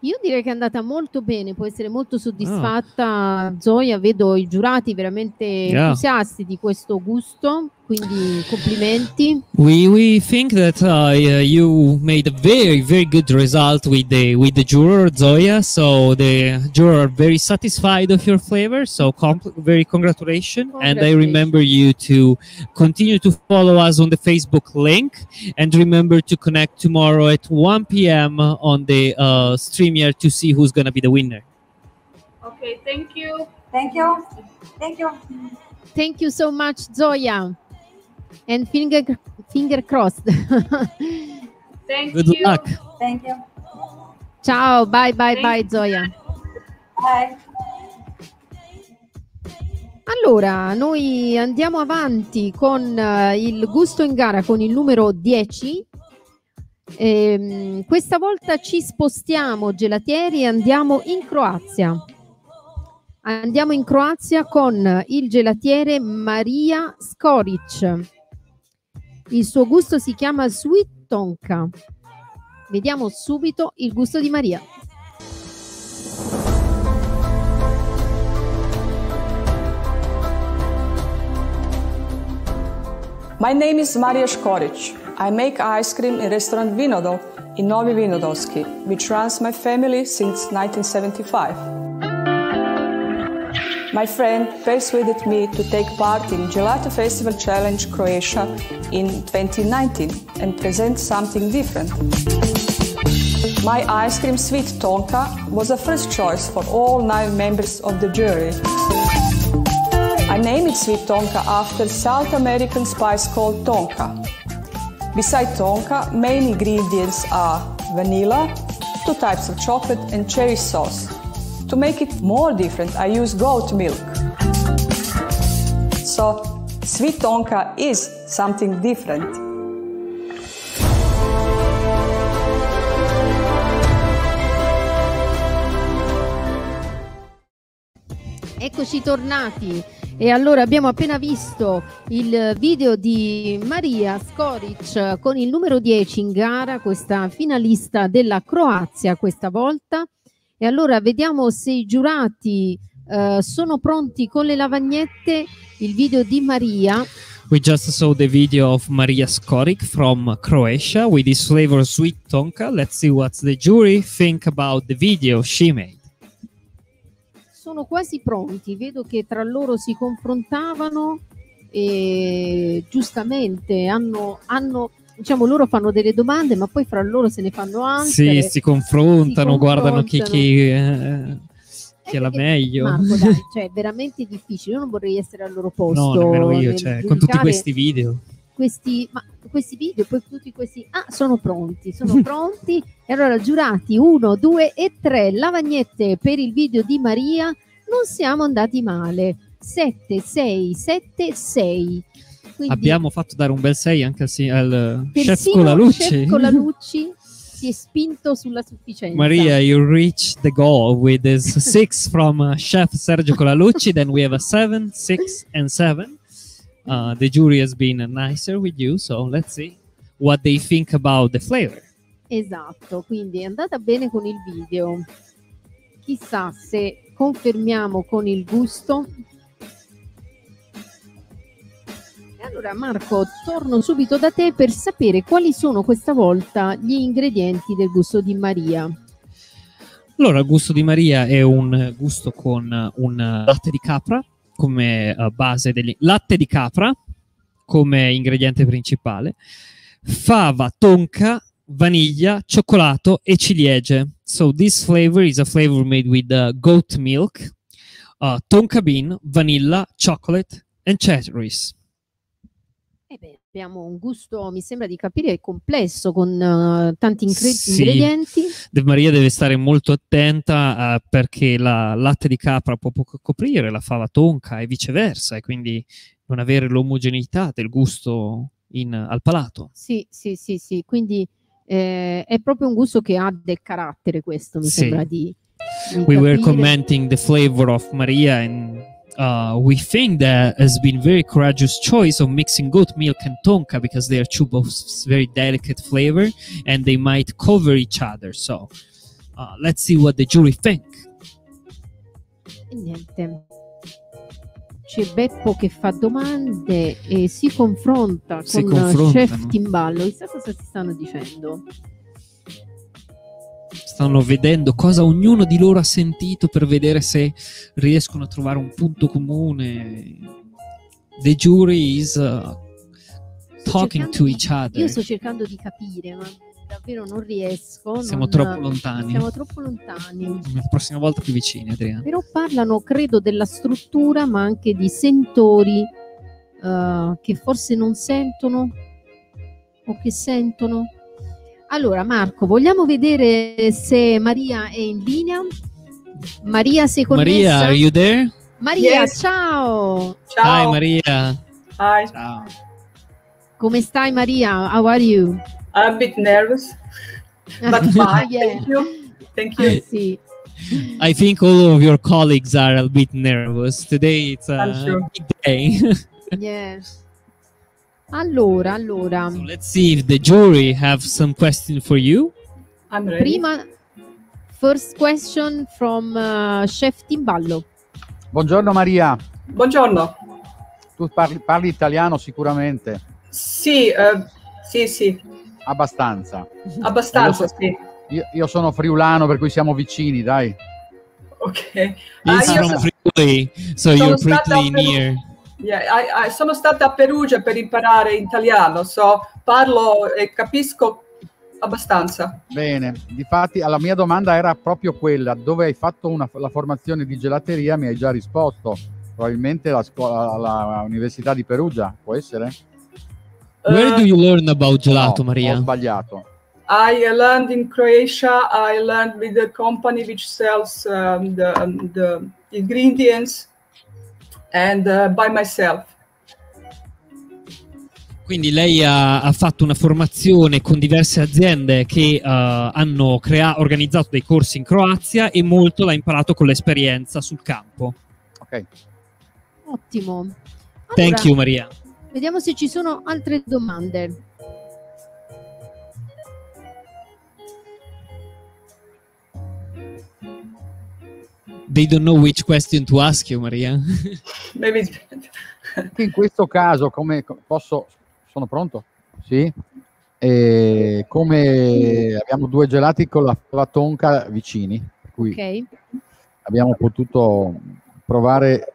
Io direi che è andata molto bene, può essere molto soddisfatta oh. Zoya, vedo i giurati veramente yeah. entusiasti di questo gusto quindi complimenti. We we think that uh, you made a very very good result with the with the juror Zoya. So the juror are very satisfied of your flavor. So comp- very congratulations, and I remember you to continue to follow us on the Facebook link, and remember to connect tomorrow at 1 p.m. on the uh, stream here to see who's gonna be the winner. Okay, thank you. Thank you. Thank you. Thank you so much Zoya. And finger, finger crossed. Thank Good you. luck. Thank you. Ciao, bye bye Thank bye. Zoya. Bye. Allora, noi andiamo avanti con eh, il gusto in gara con il numero 10. Ehm, questa volta ci spostiamo gelatieri e andiamo in Croazia. Andiamo in Croazia con il gelatiere Maria Skoric. Il suo gusto si chiama Sweet Tonka. Vediamo subito il gusto di Maria. My name is Maria Škoric. I make ice cream in restaurant Vinodol in Novi Vinodolski, which runs my family since 1975. My friend persuaded me to take part in Gelato Festival Challenge Croatia in 2019 and present something different. My ice cream sweet tonka was a first choice for all nine members of the jury. I named it sweet tonka after South American spice called tonka. Beside tonka, main ingredients are vanilla, two types of chocolate and cherry sauce. To make it more different, I use goat milk. So, sweet tonka is something different. Eccoci tornati e allora abbiamo appena visto il video di Maria Skoric con il numero 10 in gara, questa finalista della Croazia questa volta. E allora vediamo se i giurati eh, sono pronti con le lavagnette. Il video di Maria. We just saw the video of Maria Skoric from Croatia with this flavor sweet tonka. Let's see what the jury think about the video she made. sono quasi pronti, vedo che tra loro si confrontavano e giustamente hanno, hanno diciamo loro fanno delle domande ma poi fra loro se ne fanno altre. Sì, si confrontano, si guardano chi, chi, eh, chi è la meglio. Marco, dai, cioè è veramente difficile, io non vorrei essere al loro posto. No, nemmeno io, cioè, con tutti questi video. Questi, ma questi video, poi tutti questi, ah, sono pronti, sono pronti. E allora, giurati, uno, due e tre, lavagnette per il video di Maria, non siamo andati male. 7, 6, 7, 6. Quindi Abbiamo fatto dare un bel 6 anche al, al chef Colalucci. Chef Colalucci si è spinto sulla sufficienza. Maria, you reached the goal with this six from uh, Chef Sergio Colalucci. then we have a seven, six, and seven. Uh, the jury has been nicer with you, so let's see what they think about the flavor. Esatto, quindi è andata bene con il video. Chissà se confermiamo con il gusto. Allora Marco, torno subito da te per sapere quali sono questa volta gli ingredienti del gusto di Maria. Allora, il gusto di Maria è un gusto con un latte di capra come uh, base degli latte di capra come ingrediente principale, fava, tonka, vaniglia, cioccolato e ciliegie. So this flavor is a flavor made with uh, goat milk, uh, tonka bean, vanilla, chocolate and cherries. Eh beh, abbiamo un gusto, mi sembra di capire, complesso con eh, tanti ingre- Sì. ingredienti. De Maria deve stare molto attenta eh, perché la latte di capra può po- coprire la fava tonka e viceversa, e quindi non avere l'omogeneità del gusto in- al palato. Sì, sì, sì, sì, quindi eh, è proprio un gusto che ha del carattere questo, mi Sì. sembra di, we were commenting the flavor of Maria, and uh, we think that has been very courageous choice of mixing goat milk and tonka because they are two both very delicate flavor and they might cover each other. So uh, let's see what the jury think. Niente. C'è Beppo che fa domande e si confronta Si con eh, confrontano. Chef Timballo. Chissà cosa si stanno dicendo. Stanno vedendo cosa ognuno di loro ha sentito per vedere se riescono a trovare un punto comune. The jury is uh, talking to each other. Io sto cercando di capire, ma davvero non riesco. Siamo non- troppo lontani. Siamo troppo lontani. La prossima volta più vicini, Adriano. Però parlano, credo, della struttura, ma anche di sentori eh, che forse non sentono o che sentono. Allora, Marco, vogliamo vedere se Maria è in linea? Maria, sei connessa? Maria, are you there? Maria, Yes. ciao! Hi, Maria. Hi. Ciao. Come stai, Maria? How are you? I'm a bit nervous, but fine. Yeah. Thank you. Thank you. Sì. I think all of your colleagues are a bit nervous. Today it's a sure. big day. Yes. Allora, allora. Let's see if the jury have some question for you. I'm ready. Prima, first question from uh, Chef Timballo. Buongiorno Maria, Buongiorno. tu parli, parli italiano sicuramente, Sì, eh, sì, sì, abbastanza. abbastanza, sì. Io, io sono friulano, per cui siamo vicini, dai. Ok. Ah, io from so- Friuli, so sono you're pretty near. Yeah, I- I- sono stata a Perugia per imparare italiano, so, parlo e capisco abbastanza. Bene, difatti alla mia domanda era proprio quella, dove hai fatto una- la formazione di gelateria mi hai già risposto, probabilmente la scuola, la Università di Perugia, può essere? Where do you learn about gelato, No, Maria? Ho sbagliato. I learned in Croatia. I learned with the company which sells um, the, um, the ingredients and uh, by myself. Quindi lei ha, ha fatto una formazione con diverse aziende che eh, hanno crea- organizzato dei corsi in Croazia e molto l'ha imparato con l'esperienza sul campo. Ok. Ottimo. Thank Allora, you Maria. Vediamo se ci sono altre domande. They don't know which question to ask you, Maria. In questo caso, come co- posso... Sono pronto? Sì. E come abbiamo due gelati con la fava tonka vicini, per cui Ok. abbiamo potuto provare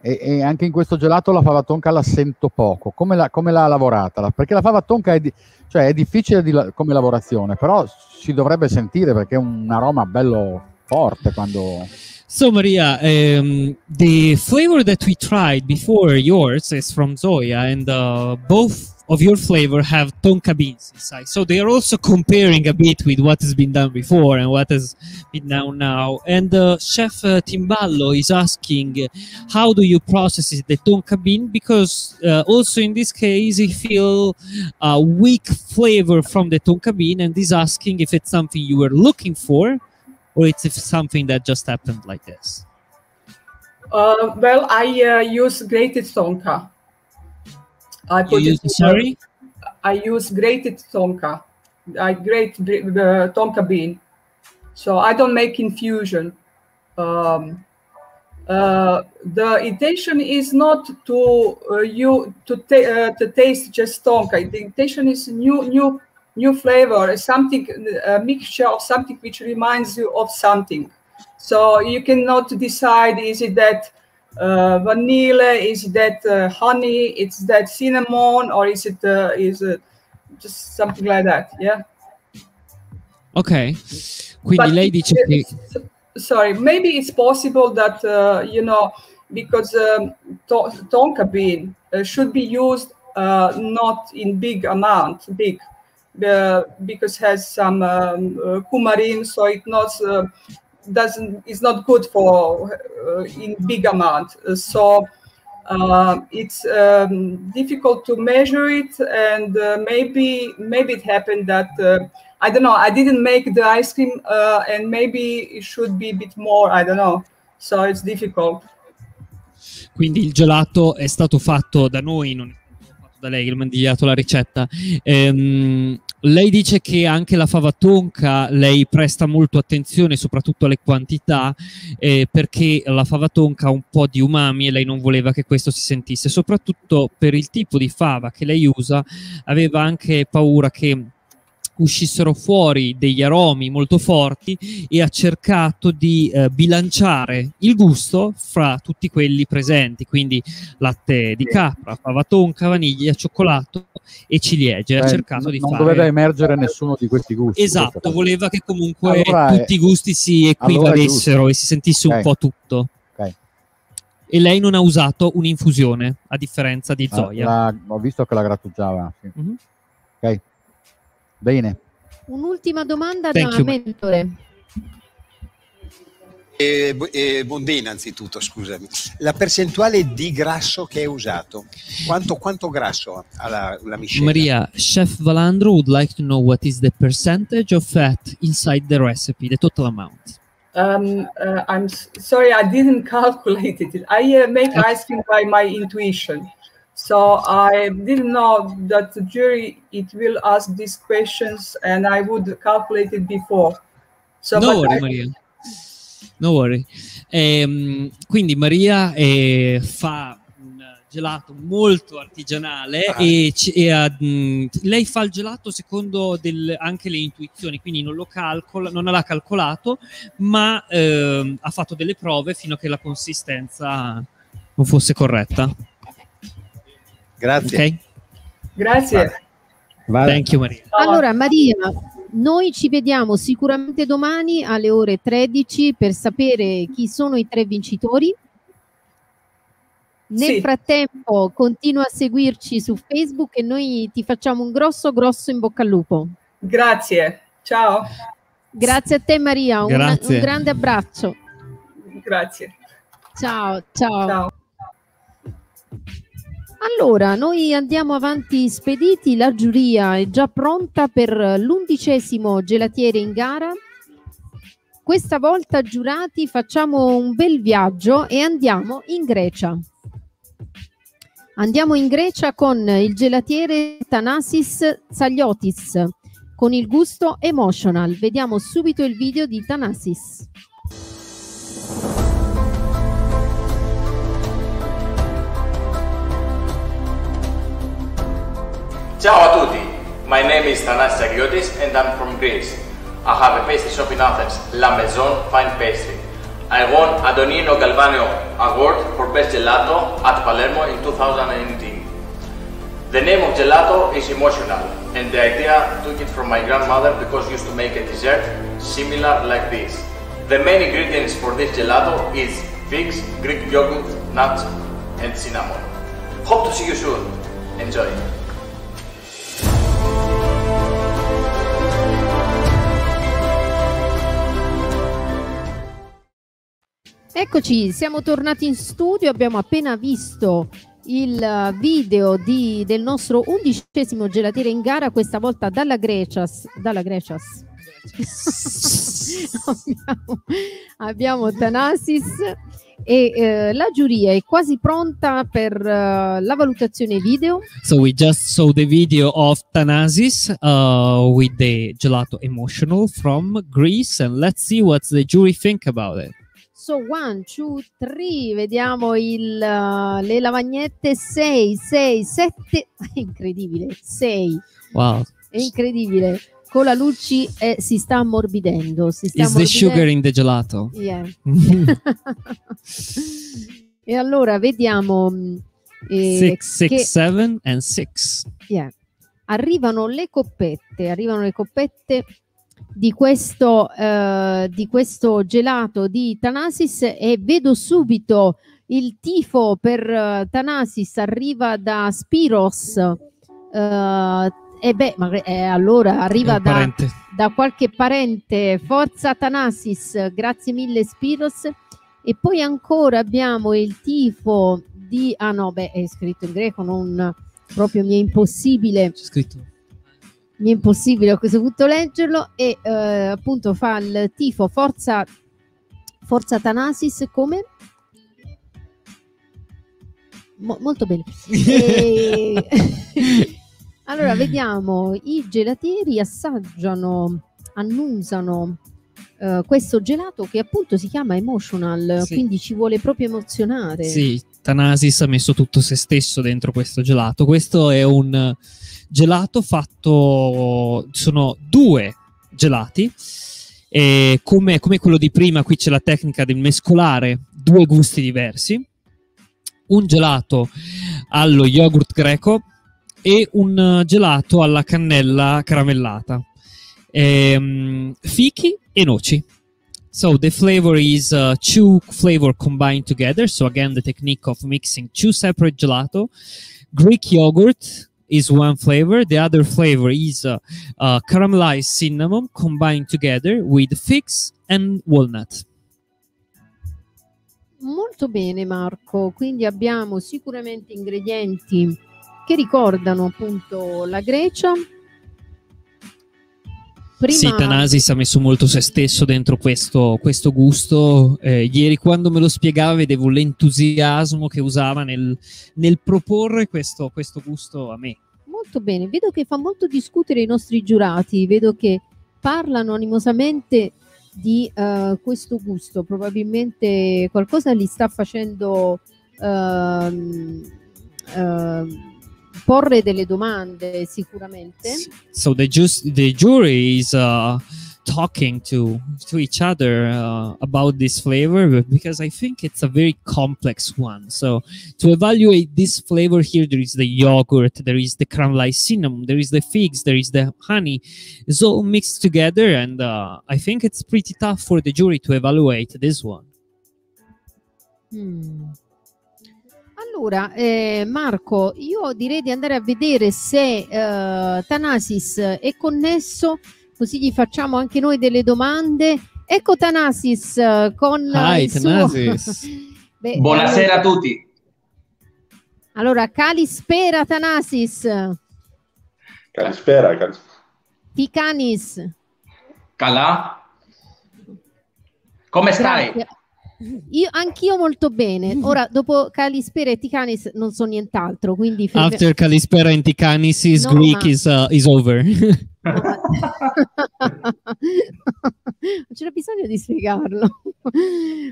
e, e anche in questo gelato la fava tonka la sento poco. Come, la- come l'ha lavorata? La- Perché la fava tonka è, di- cioè è difficile di la- come lavorazione, però si dovrebbe sentire perché è un aroma bello forte quando... So Maria, um, the flavor that we tried before yours is from Zoya, and uh, both of your flavor have tonka beans inside. So they are also comparing a bit with what has been done before and what has been done now. And uh, Chef uh, Timballo is asking, how do you process the tonka bean? Because uh, also in this case, he feel a weak flavor from the tonka bean, and is asking if it's something you were looking for or it's if something that just happened like this. Uh, well, I uh, use grated tonka. I You use- in- sorry? I use grated tonka. I grate the the tonka bean, so I don't make infusion. Um, uh, the intention is not to uh, you to ta- uh, to taste just tonka. The intention is new new new flavor, something a mixture of something which reminds you of something. So you cannot decide is it that uh, vanilla, is it that uh, honey, it's that cinnamon, or is it uh, is it just something like that? Yeah. Ok, quindi But lei dice che sorry maybe it's possible that uh, you know because um, to- tonka bean uh, should be used uh, not in big amount big because has some um, uh, coumarin so it not uh, doesn't is not good for uh, in big amount so uh, it's um, difficult to measure it and uh, maybe maybe it happened that uh, I don't know. I didn't make the ice cream, and maybe it should be a bit more. I don't know. So it's difficult. quindi il gelato è stato fatto da noi, stato fatto da lei, che ha mandiato la ricetta. Ehm, lei dice che anche la fava tonka lei presta molto attenzione soprattutto alle quantità eh, perché la fava tonka ha un po' di umami e lei non voleva che questo si sentisse, soprattutto per il tipo di fava che lei usa, aveva anche paura che uscissero fuori degli aromi molto forti e ha cercato di eh, bilanciare il gusto fra tutti quelli presenti, quindi latte di capra, fava tonka, vaniglia, cioccolato e ciliegie. ha Cioè, cercato di non fare doveva emergere nessuno di questi gusti. Esatto, voleva che comunque Allora è- tutti i gusti si allora è equivalessero giusto. e si sentisse un Ok. po' tutto. E lei non ha usato un'infusione, a differenza di Ah, Zoya. la- ho visto che la grattugiava. sì. Mhm. Ok, bene. Un'ultima domanda Thank da you. mentore. E, e buondì innanzitutto, scusami. La percentuale di grasso che hai usato, quanto, quanto grasso ha la, la miscela? Maria, Chef Valandro would like to know what is the percentage of fat inside the recipe, the total amount. Um, uh, I'm sorry, I didn't calculate it. I uh, make ice cream by my intuition. So I didn't know that the jury it will ask these questions, and I would calculate it before. So, no worry, I- Maria. No worry. Ehm, quindi Maria eh, fa un gelato molto artigianale Ah. e, ci- e ha, mh, lei fa il gelato secondo del- anche le intuizioni, quindi non lo calcola, non l'ha calcolato, ma ehm, ha fatto delle prove fino a che la consistenza non fosse corretta. Grazie. Ok? Grazie. Thank you Maria. Allora, Maria, noi ci vediamo sicuramente domani alle ore 13 per sapere chi sono i tre vincitori. Nel Sì. frattempo, continua a seguirci su Facebook e noi ti facciamo un grosso, grosso in bocca al lupo. Grazie. Ciao. Grazie a te, Maria. Un, Grazie. un grande abbraccio. Grazie. Ciao, ciao. Allora, noi andiamo avanti spediti, la giuria è già pronta per l'undicesimo gelatiere in gara. Questa volta giurati facciamo un bel viaggio e andiamo in Grecia. Andiamo in Grecia con il gelatiere Thanasis Zagliotis con il gusto emotional. Vediamo subito il video di Thanasis. Ciao a tutti, my name is Thanasis Agiotis and I'm from Greece. I have a pastry shop in Athens, La Maison Fine Pastry. I won Adonino Galvano Award for Best Gelato at Palermo in 2018. The name of gelato is emotional and the idea took it from my grandmother because used to make a dessert similar like this. The main ingredients for this gelato is figs, Greek yogurt, nuts and cinnamon. Hope to see you soon. Enjoy. Eccoci, siamo tornati in studio, abbiamo appena visto il eh, video di- del nostro undicesimo gelatiere in gara, questa volta dalla Grecias. Dalla Grecias. abbiamo, abbiamo Thanasis e eh, la giuria è quasi pronta per eh, la valutazione video. So we just saw the video of Thanasis uh, with the gelato emotional from Greece, and let's see what the jury think about it. So, one, two, three, vediamo il, uh, le lavagnette, 6, 6, 7, incredibile, 6, Wow. è incredibile. Con la Lucci eh, si sta ammorbidendo. Si sta Is the sugar ammorbidendo. in the gelato? Yeah. e allora vediamo mh, eh, six, six, che seven, and six. yeah, arrivano le coppette, arrivano le coppette di questo, eh, di questo gelato di Thanasis e vedo subito il tifo per eh, Thanasis arriva da Spiros eh, e beh, magari- eh, allora arriva da, da qualche parente. Forza Thanasis, grazie mille Spiros. E poi ancora abbiamo il tifo di... Ah no, beh, è scritto in greco, non proprio mi è impossibile. C'è scritto. Mi è impossibile a questo punto leggerlo e eh, appunto fa il tifo Forza, Forza Thanasis come? Mo- molto bene. E- allora, vediamo, i gelatieri assaggiano, annusano eh, questo gelato che appunto si chiama Emotional, Sì. quindi ci vuole proprio emozionare. Sì, Thanasis ha messo tutto se stesso dentro questo gelato. Questo è un gelato fatto. Sono due gelati. Come, come quello di prima, qui c'è la tecnica del mescolare due gusti diversi. Un gelato allo yogurt greco e un gelato alla cannella caramellata. Ehm, fichi e noci. So the flavor is uh, two flavor combined together. So again, the technique of mixing two separate gelato. Greek yogurt is one flavor. The other flavor is uh, uh, caramelized cinnamon combined together with figs and walnut. Molto bene Marco, quindi abbiamo sicuramente ingredienti che ricordano appunto la Grecia. Prima... Sì, Tanasis ha messo molto se stesso dentro questo, questo gusto. Eh, ieri quando me lo spiegava vedevo l'entusiasmo che usava nel, nel proporre questo, questo gusto a me. Molto bene, vedo che fa molto discutere i nostri giurati, vedo che parlano animosamente di uh, questo gusto, probabilmente qualcosa li sta facendo uh, uh, porre delle domande sicuramente. So the, ju- the jury is uh, talking to to each other uh, about this flavor because I think it's a very complex one. So to evaluate this flavor here, there is the yogurt, there is the caramelized cinnamon, there is the figs, there is the honey. It's all mixed together, and uh, I think it's pretty tough for the jury to evaluate this one. Hmm. Allora, eh, Marco, io direi di andare a vedere se eh, Tanasis è connesso, così gli facciamo anche noi delle domande. Ecco Tanasis eh, con Hi, il Tanasis. Suo... Beh, Buonasera allora... a tutti. Allora, Calispera Tanasis. Calispera. Cal... Ticanis. Calà. Come stai? Grazie. Io, anch'io molto bene. Ora, dopo Calispera e Ticanis non so nient'altro, quindi... fermi- After Kalispera and Tikanis, No, Greek ma- is uh, is over. non c'era bisogno di spiegarlo.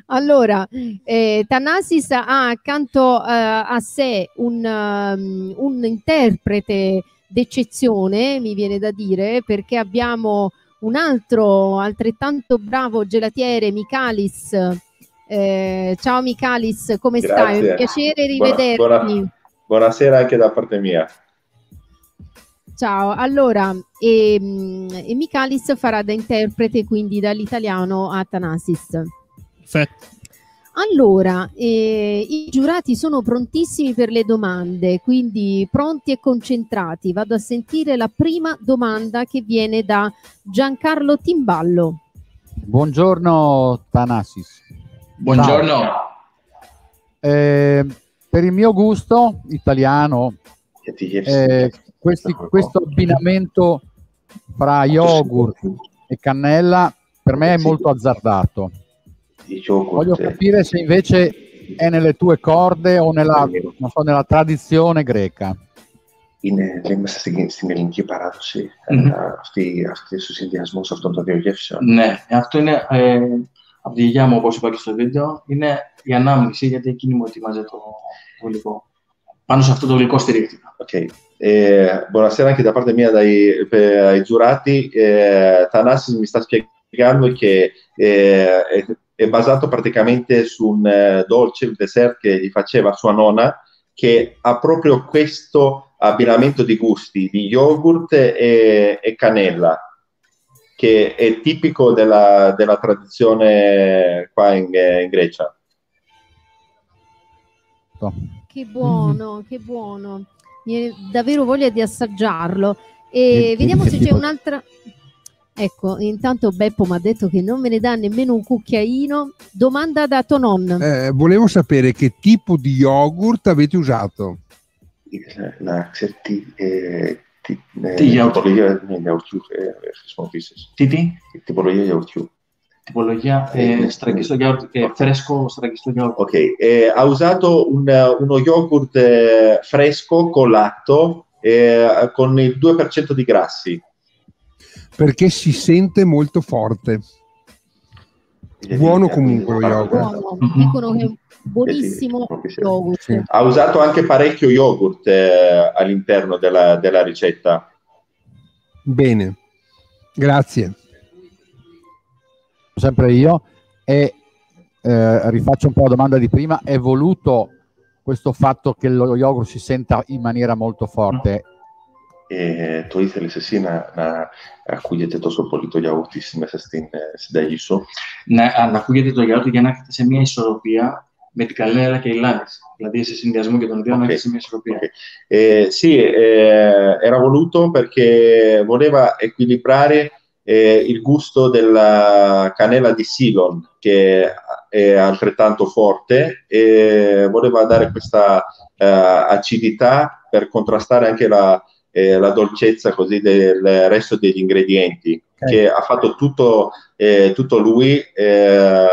allora, eh, Thanasis ha accanto eh, a sé un, um, un interprete d'eccezione, mi viene da dire, perché abbiamo un altro altrettanto bravo gelatiere, Michalis. Eh, ciao Michalis, come stai? È Grazie. un piacere Buona- rivederti. buona- buonasera anche da parte mia. Ciao, allora, ehm, e, Michalis farà da interprete quindi dall'italiano a Thanasis. Perfetto. Allora, eh, i giurati sono prontissimi per le domande, quindi pronti e concentrati. Vado a sentire la prima domanda che viene da Giancarlo Timballo. Buongiorno Tanasis. Buongiorno. Ciao. Eh, per il mio gusto italiano, eh, questi- questo abbinamento fra yogurt e cannella per me è molto azzardato. Voglio capire se invece è nelle tue corde o nella, non so, nella tradizione greca. Είναι, λέει, μέσα στην, στην ελληνική παράδοση Μμμ. ε, αυτή, αυτής ο συνδυασμός αυτών των δύο γεύσεων. Ναι, αυτό είναι ε, από τη γιαγιά μου, όπως είπα και στο βίντεο, είναι η ανάμνηση, γιατί εκείνη μου ετοίμαζε το, το γλυκό. Πάνω σε αυτό το γλυκό στηρίχτηκα. Ok. Eh, buonasera anche da parte mia dai, per- ai giurati. Eh, Thanasis mi sta spiegando che eh, è, è basato praticamente su un eh, dolce, il dessert che gli faceva sua nonna, che ha proprio questo abbinamento di gusti, di yogurt e, e cannella, che è tipico della, della tradizione qua in, in Grecia. Che buono, mm-hmm. che buono. Mi è davvero voglia di assaggiarlo. E che, vediamo che se tipo... c'è un'altra. Ecco, intanto Beppo mi ha detto che non me ne dà nemmeno un cucchiaino. Domanda da Tonon. Eh, volevo sapere che tipo di yogurt avete usato. Naxerti, eh, τι, ε, τι, ε, Τι γιαούρτι. τυπολογία ναι, γιαουρτιού ε, χρησιμοποίησες. Τι, τι? Η τυπολογία γιαουρτιού. Τυπολογία ε, στραγγιστό γιαούρτι, ε, φρέσκο στραγγιστό γιαούρτι. Ok, eh, ha usato un, uno yogurt eh, fresco colato eh, con il 2% di grassi. Perché si sente molto forte. Buono comunque lo yogurt. Buono, dicono che è buonissimo yogurt. Ha usato anche parecchio yogurt eh, all'interno della, della ricetta. Bene, grazie. sempre io e eh, rifaccio un po' la domanda di prima è voluto questo fatto che lo yogurt si senta in maniera molto forte Ε, το ήθελες εσύ να, να ακούγεται τόσο πολύ το γιαούρτι μέσα στην ε, συνταγή σου. Να, να ακούγεται το γιαούρτι για να έχετε σε μια ισορροπία με την καλένα και η λάδες. Δηλαδή σε συνδυασμό και των δύο να έχετε σε μια ισορροπία. Eh, sì, eh, era voluto perché voleva equilibrare eh, il gusto della cannella di Ceylon, che è altrettanto forte, e voleva dare questa eh, acidità per contrastare anche la, eh, la dolcezza così del resto degli ingredienti, Ok. che ha fatto tutto, eh, tutto lui eh,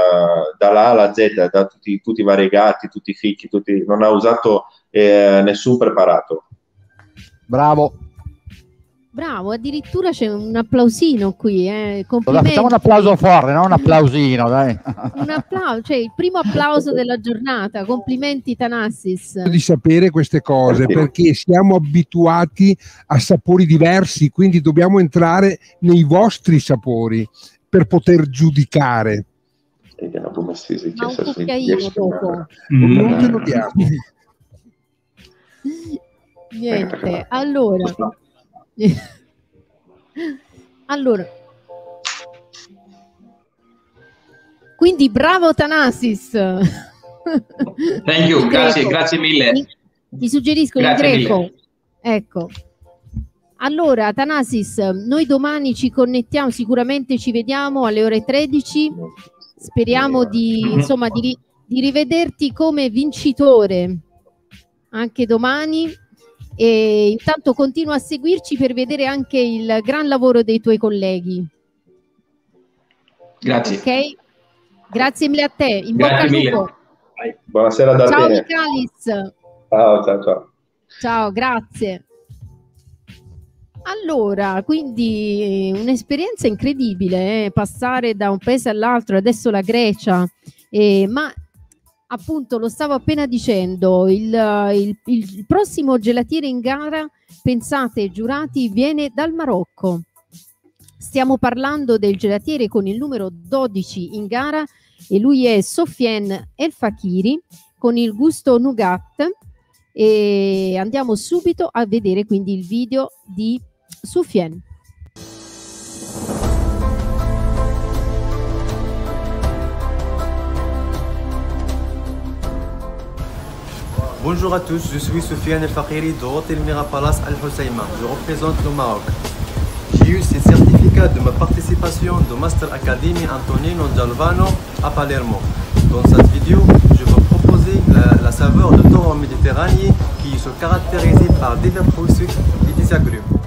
dall'A alla Z, da tutti, tutti i variegati, tutti i fichi, tutti- non ha usato eh, nessun preparato. Bravo. Bravo, addirittura c'è un applausino qui, eh. Facciamo un applauso forte, non un applausino, dai. Un applauso, cioè il primo applauso della giornata. Complimenti Tanassis. di sapere queste cose perché siamo abituati a sapori diversi, quindi dobbiamo entrare nei vostri sapori per poter giudicare. Abban ezt fizik, Ma un cucchiaino dopo. Non te lo diamo. Niente, allora. allora. Quindi bravo Tanasis. Thank you, In grazie, grazie mille. In- Ti suggerisco in Grazie greco. mille. Ecco. Allora, Tanasis, noi domani ci connettiamo, sicuramente ci vediamo alle ore 13. Speriamo di, insomma, di, di rivederti come vincitore anche domani. E intanto continua a seguirci per vedere anche il gran lavoro dei tuoi colleghi. Grazie. Ok? Grazie mille a te. In Grazie bocca al lupo. Buonasera da Ciao. Michalis. Ciao, ciao, ciao. Ciao, grazie. Allora, quindi un'esperienza incredibile, eh, passare da un paese all'altro, adesso la Grecia, eh, ma appunto lo stavo appena dicendo, il, il- il prossimo gelatiere in gara, pensate, giurati, viene dal Marocco. Stiamo parlando del gelatiere con il numero 12 in gara e lui è Sofiane El Fakiri con il gusto nougat e andiamo subito a vedere quindi il video di Soufiane. Bonjour à tous, je suis Soufiane El Fakiri de Mira Palace Al Hoceima. Je représente le Maroc. J'ai eu ce certificat de ma participation de Master Academy Antonino Galvano à Palermo. Dans cette vidéo, je vais proposer la, saveur de thon méditerranéen qui se caractérise par divers fruits et des agrumes.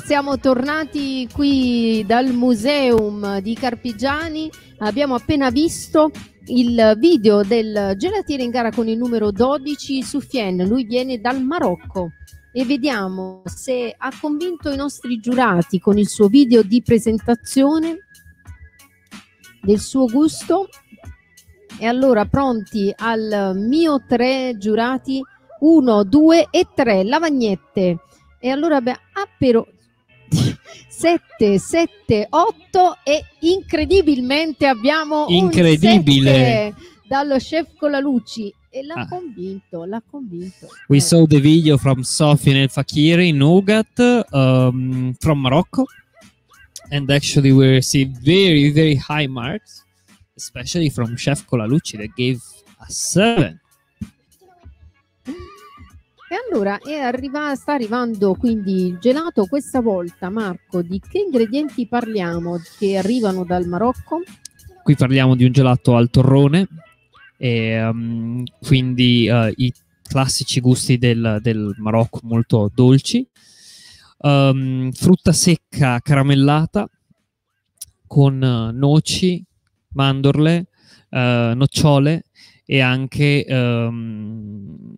Siamo tornati qui dal museum di Carpigiani. Abbiamo appena visto il video del gelatiere in gara con il numero 12 Soufiane. Lui viene dal Marocco e vediamo se ha convinto i nostri giurati con il suo video di presentazione del suo gusto. E allora pronti al mio tre giurati 1, 2 e 3 lavagnette. E allora beh, ah, però 7, 7, 8 e incredibilmente abbiamo Incredibile. 7 dallo chef Colalucci e l'ha Ah. convinto, l'ha convinto. We saw the video from Sofian El Fakiri Nougat um, from Morocco, and actually we received very very high marks, especially from Chef Colalucci that gave a seven. E allora arriva- sta arrivando quindi il gelato questa volta, Marco, di che ingredienti parliamo che arrivano dal Marocco? Qui parliamo di un gelato al torrone, e, um, quindi uh, i classici gusti del, del Marocco molto dolci, Um, frutta secca caramellata con uh, noci, mandorle, uh, nocciole e anche um,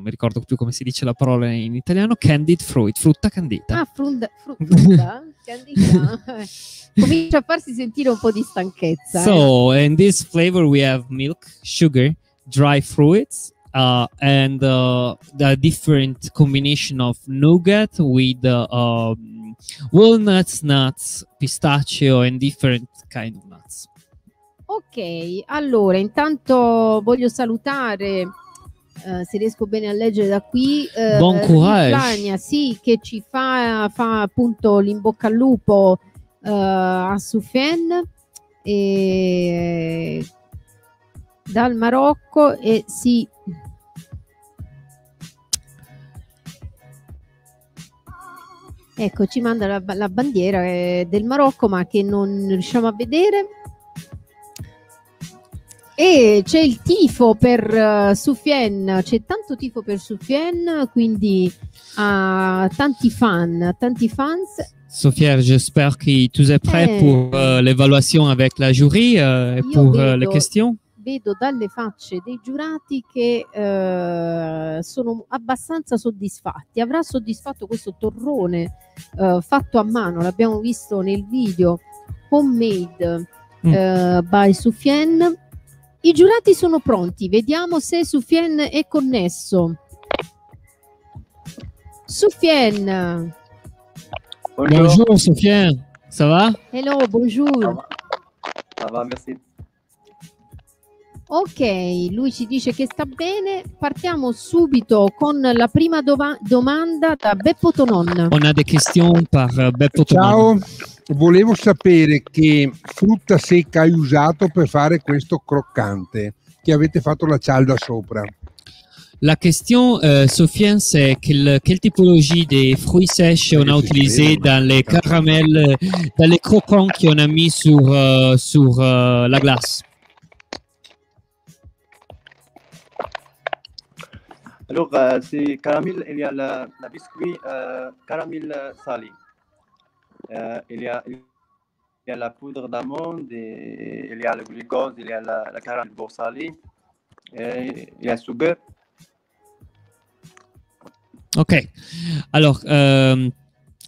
non mi ricordo più come si dice la parola in italiano, candied fruit, frutta candita. Ah, frunda, fru- frutta? Candida? Comincia a farsi sentire un po' di stanchezza. eh. So, in this flavor, we have milk, sugar, dry fruits, uh, and uh, the different combination of nougat with uh, um, walnuts, nuts, pistachio, and different kind of nuts. Ok, allora intanto voglio salutare, eh, se riesco bene a leggere da qui, eh, Buon courage. Sì, che ci fa, fa appunto l'in bocca al lupo eh, a Soufiane e dal Marocco e sì. Ecco, ci manda la, la bandiera eh, del Marocco, ma che non riusciamo a vedere. E c'è il tifo per uh, Soufiane, c'è tanto tifo per Soufiane, quindi ha tanti fan, tanti fans. Sophia, j'espère que tu es prêt Eh. pour euh, l'évaluation avec la jury euh, et Io pour euh, vedo- questions. Vedo dalle facce dei giurati che eh, sono abbastanza soddisfatti. Avrà soddisfatto questo torrone eh, fatto a mano, l'abbiamo visto nel video homemade Mm. eh, by Soufiane. I giurati sono pronti, vediamo se Soufiane è connesso. Soufiane, Bonjour, Sophia, ça va? hello, bonjour. Ça va, merci. Ok, lui ci dice che sta bene. Partiamo subito con la prima dova- domanda da Beppo Tonon. On a des questions par euh, Beppo Ciao, Toman. volevo sapere che frutta secca hai usato per fare questo croccante, che avete fatto la cialda sopra. La question, euh, Sofiane, c'est quelle, quelle typologie des fruits sèches on a utilisé dans les caramels, dans les croquants qu'on a mis sur, euh, sur euh, la glace? Alors, euh, c'est caramel, il y a la, biscuit euh, caramel euh, salé. Il, y a, il y a la poudre d'amande, il y a le glucose, il y a la, caramel beurre salé, il y a sugar. Ok. Alors,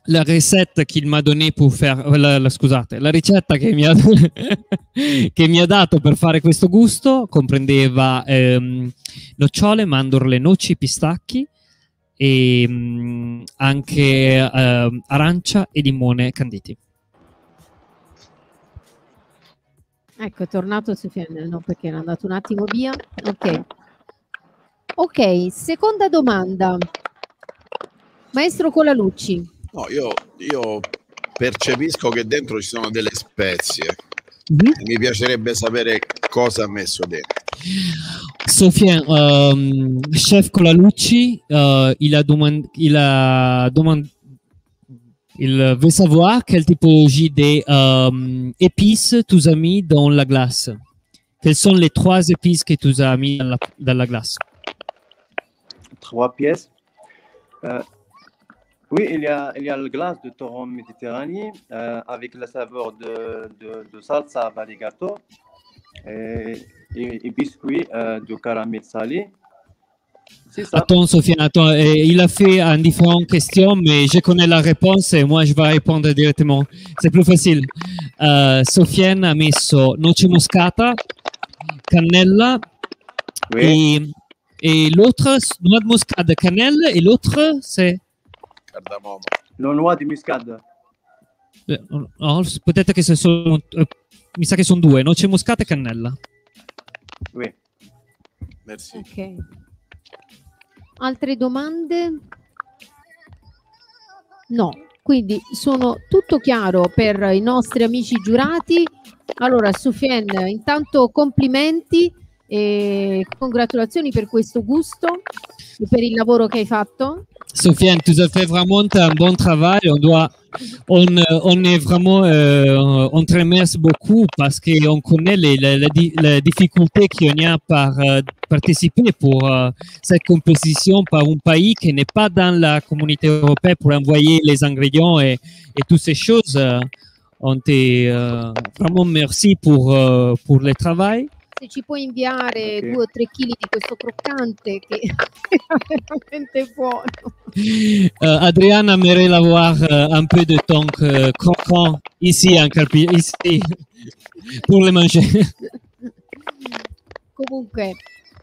la recette qu'il m'a donnée pour faire, la, la- scusate, la ricetta che mi, ha, che mi ha dato per fare questo gusto comprendeva ehm, nocciole, mandorle, noci, pistacchi e mm, anche ehm, arancia e limone canditi. Ecco, è tornato Soufiane, no, perché era andato un attimo via. Ok. Ok, seconda domanda. Maestro Colalucci. No, io, io percepisco che dentro ci sono delle spezie. E mi piacerebbe sapere cosa ha messo dentro. Sofiane, euh, chef Colalucci, euh, il a demandé, il a demandé, il veut savoir quelle typologie d'épices tu as mis dans la glace. Quelles sont les trois épices que tu as mis dans la, dans la glace? Trois pièces. Euh, oui, il y, a, il y a le glace de torrent méditerranéen euh, avec la saveur de, de, de salsa valigato et, et, et biscuit euh, de caramel salé. Ça. Attends, euh, il a fait un différentes questions, mais je connais la réponse et moi je vais répondre directement. C'est plus facile. Euh, Sofiane a messo noce moscata, cannella et, et l'autre, noix de moscade, cannelle et l'autre, c'est. Cardamomo. Le noix de muscade. eh, no, peut-être que ce sont. euh, mi sa che sono due, noce moscata e cannella. Oui. Merci. Ok. Altre domande? No, quindi sono tutto chiaro per i nostri amici giurati. Allora, Soufiane, intanto complimenti e congratulazioni per questo gusto e per il lavoro che hai fatto. Sofiane, tu as fait vraiment un bon travail. On est vraiment, euh, on te remercie beaucoup parce qu'on connaît les, les, les di- les difficultés qu'il y a par euh, participer pour euh, cette compétition par un pays qui n'est pas dans la communauté européenne pour envoyer les ingrédients et, toutes ces choses. Euh, on te vraiment merci pour le travail. Se ci puoi inviare Ok. due o tre chili di questo croccante che è veramente buono. Euh, Adriana aimerait avoir euh, un peu de ton euh, croquant ici, en Carpi- ici pour le manger. Comunque,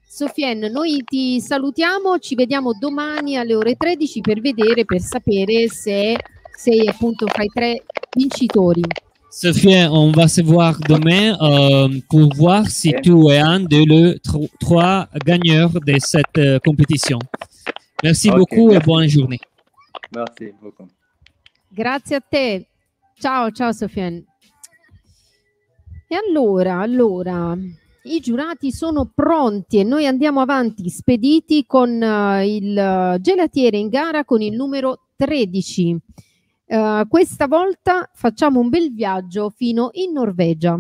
Sofiane, noi ti salutiamo, ci vediamo domani alle ore 13 per vedere, per sapere se sei appunto fra i tre vincitori. Sophie, on va se voir demain euh, pour voir si tu es un des le trois gagneurs de cette euh, compétition. Merci beaucoup et bonne journée. Merci beaucoup. Grazie a te. Ciao, ciao Sofiane. E allora, allora, i giurati sono pronti e noi andiamo avanti spediti con eh, il eh, gelatiere in gara con il numero 13. Eh, questa volta facciamo un bel viaggio fino in Norvegia.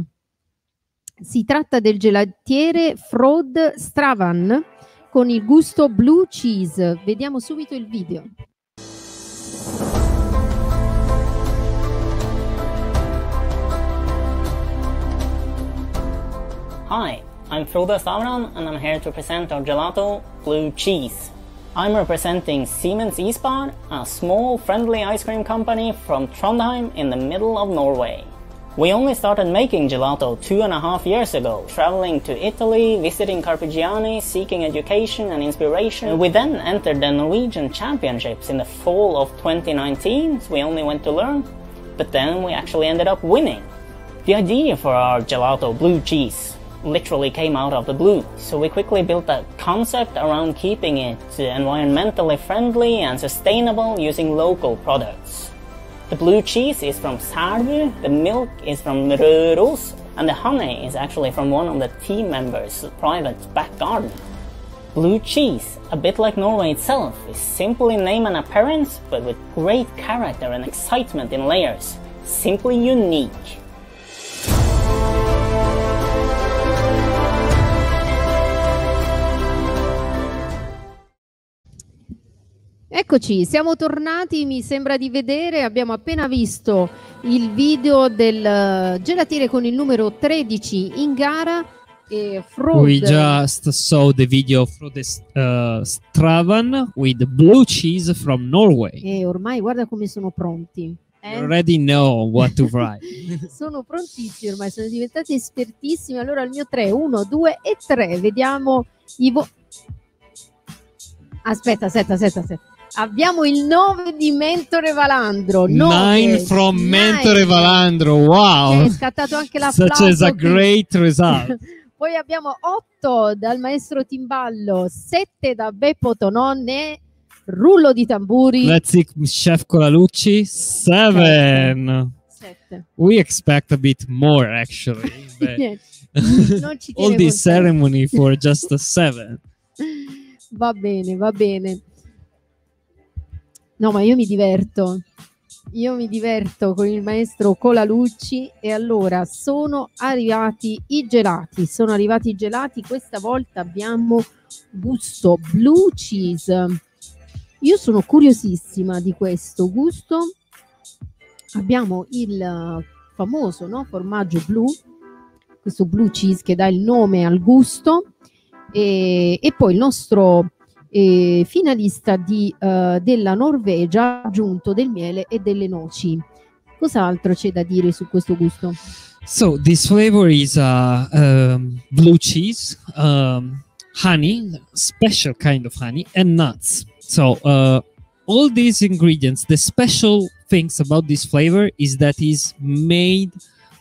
Si tratta del gelatiere Frod Stravan con il gusto blue cheese. Vediamo subito il video. Hi, I'm Frode Stavran and I'm here to present our gelato Blue Cheese. I'm representing Siemens Isbar, a small friendly ice cream company from Trondheim in the middle of Norway. We only started making gelato two and a half years ago, traveling to Italy, visiting Carpigiani, seeking education and inspiration. We then entered the Norwegian Championships in the fall of 2019, so we only went to learn, but then we actually ended up winning. The idea for our gelato blue cheese literally came out of the blue, so we quickly built a concept around keeping it environmentally friendly and sustainable using local products. The blue cheese is from Sarbu, the milk is from Røros, and the honey is actually from one of the team members' private back garden. Blue cheese, a bit like Norway itself, is simple in name and appearance, but with great character and excitement in layers. Simply unique. Eccoci, siamo tornati, mi sembra di vedere, abbiamo appena visto il video del eh, gelatiere con il numero 13 in gara e Frode. We just saw the video of the uh, Stravan with blue cheese from Norway. E ormai guarda come sono pronti. eh? Already know what to write. sono prontissimi ormai, sono diventati espertissimi. Allora il mio 3, 1, 2 e 3. Vediamo i vo- Aspetta, aspetta, aspetta, aspetta. Abbiamo il 9 di Mentore Valandro. Nove. Nine from Nine. Mentore Valandro. Wow. È scattato anche Such l'applauso. as a great result. Poi abbiamo 8 dal maestro Timballo, 7 da Beppo Tononne, rullo di tamburi. Let's see, Chef Colalucci. Seven. Sette. We expect a bit more actually. All this ceremony for just a seven. Va bene, va bene. No, ma io mi diverto. Io mi diverto con il maestro Colalucci e allora sono arrivati i gelati. Sono arrivati i gelati. Questa volta abbiamo gusto blue cheese. Io sono curiosissima di questo gusto. Abbiamo il famoso no, formaggio blu, questo blue cheese che dà il nome al gusto e, e poi il nostro eh, finalista di, eh, della Norvegia aggiunto del miele e delle noci. Cos'altro c'è da dire su questo gusto? So this flavor is uh, um, blue cheese, um, honey, special kind of honey, and nuts. So uh, all these ingredients, the special things about this flavor is that is made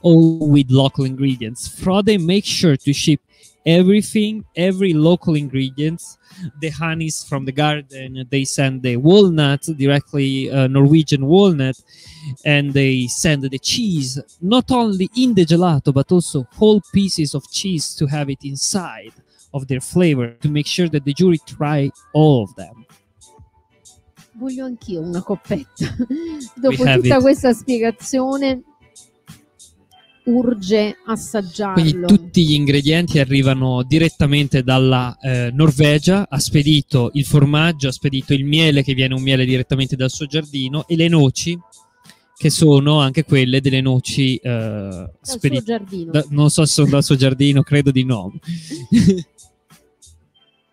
all with local ingredients. Frode makes sure to ship everything, every local ingredients. The honeys from the garden, they send the walnut directly, uh, Norwegian walnut, and they send the cheese not only in the gelato but also whole pieces of cheese to have it inside of their flavor to make sure that the jury try all of them. Voglio anch'io una coppetta. Dopo tutta it. questa spiegazione urge assaggiarlo. Quindi tutti gli ingredienti arrivano direttamente dalla eh, Norvegia, ha spedito il formaggio, ha spedito il miele che viene un miele direttamente dal suo giardino e le noci che sono anche quelle delle noci eh, spedite- giardino. da- non so se sono dal suo giardino, credo di no.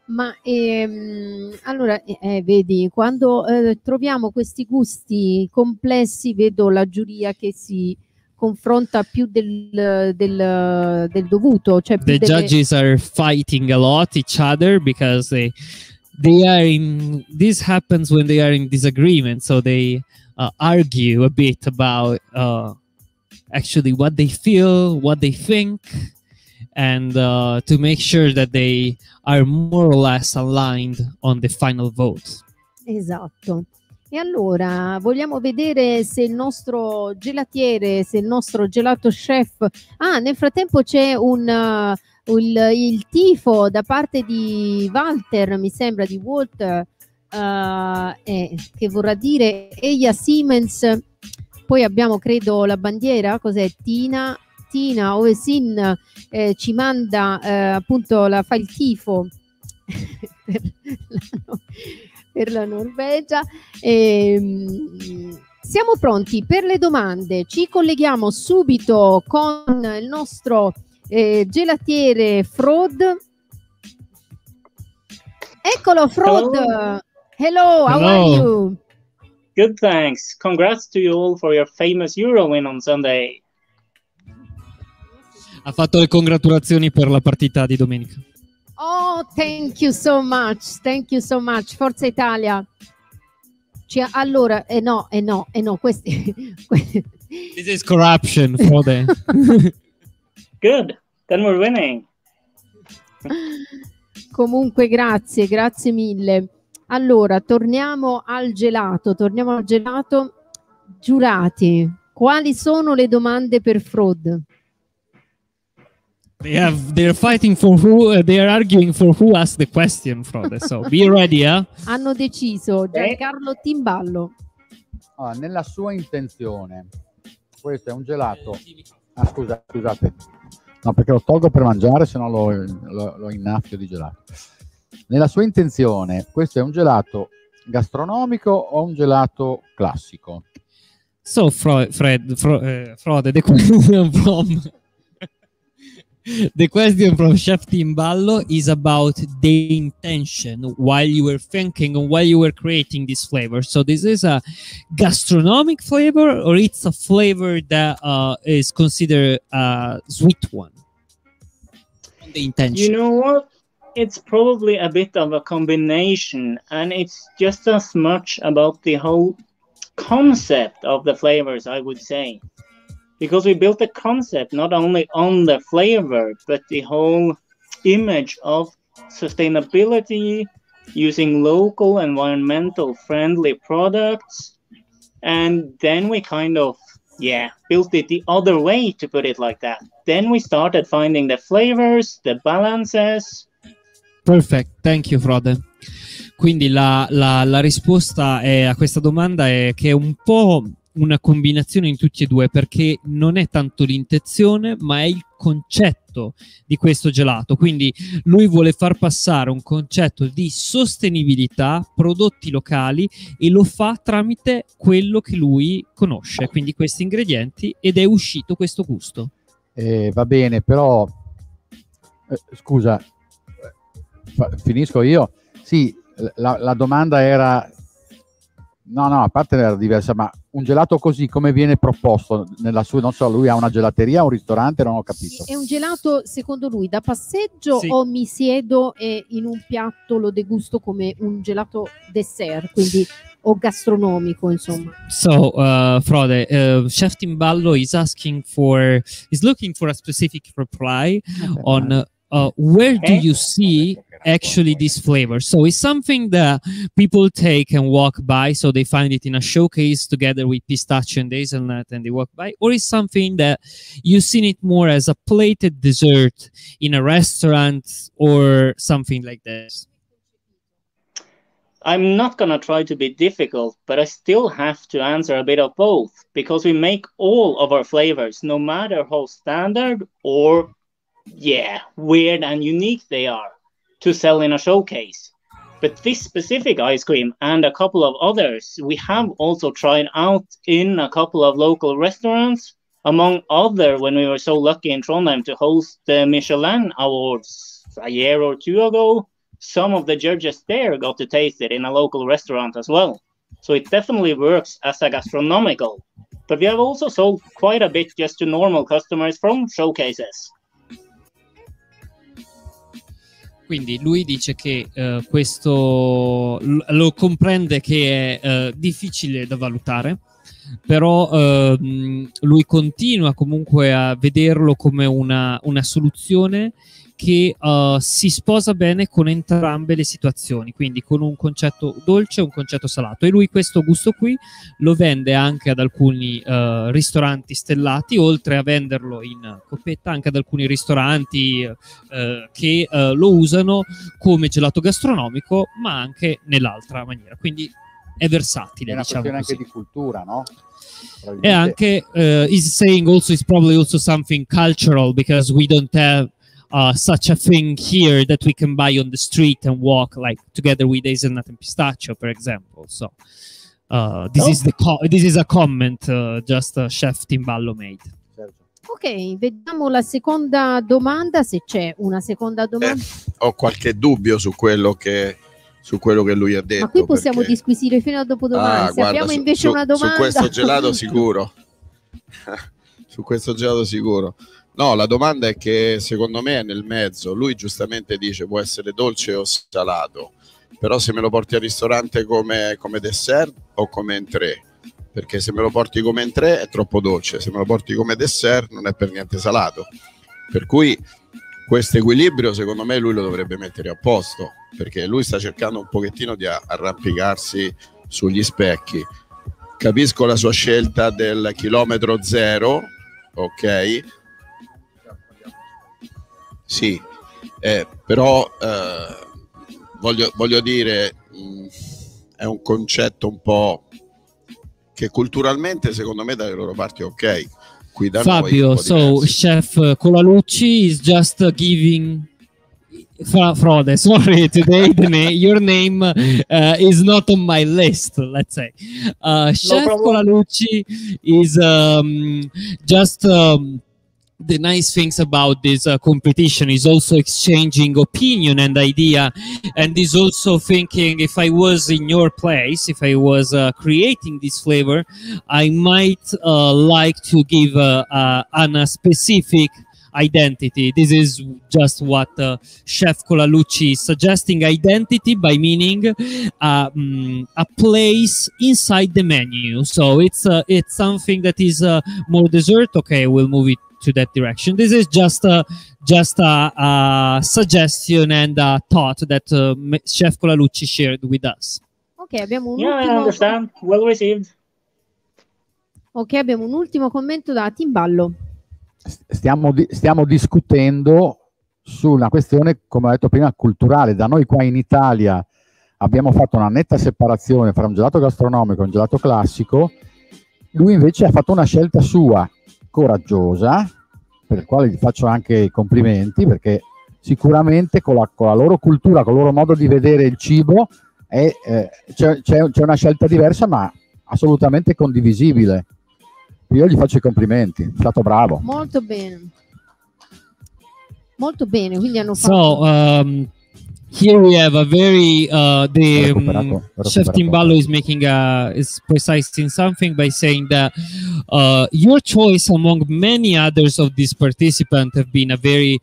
Ma ehm, allora, eh, eh, vedi, quando eh, troviamo questi gusti complessi, vedo la giuria che si confronta più del, del, del dovuto. Cioè più The delle- judges are fighting a lot each other because they they are in this happens when they are in disagreement so they uh, argue a bit about uh, actually what they feel what they think and uh, to make sure that they are more or less aligned on the final vote Esatto. E allora vogliamo vedere se il nostro gelatiere, se il nostro gelato chef. Ah, nel frattempo c'è un, uh, il, il tifo da parte di Walter, mi sembra di Walter, uh, eh, che vorrà dire Eia Siemens. Poi abbiamo, credo, la bandiera, cos'è? Tina, Tina Oesin eh, ci manda eh, appunto la, fa il tifo per la, Norvegia. Ehm, siamo pronti per le domande. Ci colleghiamo subito con il nostro eh, gelatiere Frod. Eccolo, Frod. Hello. Hello, how Hello. are you? Good, thanks. Congrats to you all for your famous Euro win on Sunday. ha fatto le congratulazioni per la partita di domenica Oh, thank you so much. Thank you so much. Forza Italia. Ci- allora, eh no, eh no, eh no, questi this is corruption Frode Good, then we're winning. Comunque, grazie, grazie mille. Allora, torniamo al gelato, torniamo al gelato. Giurati, quali sono le domande per Fraud? They have they're fighting for who uh, they are arguing for who asked the question, Frode. So be ready, eh? Hanno deciso Giancarlo Timballo. Ah, nella sua intenzione, questo è un gelato. Ah, scusa, scusate. No, perché lo tolgo per mangiare, se no lo, lo, lo innaffio di gelato. Nella sua intenzione, questo è un gelato gastronomico o un gelato classico? So Fro- Fred, Fro- uh, Frode, the question from the question from Chef Timballo is about the intention while you were thinking and while you were creating this flavor. So this is a gastronomic flavor, or it's a flavor that uh, is considered a sweet one. The intention. You know what? It's probably a bit of a combination, and it's just as much about the whole concept of the flavors, I would say. Because we built the concept not only on the flavor, but the whole image of sustainability, using local environmental friendly products. And then we kind of, yeah, built it the other way to put it like that. Then we started finding the flavors, the balances, Perfect, thank you Frode. Quindi la, la- la risposta è- a questa domanda è che un po' una combinazione in tutti e due perché non è tanto l'intenzione ma è il concetto di questo gelato. Quindi lui vuole far passare un concetto di sostenibilità, prodotti locali e lo fa tramite quello che lui conosce, quindi questi ingredienti ed è uscito questo gusto. Eh, va bene, però eh, scusa, finisco io. Sì, la, la domanda era no, no, a parte era diversa, ma un gelato così come viene proposto nella sua, non so, lui ha una gelateria, un ristorante, non ho capito. È un gelato, secondo lui, da passeggio Sì. o mi siedo e in un piatto lo degusto come un gelato dessert, quindi o gastronomico, insomma. So, uh, Frode, uh, Chef Timballo is asking for, is looking for a specific reply on uh, uh, where do you see actually this flavor? So, it's something that people take and walk by, so they find it in a showcase together with pistachio and hazelnut, and they walk by, or is something that you've seen it more as a plated dessert in a restaurant or something like this? I'm not gonna try to be difficult, but I still have to answer a bit of both because we make all of our flavors, no matter how standard or, yeah, weird and unique they are, to sell in a showcase. But this specific ice cream and a couple of others we have also tried out in a couple of local restaurants, among other when we were so lucky in Trondheim to host the Michelin Awards a year or two ago some of the judges there got to taste it in a local restaurant as well. So it definitely works as a gastronomical. but we have also sold quite a bit just to normal customers from showcases. Quindi lui dice che eh, questo lo comprende che è eh, difficile da valutare, però ehm, lui continua comunque a vederlo come una, una soluzione che eh, si sposa bene con entrambe le situazioni, quindi con un concetto dolce e un concetto salato. E lui questo gusto qui lo vende anche ad alcuni eh, ristoranti stellati, oltre a venderlo in coppetta anche ad alcuni ristoranti eh, che lo usano come gelato gastronomico, ma anche nell'altra maniera. Quindi è versatile, È una diciamo questione così. anche di cultura, no? E anche uh, he's saying also it's probably also something cultural because we don't have uh, such a thing here that we can buy on the street and walk like together with hazelnut and pistachio, for example. So uh, this is the co- this is a comment uh, just uh, Chef Timballo made. Ok, vediamo la seconda domanda, se c'è una seconda domanda. Ho qualche dubbio su quello che, su quello che lui ha detto. Ma qui possiamo perché- disquisire fino a dopodomani. Ah, se guarda, abbiamo su- invece su- una domanda... Su questo gelato sicuro. su questo gelato sicuro. No, la domanda è che secondo me è nel mezzo. Lui giustamente dice può essere dolce o salato, però se me lo porti al ristorante come, come dessert o come entrée, perché se me lo porti come entrée è troppo dolce, se me lo porti come dessert non è per niente salato. Per cui questo equilibrio secondo me lui lo dovrebbe mettere a posto, perché lui sta cercando un pochettino di arrampicarsi sugli specchi. Capisco la sua scelta del chilometro zero, ok? Sì, eh, però eh, voglio, voglio dire, mh, è un concetto un po' che culturalmente secondo me dalle loro parti è ok. Qui da noi Fabio, po' so. Chef Colalucci is just giving. Fra- Frode, sorry, today the na- your name uh, is not on my list, let's say. Uh, Chef problem. Colalucci is um, just um, the nice things about this uh, competition is also exchanging opinion and idea and is also thinking if i was in your place if i was uh, creating this flavor i might uh, like to give uh, uh, an, a specific identity. This is just what uh, chef colalucci is suggesting identity by meaning mm, a place inside the menu. So it's it's something that is more dessert. Okay we'll move it to that direction this is just a just a, a suggestion and a thought that uh, chef colalucci shared with us Ok, abbiamo un Yeah, I ultimo... understand. Well received. Ok, abbiamo un ultimo commento da Timballo. stiamo, di- stiamo discutendo su una questione, come ho detto prima, culturale. Da noi qua in Italia abbiamo fatto una netta separazione fra un gelato gastronomico e un gelato classico. Lui invece ha fatto una scelta sua, coraggiosa, per il quale gli faccio anche i complimenti, perché sicuramente con la, con la loro cultura, con il loro modo di vedere il cibo, è, eh, c'è, c'è- c'è una scelta diversa, ma assolutamente condivisibile. Io gli faccio i complimenti, è stato bravo. Molto bene. Molto bene, quindi hanno fatto... So um, here we have a very uh, the um, chef. Timballo is making a is precising something by saying that uh, your choice among many others of these participants have been a very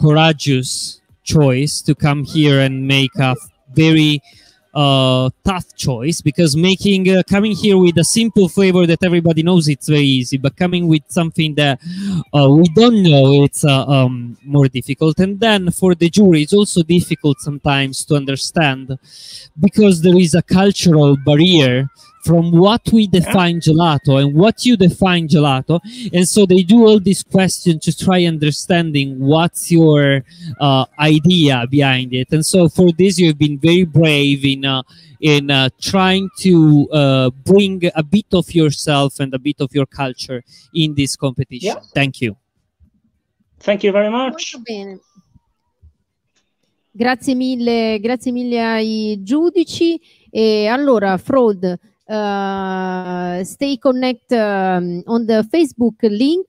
courageous choice to come here and make a very uh, tough choice because making uh, coming here with a simple flavor that everybody knows it's very easy, but coming with something that uh, we don't know it's uh, um, more difficult. And then for the jury, it's also difficult sometimes to understand because there is a cultural barrier from what we define gelato and what you define gelato and so they do all these questions to try understanding what's your uh, idea behind it and so for this you've been very brave in uh, in uh, trying to uh, bring a bit of yourself and a bit of your culture in this competition Yeah. thank you Thank you very much. Grazie mille, grazie mille ai giudici. E allora, Fraud, uh, stay connect um, on the Facebook link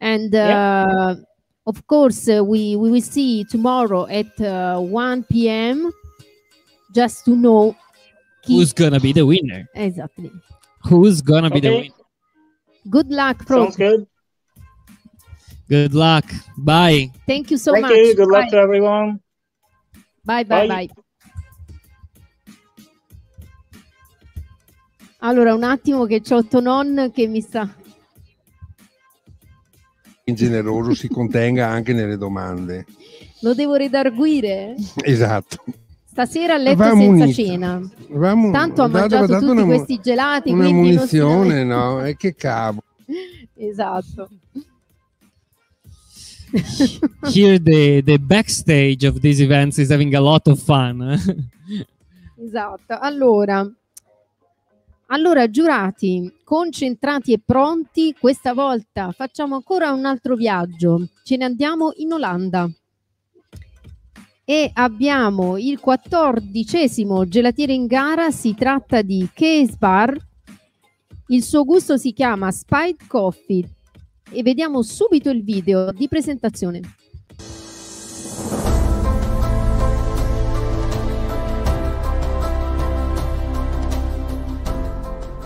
and uh, Yeah. of course uh, we, we will see tomorrow at uh, 1 p.m. just to know who's gonna be the winner Exactly. who's gonna be the winner Good luck, Pro. Sounds good. Good luck. Bye. Thank you so Thank much. you. Good luck to everyone. Bye bye Bye. bye. Allora, un attimo che c'ho Tonon che mi sta... Generoso si contenga anche nelle domande. Lo devo redarguire? Esatto. Stasera a letto Avevamo senza unito. cena. Avevamo Tanto ha mangiato dato tutti una mu- questi gelati, Una quindi non si- munizione, no? E che cavolo. Esatto. Here the the backstage of these events is having a lot of fun. Esatto. Allora, allora, giurati, concentrati e pronti, questa volta facciamo ancora un altro viaggio. Ce ne andiamo in Olanda. E abbiamo il quattordicesimo gelatiere in gara, si tratta di Kees Bar. Il suo gusto si chiama Spiced Coffee e vediamo subito il video di presentazione.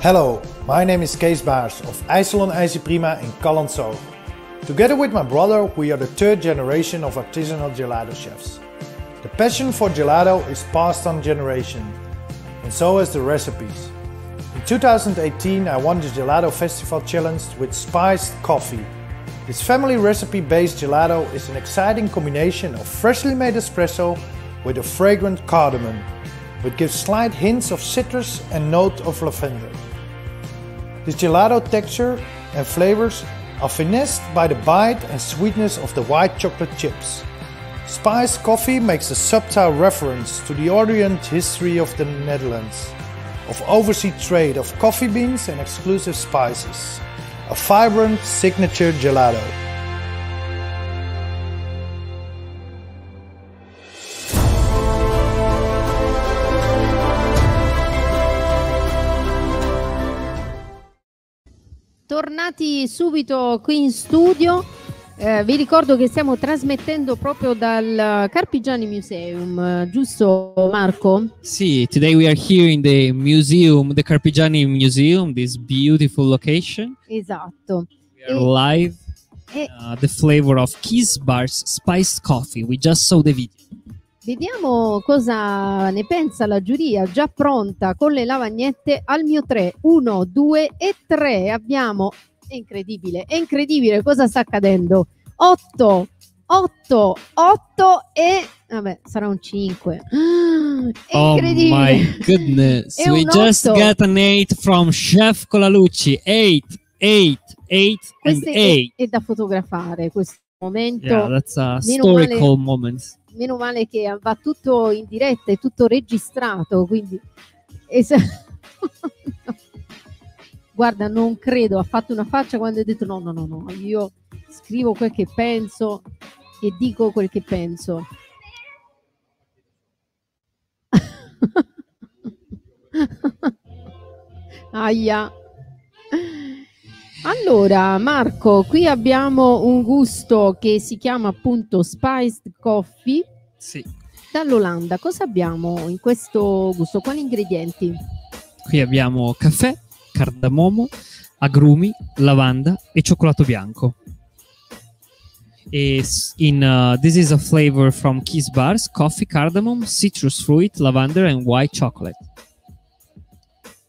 Hello, my name is Kees Baars of IJsselon Prima in Callandsoog. Together with my brother, we are the third generation of artisanal gelato chefs. The passion for gelato is passed on generation, and so is the recipes. In 2018, I won the Gelato Festival Challenge with spiced coffee. This family recipe based gelato is an exciting combination of freshly made espresso with a fragrant cardamom, which gives slight hints of citrus and note of lavender. The gelato texture and flavors are finessed by the bite and sweetness of the white chocolate chips. Spiced coffee makes a subtle reference to the orient history of the Netherlands, of overseas trade of coffee beans and exclusive spices, a vibrant signature gelato. Tornati subito qui in studio, eh, vi ricordo che stiamo trasmettendo proprio dal Carpigiani Museum, giusto Marco? See, today we are here in the museum, the Carpigiani Museum, this beautiful location. Esatto. We are live. e- Uh, the flavor of Kiss Bar's spiced coffee. We just saw the video. Vediamo cosa ne pensa la giuria, già pronta con le lavagnette al mio 3. 1, 2 e 3. Abbiamo, è incredibile, è incredibile cosa sta accadendo. 8, 8, 8 e... Vabbè, sarà un 5. È Oh incredibile. my goodness. We just got an 8 from Chef Colalucci. 8, 8, 8 and Questo è, 8. è da fotografare questo momento. Yeah, that's a Meno historical male- moment. Meno male che va tutto in diretta, è tutto registrato, quindi es- guarda, non credo, ha fatto una faccia quando ha detto no, no, no, no, io scrivo quel che penso e dico quel che penso. Aia. Allora, Marco, qui abbiamo un gusto che si chiama appunto Spiced Coffee Sì. dall'Olanda. Cosa abbiamo in questo gusto? Quali ingredienti? Qui abbiamo caffè, cardamomo, agrumi, lavanda e cioccolato bianco. E in, uh, this is a flavor from Kiss Bars, coffee, cardamom, citrus fruit, lavender and white chocolate.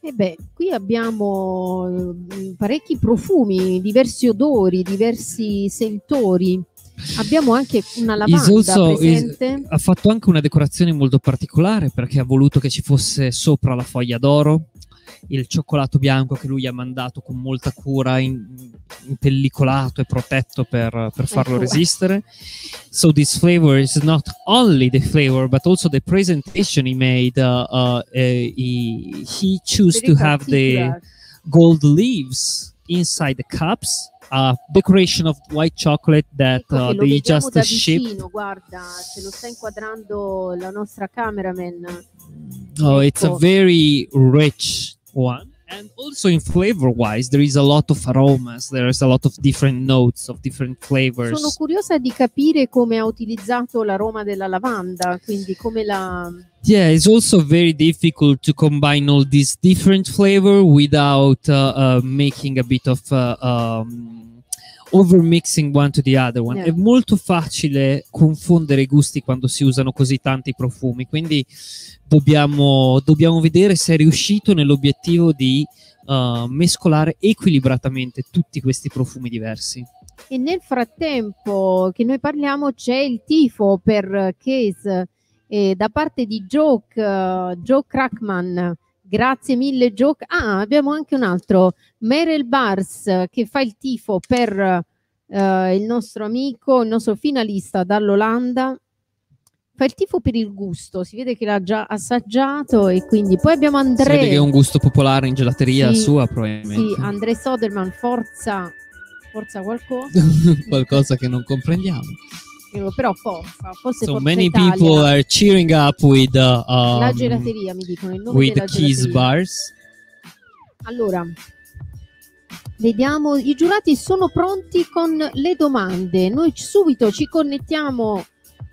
E beh, qui abbiamo mm, parecchi profumi, diversi odori, diversi sentori. Abbiamo anche una lavanda also- presente. ha fatto anche una decorazione molto particolare perché ha voluto che ci fosse sopra la foglia d'oro, il cioccolato bianco che lui ha mandato con molta cura, in, impellicolato e protetto per, per farlo Ecco. resistere. So this flavor is not only the flavor but also the presentation he made. Uh, uh, uh, he, he chose to have the gold leaves inside the cups. A decoration of white chocolate that Ecco uh, they just da shipped vicino, guarda, ce lo sta inquadrando la nostra cameraman. Oh, it's a Ecco. very rich one. And also in flavor wise, there is a lot of aromas, there is a lot of different notes of different flavors. Sono curiosa di capire come ha utilizzato l'aroma della lavanda, quindi come la... Yeah, it's also very difficult to combine all these different flavor without uh, uh, making a bit of uh, um, overmixing one to the other one. Yeah. È molto facile confondere i gusti quando si usano così tanti profumi, quindi dobbiamo, dobbiamo vedere se è riuscito nell'obiettivo di uh, mescolare equilibratamente tutti questi profumi diversi. E nel frattempo che noi parliamo c'è il tifo per Case eh, da parte di Joke, eh, Joe Crackman. Grazie mille Joke. Ah, abbiamo anche un altro, Meryl Bars che fa il tifo per eh, il nostro amico, il nostro finalista dall'Olanda. Fa il tifo per il gusto, si vede che l'ha già assaggiato e quindi poi abbiamo Si vede Andrea. che è un gusto popolare in gelateria Sì, sua, probabilmente. Sì, Andrea Soderman, forza, forza qualcosa. Qualcosa che non comprendiamo. Eh, Però forza, forse So Forza many Italia. people are cheering up with uh, um, la gelateria mi dicono il nome with della gelateria. bars. Allora, vediamo, i giurati sono pronti con le domande. Noi subito ci connettiamo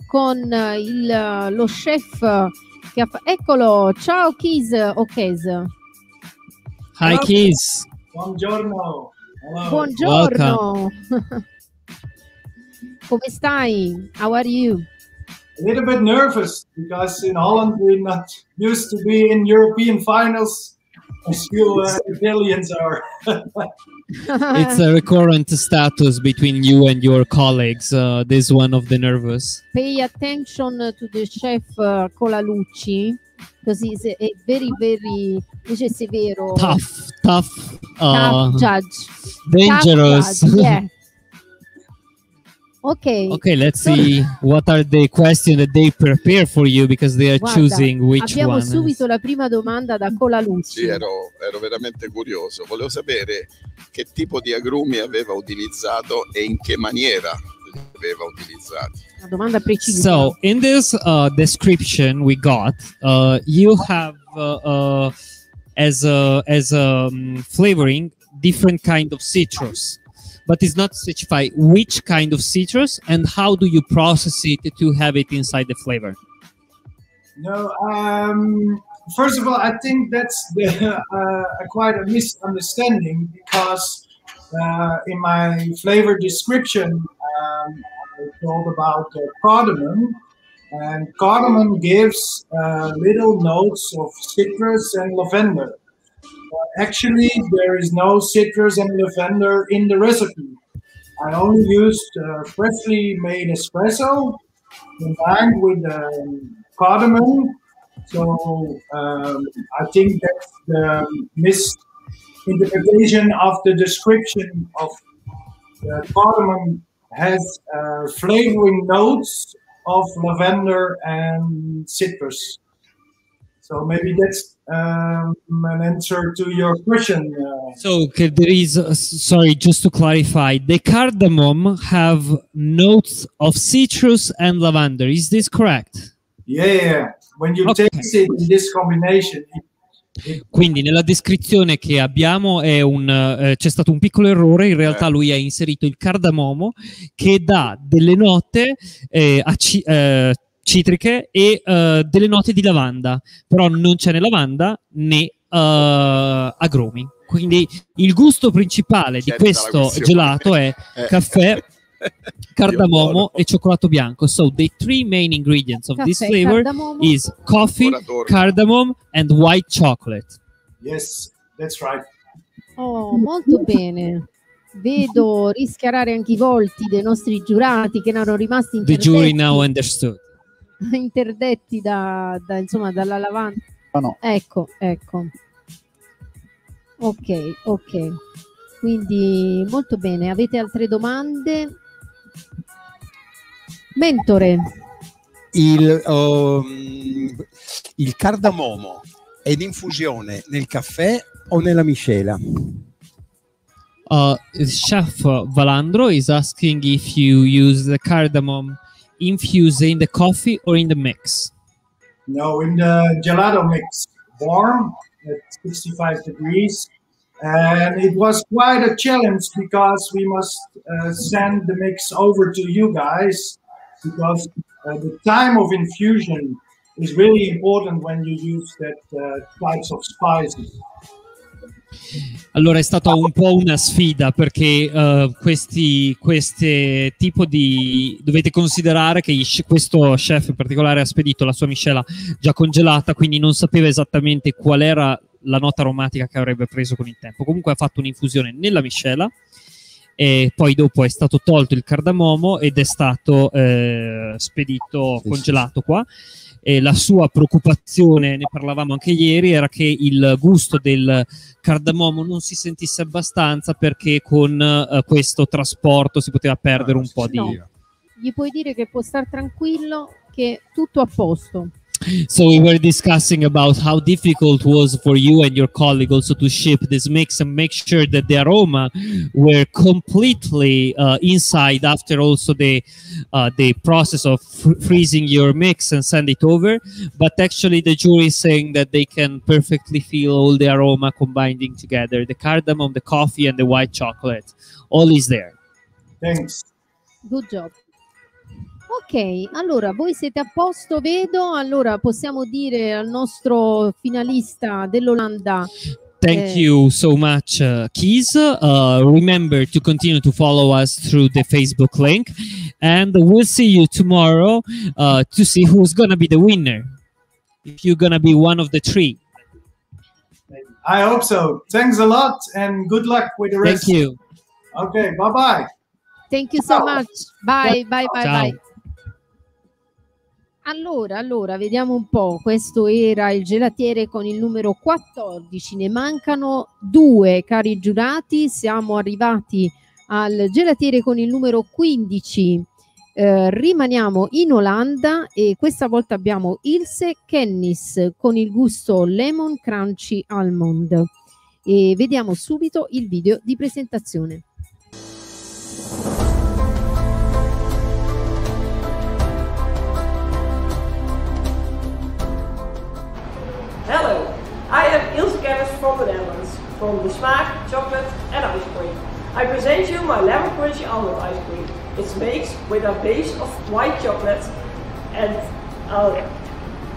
con eh, il, eh, lo chef che ha Eccolo, ciao Keys o Kes. Hi keys. Buongiorno. Hello. Buongiorno. Come stai? How are you? A little bit nervous because in Holland we're not used to be in European finals as you uh, Italians are. It's a recurrent status between you and your colleagues. Uh, this one of the nervous. Pay attention to the chef uh, Colalucci because he's a, a very very dice severo Tough, tough, uh, tough judge. dangerous. Tough judge, yeah. Ok. Okay, let's see what are the questions that they prepare for you because they are Guarda, choosing which abbiamo one. subito la prima domanda da Colalucci. Sì, ero, ero veramente curioso. Volevo sapere che tipo di agrumi aveva utilizzato e in che maniera li aveva utilizzati. Una domanda precisa. So in this uh, description we got, uh, you have uh, uh, as a, as a um, flavoring different kind of citrus, but it's not specified which kind of citrus and how do you process it to have it inside the flavor. No, um, first of all, I think that's the, uh, quite a misunderstanding because uh, in my flavor description, um, I told about uh, cardamom, and cardamom gives uh, little notes of citrus and lavender. Uh, actually, there is no citrus and lavender in the recipe. I only used uh, freshly made espresso combined with um, cardamom. So um, I think that's the misinterpretation of the description of the cardamom has uh, flavoring notes of lavender and citrus. So maybe that's um, an answer to your question. Uh, So okay, there is, uh, sorry, just to clarify, the cardamom have notes of citrus and lavender. Is this correct? yeah, yeah. When you taste it in this combination, Quindi nella descrizione che abbiamo è un, eh, c'è stato un piccolo errore, in realtà lui ha inserito il cardamomo che dà delle note eh, aci- eh, citriche e eh, delle note di lavanda, però non c'è né lavanda né eh, agromi. Quindi il gusto principale di Certa la questo gelato è Eh. caffè, cardamomo e cioccolato bianco. So the three main ingredients of this Caffè, flavor cardamomo. is coffee, cardamom and white chocolate. yes, that's right. Oh, molto bene. Vedo rischiarare anche i volti dei nostri giurati che erano rimasti The jury now understood. interdetti da, da, insomma, dalla lavanda. Ma no. Ecco, ecco. Ok, ok. Quindi molto bene. Avete altre domande? Mentore. Il, um, il cardamomo è in infusione nel caffè o nella miscela? Uh, Chef Valandro is asking if you use the cardamom infused in the coffee or in the mix. No, in the gelato mix, warm at 65 degrees. And it was quite a challenge because we must uh, send the mix over to you guys because uh, the time of infusion is really important when you use that uh, types of spices. Allora è stata un po' una sfida perché uh, questi queste tipo di dovete considerare che questo chef in particolare ha spedito la sua miscela già congelata, quindi non sapeva esattamente qual era la nota aromatica che avrebbe preso con il tempo. Comunque ha fatto un'infusione nella miscela e poi dopo è stato tolto il cardamomo ed è stato eh, spedito sì, congelato sì. qua e la sua preoccupazione, ne parlavamo anche ieri, era che il gusto del cardamomo non si sentisse abbastanza perché con uh, questo trasporto si poteva perdere un po' di... No. Gli puoi dire che può stare tranquillo, che tutto a posto. So we were discussing about how difficult it was for you and your colleague also to ship this mix and make sure that the aroma were completely uh, inside after also the uh, the process of fr freezing your mix and send it over. But actually, the jury is saying that they can perfectly feel all the aroma combining together: the cardamom, the coffee, and the white chocolate. All is there. Thanks. Good job. Ok, allora voi siete a posto, vedo. Allora possiamo dire al nostro finalista dell'Olanda. Thank eh, you so much, uh, Keys. Uh, remember to continue to follow us through the Facebook link, and we'll see you tomorrow uh, to see who's gonna be the winner. If you're gonna be one of the three. I hope so. Thanks a lot, and good luck with the rest. Thank you. Okay, bye bye. Thank you so much. Bye, bye, bye, Ciao. bye. Allora, allora, vediamo un po'. Questo era il gelatiere con il numero 14. Ne mancano due, cari giurati. Siamo arrivati al gelatiere con il numero 15. Eh, rimaniamo in Olanda e questa volta abbiamo Ilse Kennis con il gusto Lemon Crunchy Almond. E vediamo subito il video di presentazione. Hello, I am Ilse Kennis from the Netherlands, from the Smaak, Chocolate and Ice Cream. I present you my lemon crunchy almond ice cream. It's made with a base of white chocolate and a,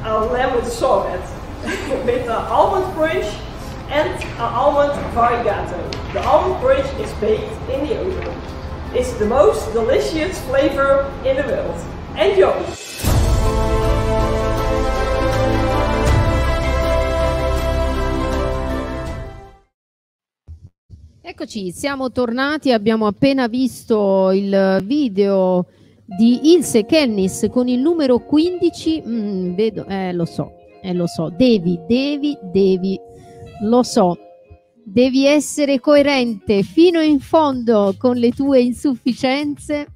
a lemon sorbet with an almond crunch and an almond variegato. The almond crunch is baked in the oven. It's the most delicious flavor in the world. Enjoy! Eccoci, siamo tornati, abbiamo appena visto il video di Ilse Kennis con il numero 15, mm, vedo, eh, lo so, eh, lo so, devi, devi, devi, lo so, devi essere coerente fino in fondo con le tue insufficienze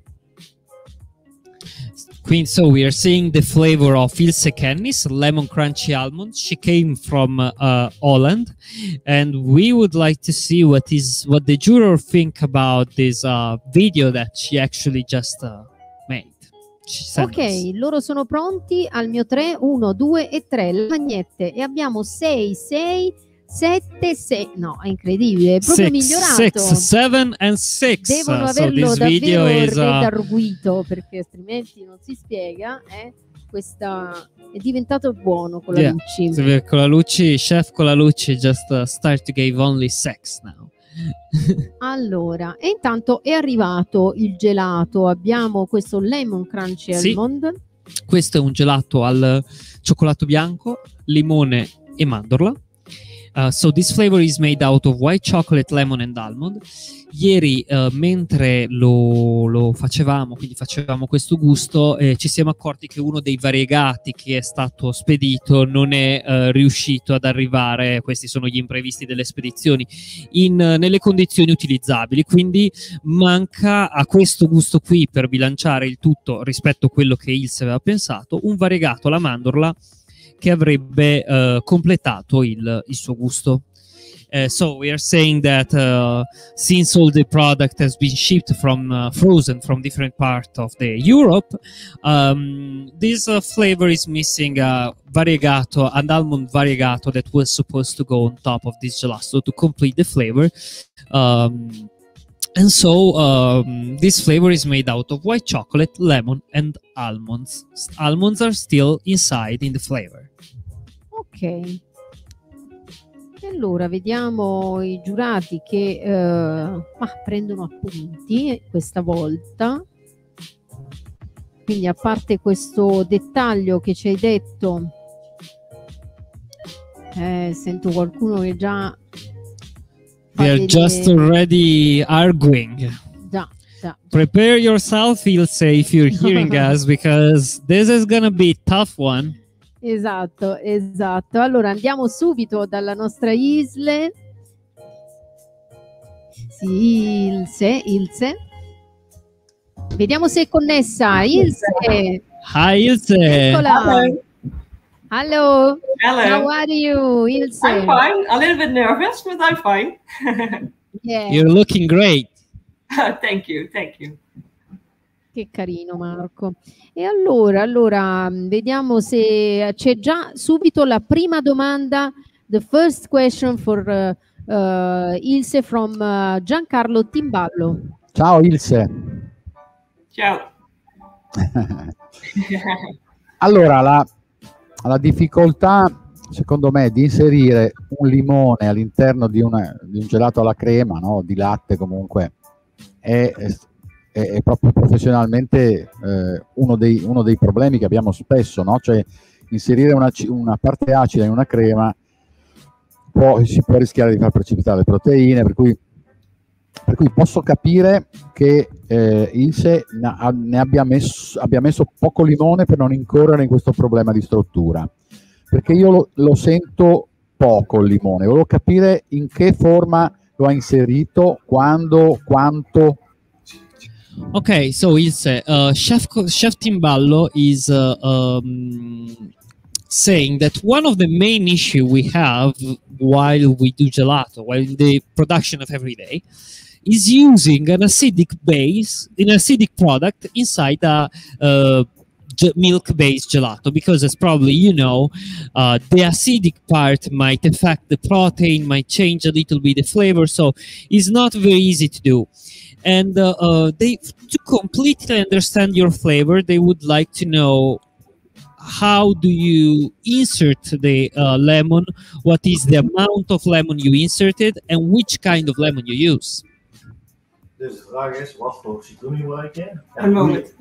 Queen, so we are seeing the flavor of Ilse Kennis, lemon crunchy almond. She came from uh, Holland, and we would like to see what is what the juror think about this uh, video that she actually just uh, made. Ok, us. loro sono pronti al mio 3, 1, 2 e 3, magnette e abbiamo 6, 6, 7, 6, no, è incredibile, è proprio six, migliorato. 6, 7 and 6. Devono averlo so davvero uh... redarguito perché altrimenti non si spiega. Eh? Questa è diventato buono con la yeah. Lucci. Con la Lucci, chef con la Lucci just uh, start to give only sex now. allora, e intanto è arrivato il gelato. Abbiamo questo lemon crunchy sì. almond. Questo è un gelato al cioccolato bianco, limone e mandorla Uh, so this flavor is made out of white chocolate, lemon and almond. Ieri, uh, mentre lo, lo, facevamo, quindi facevamo questo gusto, eh, ci siamo accorti che uno dei variegati che è stato spedito non è uh, riuscito ad arrivare, questi sono gli imprevisti delle spedizioni, in, nelle condizioni utilizzabili. Quindi manca a questo gusto qui, per bilanciare il tutto rispetto a quello che Ilse aveva pensato, un variegato alla mandorla che avrebbe eh, completato il, il, suo gusto. Uh, so we are saying that uh, since all the product has been shipped from uh, frozen from different part of the Europe, um, this uh, flavor is missing uh, variegato and almond variegato that was supposed to go on top of this gelato to complete the flavor. Um, and so um, this flavor is made out of white chocolate, lemon, and almonds. Almonds are still inside in the flavor. Ok. Allora vediamo i giurati che eh, ma prendono appunti questa volta. Quindi a parte questo dettaglio che ci hai detto, eh, sento qualcuno che già They are just already arguing. Già, già. Prepare yourself, Ilse, if you're hearing us, because this is gonna be a tough one. Esatto, esatto. Allora andiamo subito dalla nostra Isle. Sì, Ilse, Ilse. Vediamo se è connessa. Ilse. Hi, Ilse. Eccola. Hello. Hello. How are you, Ilse? I'm fine. A little bit nervous, but I'm fine. Yeah. You're looking great. thank you, thank you. Che carino Marco. E allora, allora, mh, vediamo se c'è già subito la prima domanda. The first question for uh, uh, Ilse from uh, Giancarlo Timballo. Ciao Ilse. Ciao. Allora, la, la difficoltà, secondo me, di inserire un limone all'interno di, una- di un gelato alla crema, no? di latte comunque, è, è- è proprio professionalmente eh, uno, dei, uno dei problemi che abbiamo spesso, no? cioè inserire una, una parte acida in una crema può- si può rischiare di far precipitare le proteine, per cui per cui posso capire che eh, Ilse ne, abbia, messo, abbia messo poco limone per non incorrere in questo problema di struttura, perché io lo, lo sento poco il limone, volevo capire in che forma lo ha inserito, quando, quanto. Okay, so Ilse, uh, Chef Chef Timballo is uh, um, saying that one of the main issue we have while we do gelato, while in the production of every day, is using an acidic base, an acidic product inside a ge- milk-based gelato, because as probably you know, uh, the acidic part might affect the protein, might change a little bit the flavor, so it's not very easy to do. And uh, uh, they to completely understand your flavor they would like to know how do you insert the uh, lemon what is the amount of lemon you inserted and which kind of lemon you use Dus de vraag is, wat voor citroen gebruik je? Een moment.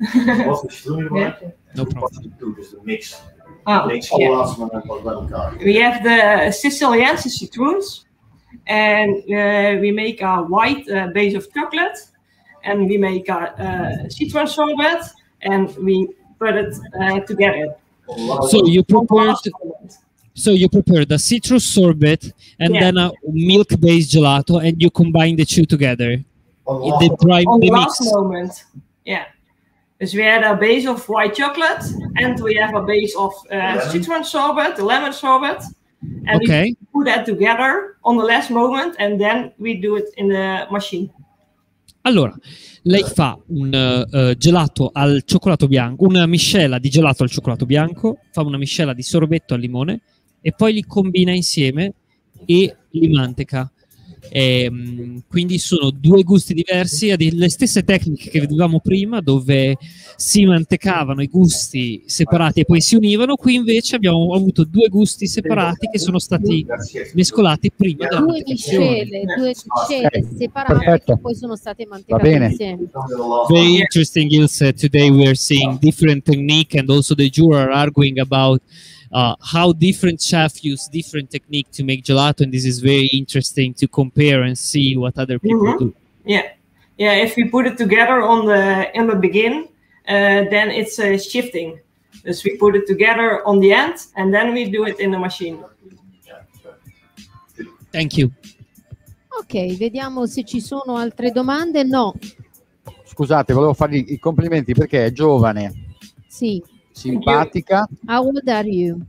Wat voor citroen gebruik je? No problem. Wat je doet, dus de mix. Oh, mix yeah. alles met wat bij elkaar. We have the Sicilianse citrons, and uh, we make a white uh, base of chocolate, and we make a uh, citron sorbet, and we put it uh, together. so you prepared so you prepared a citrus sorbet and Yeah. then a milk-based gelato and you combine the two together in the dry on the last moment. Yeah. Dus we had a base of white chocolate, and we have a base of uh, citron sorbet, the lemon sorbet, and Okay. we put that together on the last moment, and then we do it in the machine. Allora, lei fa un eh, gelato al cioccolato bianco, una miscela di gelato al cioccolato bianco, fa una miscela di sorbetto al limone e poi li combina insieme e li manteca. Ehm, quindi sono due gusti diversi, ha le stesse tecniche che vedevamo prima, dove si mantecavano i gusti separati e poi si univano. Qui invece abbiamo avuto due gusti separati che sono stati mescolati prima della Due miscele, due miscele separate perfetto. che poi sono state mantecate bene. insieme. Very interesting, Ilse. Today we are seeing different technique, and also the juror are arguing about uh, how different chefs use different technique to make gelato, and this is very interesting to compare and see what other people Mhm. do. Yeah, yeah. If we put it together on the in the begin, uh, then it's uh, shifting. Dus we put it together on the end, and then we do it in the machine. Thank you. Ok, vediamo se ci sono altre domande. No, Scusate, volevo fargli i complimenti perché è giovane, sì. Simpatica How old are you?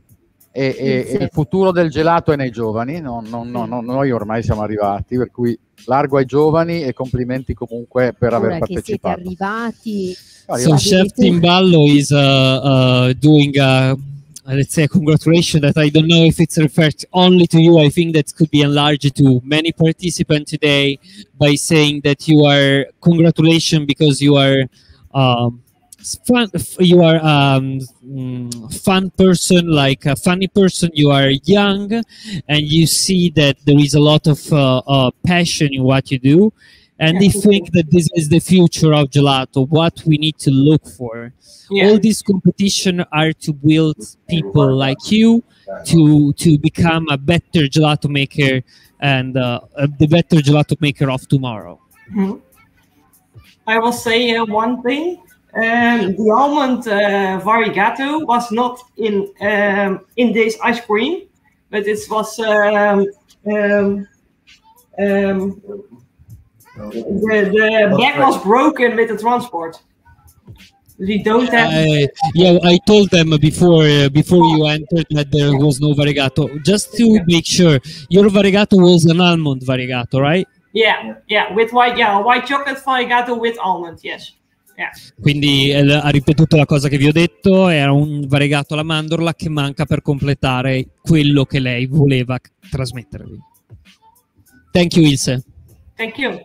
e, e- e il futuro del gelato è nei giovani, non- non- non- non- noi ormai siamo arrivati, per cui largo ai giovani e complimenti comunque per aver Ora che siete partecipato. arrivati So Chef Timballo is uh, uh, doing a, let's say a congratulation that I don't know if it's referred only to you. I think that could be enlarged to many participants today by saying that you are congratulations because you are um, fun. You are um, mm, fun person, like a funny person. You are young, and you see that there is a lot of uh, uh, passion in what you do. And they think that this is the future of gelato, what we need to look for. All these competition are to build people like you to to become a better gelato maker and uh, uh, the better gelato maker of tomorrow. Mhm. I will say uh, one thing. Um, the almond uh, variegato was not in um, in this ice cream, but it was um, um, um, the the bag was broken with the transport. We don't have. I, yeah, I told them before uh, before you entered that there was no variegato. Just to make sure, your variegato was an almond variegato, right? Yeah, yeah, with white, yeah, white chocolate variegato with almond. Yes. Quindi eh, ha ripetuto la cosa che vi ho detto, era un variegato alla mandorla che manca per completare quello che lei voleva trasmettervi. Thank you Ilse. Thank you.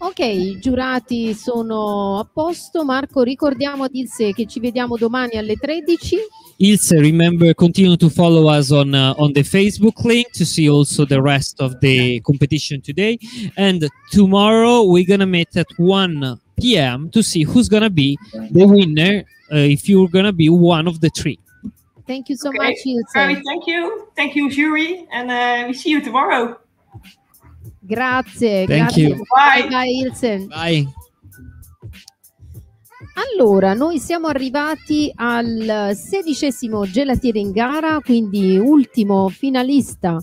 Ok, i giurati sono a posto. Marco, ricordiamo ad Ilse che ci vediamo domani alle 13. Ilse, remember, continue to follow us on uh, on the Facebook link to see also the rest of the competition today. And tomorrow we're gonna meet at 1 p.m. to see who's gonna be the winner. Uh, if you're gonna be one of the three. Thank you so Okay. much, Ilse. Thank you, thank you, jury, and uh, we see you tomorrow. Grazie, Thank grazie. you. Bye, bye Ilse. Bye. Allora, noi siamo arrivati al sedicesimo gelatiere in gara, quindi ultimo finalista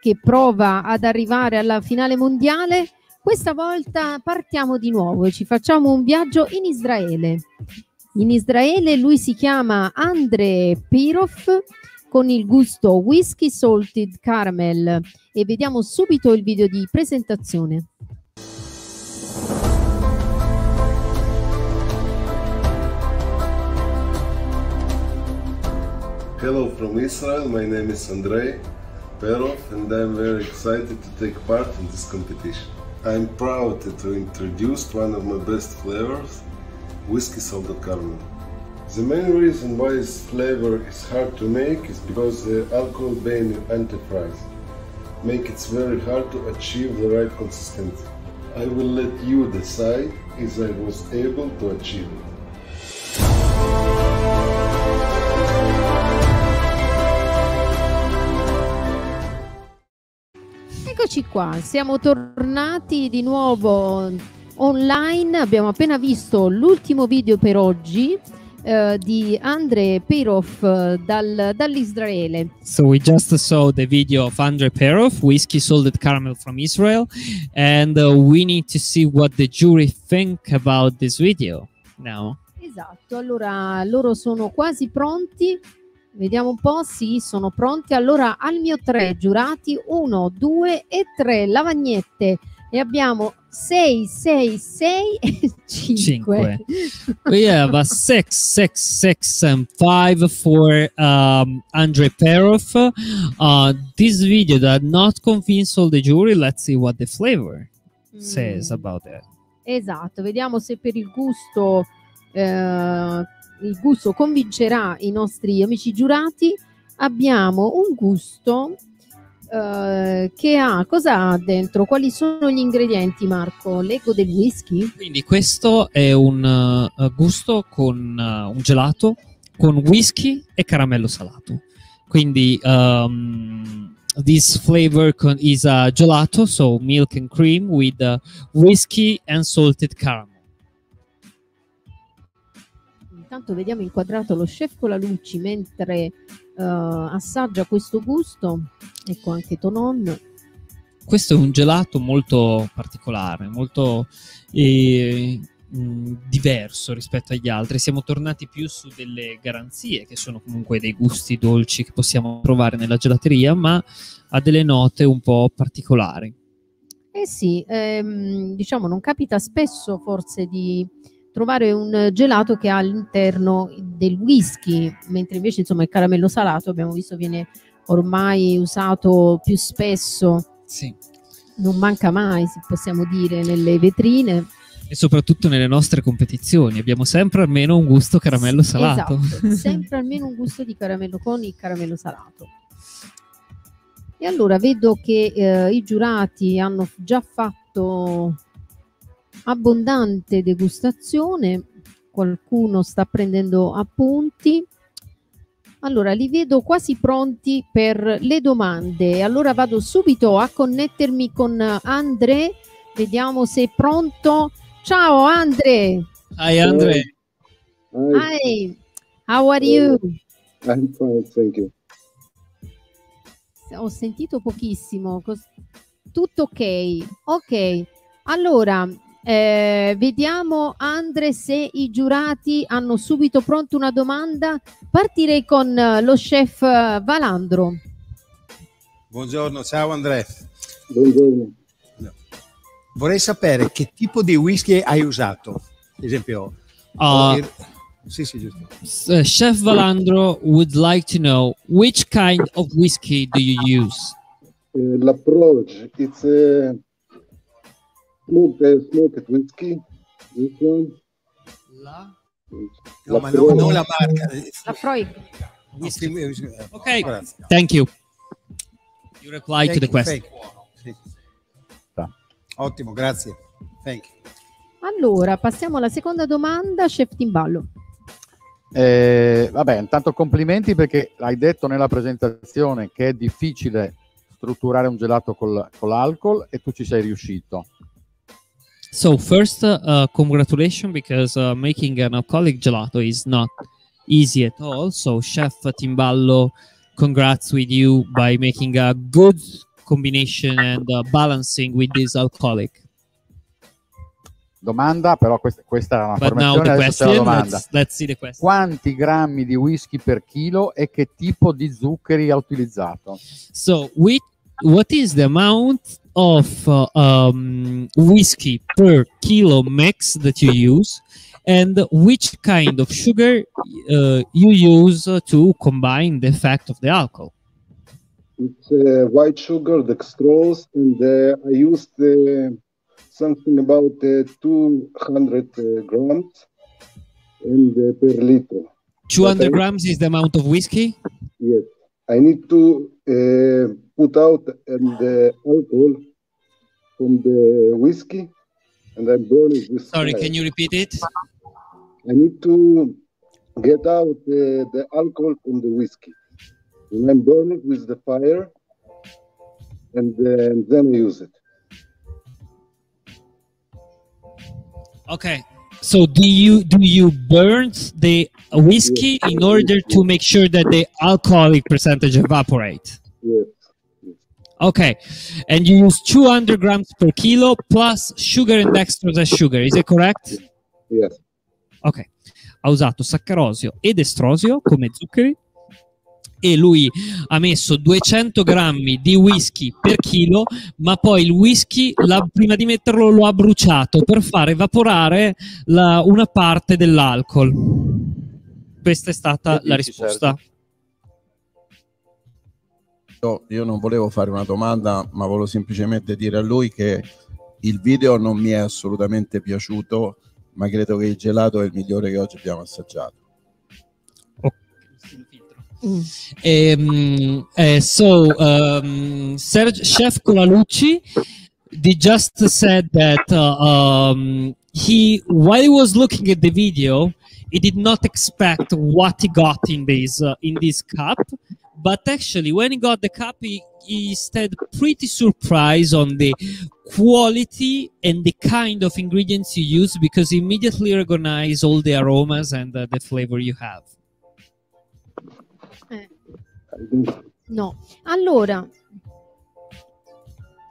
che prova ad arrivare alla finale mondiale. Questa volta partiamo di nuovo e ci facciamo un viaggio in Israele. In Israele lui si chiama Andre Pirov con il gusto Whisky Salted Caramel e vediamo subito il video di presentazione. Hello from Israel, my name is Andrei Perov and I'm very excited to take part in this competition. I'm proud to introduce one of my best flavors, whiskey salted caramel. The main reason why this flavor is hard to make is because the alcohol being enterprise make it very hard to achieve the right consistency. I will let you decide if I was able to achieve it. Eccoci qua, siamo tornati di nuovo online. Abbiamo appena visto l'ultimo video per oggi eh, di Andre Perov eh, dal- dall'Israele. So we just saw the video of Andre Perov, whiskey salted caramel from Israel, and uh, we need to see what the jury think about this video now. Esatto, allora loro sono quasi pronti. Vediamo un po', sì, sono pronti. Allora al mio tre giurati, uno, due e tre lavagnette. E abbiamo 6, 6, 6 e 5. we have a six, six, six, and five for um, Andre Perov. Uh, this video did not convince all the jury. Let's see what the flavor says about that. Esatto, vediamo se per il gusto eh, il gusto convincerà i nostri amici giurati. Abbiamo un gusto eh, che ha cosa ha dentro? Quali sono gli ingredienti, Marco? L'eco del whisky? Quindi questo è un uh, gusto con uh, un gelato con whisky e caramello salato. Quindi um, this flavor con- is a gelato, so milk and cream with uh, whiskey and salted caramel. Intanto vediamo inquadrato lo chef Colalucci mentre eh, assaggia questo gusto. Ecco anche Tonon. Questo è un gelato molto particolare, molto eh, mh, diverso rispetto agli altri. Siamo tornati più su delle garanzie, che sono comunque dei gusti dolci che possiamo trovare nella gelateria, ma ha delle note un po' particolari. Eh sì, ehm, diciamo non capita spesso forse di trovare un gelato che ha all'interno del whisky, mentre invece insomma il caramello salato abbiamo visto viene ormai usato più spesso. Sì. Non manca mai, se possiamo dire, nelle vetrine. E soprattutto nelle nostre competizioni abbiamo sempre almeno un gusto caramello salato. Esatto, sempre almeno un gusto di caramello con il caramello salato. E allora vedo che eh, i giurati hanno già fatto abbondante degustazione, qualcuno sta prendendo appunti. Allora, li vedo quasi pronti per le domande. Allora vado subito a connettermi con Andre. Vediamo se è pronto. Ciao Andre. Hi Andre. Hi. How are you? I'm fine, thank you. Ho sentito pochissimo. Tutto ok. Ok. Allora, eh, vediamo Andre se i giurati hanno subito pronto una domanda. Partirei con eh, lo chef eh, Valandro. Buongiorno, ciao Andrea. Buongiorno. Vorrei sapere che tipo di whisky hai usato. Ad esempio, il- sì, sì, giusto. Uh, Chef Valandro would like to know which kind of whiskey do you use? Uh, L'approach, it's a smoked, smoked whiskey. This one. No, ma no- non la marca. La Freud. Ok, thank you. You reply to Thank the you, question. Sì. Ottimo, grazie. Thank you. Allora, passiamo alla seconda domanda, chef Timballo. Eh, vabbè, intanto complimenti perché hai detto nella presentazione che è difficile strutturare un gelato col- con l'alcol e tu ci sei riuscito. So first, uh, congratulations because uh, making an alcoholic gelato is not easy at all. So Chef Timballo, congrats with you by making a good combination and uh, balancing with this alcoholic. Domanda, però questa, questa era una But formazione, adesso question, domanda. let's, let's see the question. Quanti grammi di whisky per chilo e che tipo di zuccheri ha utilizzato? So, with, what is the amount of uh, um, whiskey per kilo mix that you use, and which kind of sugar uh, you use to combine the effect of the alcohol? It's uh, white sugar, dextrose, and uh, I used uh, something about uh, 200 uh, grams and per liter. 200 But I- grams is the amount of whiskey. Yes, I need to uh, put out and the alcohol from the whiskey, and I burn it with Sorry, can you repeat it? I need to get out uh, the alcohol from the whiskey, and then burn it with the fire, and then, then I use it. Okay. So do you do you burn the whiskey in order to make sure that the alcoholic percentage evaporate? Yes. Okay, and you use 200 grams per kilo plus sugar and dextrose as sugar. Is it correct? Yes. Ok, ha usato saccarosio ed estrosio come zuccheri e lui ha messo 200 grammi di whisky per chilo, ma poi il whisky l'ha- prima di metterlo lo ha bruciato per far evaporare la- una parte dell'alcol. Questa è stata la risposta. Io, io non volevo fare una domanda, ma volevo semplicemente dire a lui che il video non mi è assolutamente piaciuto, ma credo che il gelato è il migliore che oggi abbiamo assaggiato. Um, uh, so, um, Serge, Chef Colalucci they just said that uh, um, he, while he was looking at the video, he did not expect what he got in this uh, in this cup. But actually, when he got the cup, he, he stayed pretty surprised on the quality and the kind of ingredients you use because he immediately recognized all the aromas and uh, the flavor you have. No. Allora,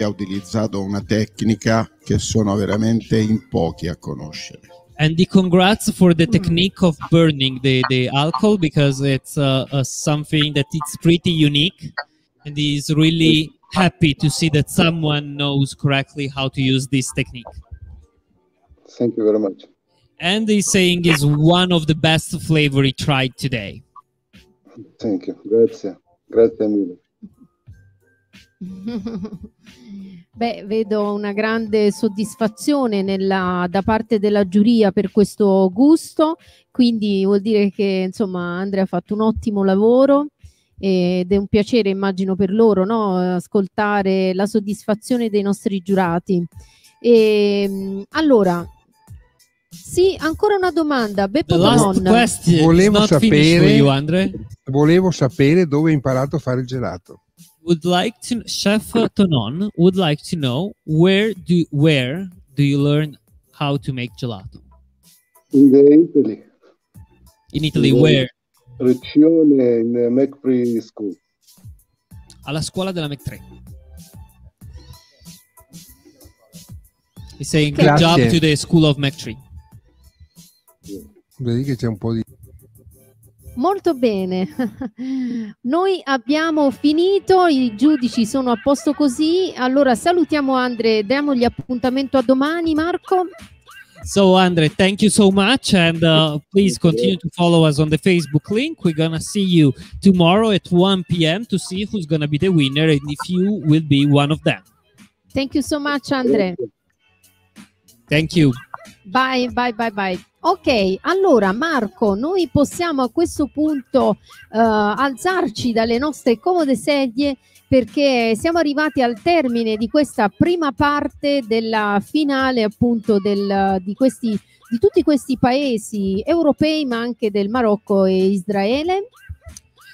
Ha utilizzato una tecnica che sono veramente in pochi a conoscere. And the congrats for the technique of burning the, the alcohol because it's uh, uh, something that it's pretty unique, and he's really happy to see that someone knows correctly how to use this technique. Thank you very much. And he's saying is one of the best flavor he tried today. Thank you. Grazie. Grazie mille. Beh, vedo una grande soddisfazione nella- da parte della giuria per questo gusto, quindi vuol dire che insomma Andrea ha fatto un ottimo lavoro ed è un piacere, immagino, per loro, no? Ascoltare la soddisfazione dei nostri giurati. E, mh, allora, sì, ancora una domanda. Beppo is Volevo sapere, you, volevo sapere dove hai imparato a fare il gelato. Would like to Chef Tonon would like to know where do where do you learn how to make gelato? In the Italy. In Italy, In the where? Riccione in uh, McPree School. Alla scuola della Mac3. He's saying good Grazie. job to the school of Mac3. Vedi che c'è un po' di... Molto bene. Noi abbiamo finito, i giudici sono a posto così. Allora salutiamo Andre, diamogli appuntamento a domani, Marco. So Andre, thank you so much, and uh, please continue to follow us on the Facebook link. We're gonna see you tomorrow at 1 p.m. to see who's gonna be the winner and if you will be one of them. Thank you so much, Andre. Thank you. Bye, bye, bye, bye. Ok, allora Marco, noi possiamo a questo punto eh, alzarci dalle nostre comode sedie perché siamo arrivati al termine di questa prima parte della finale appunto del- di, questi, di tutti questi paesi europei ma anche del Marocco e Israele.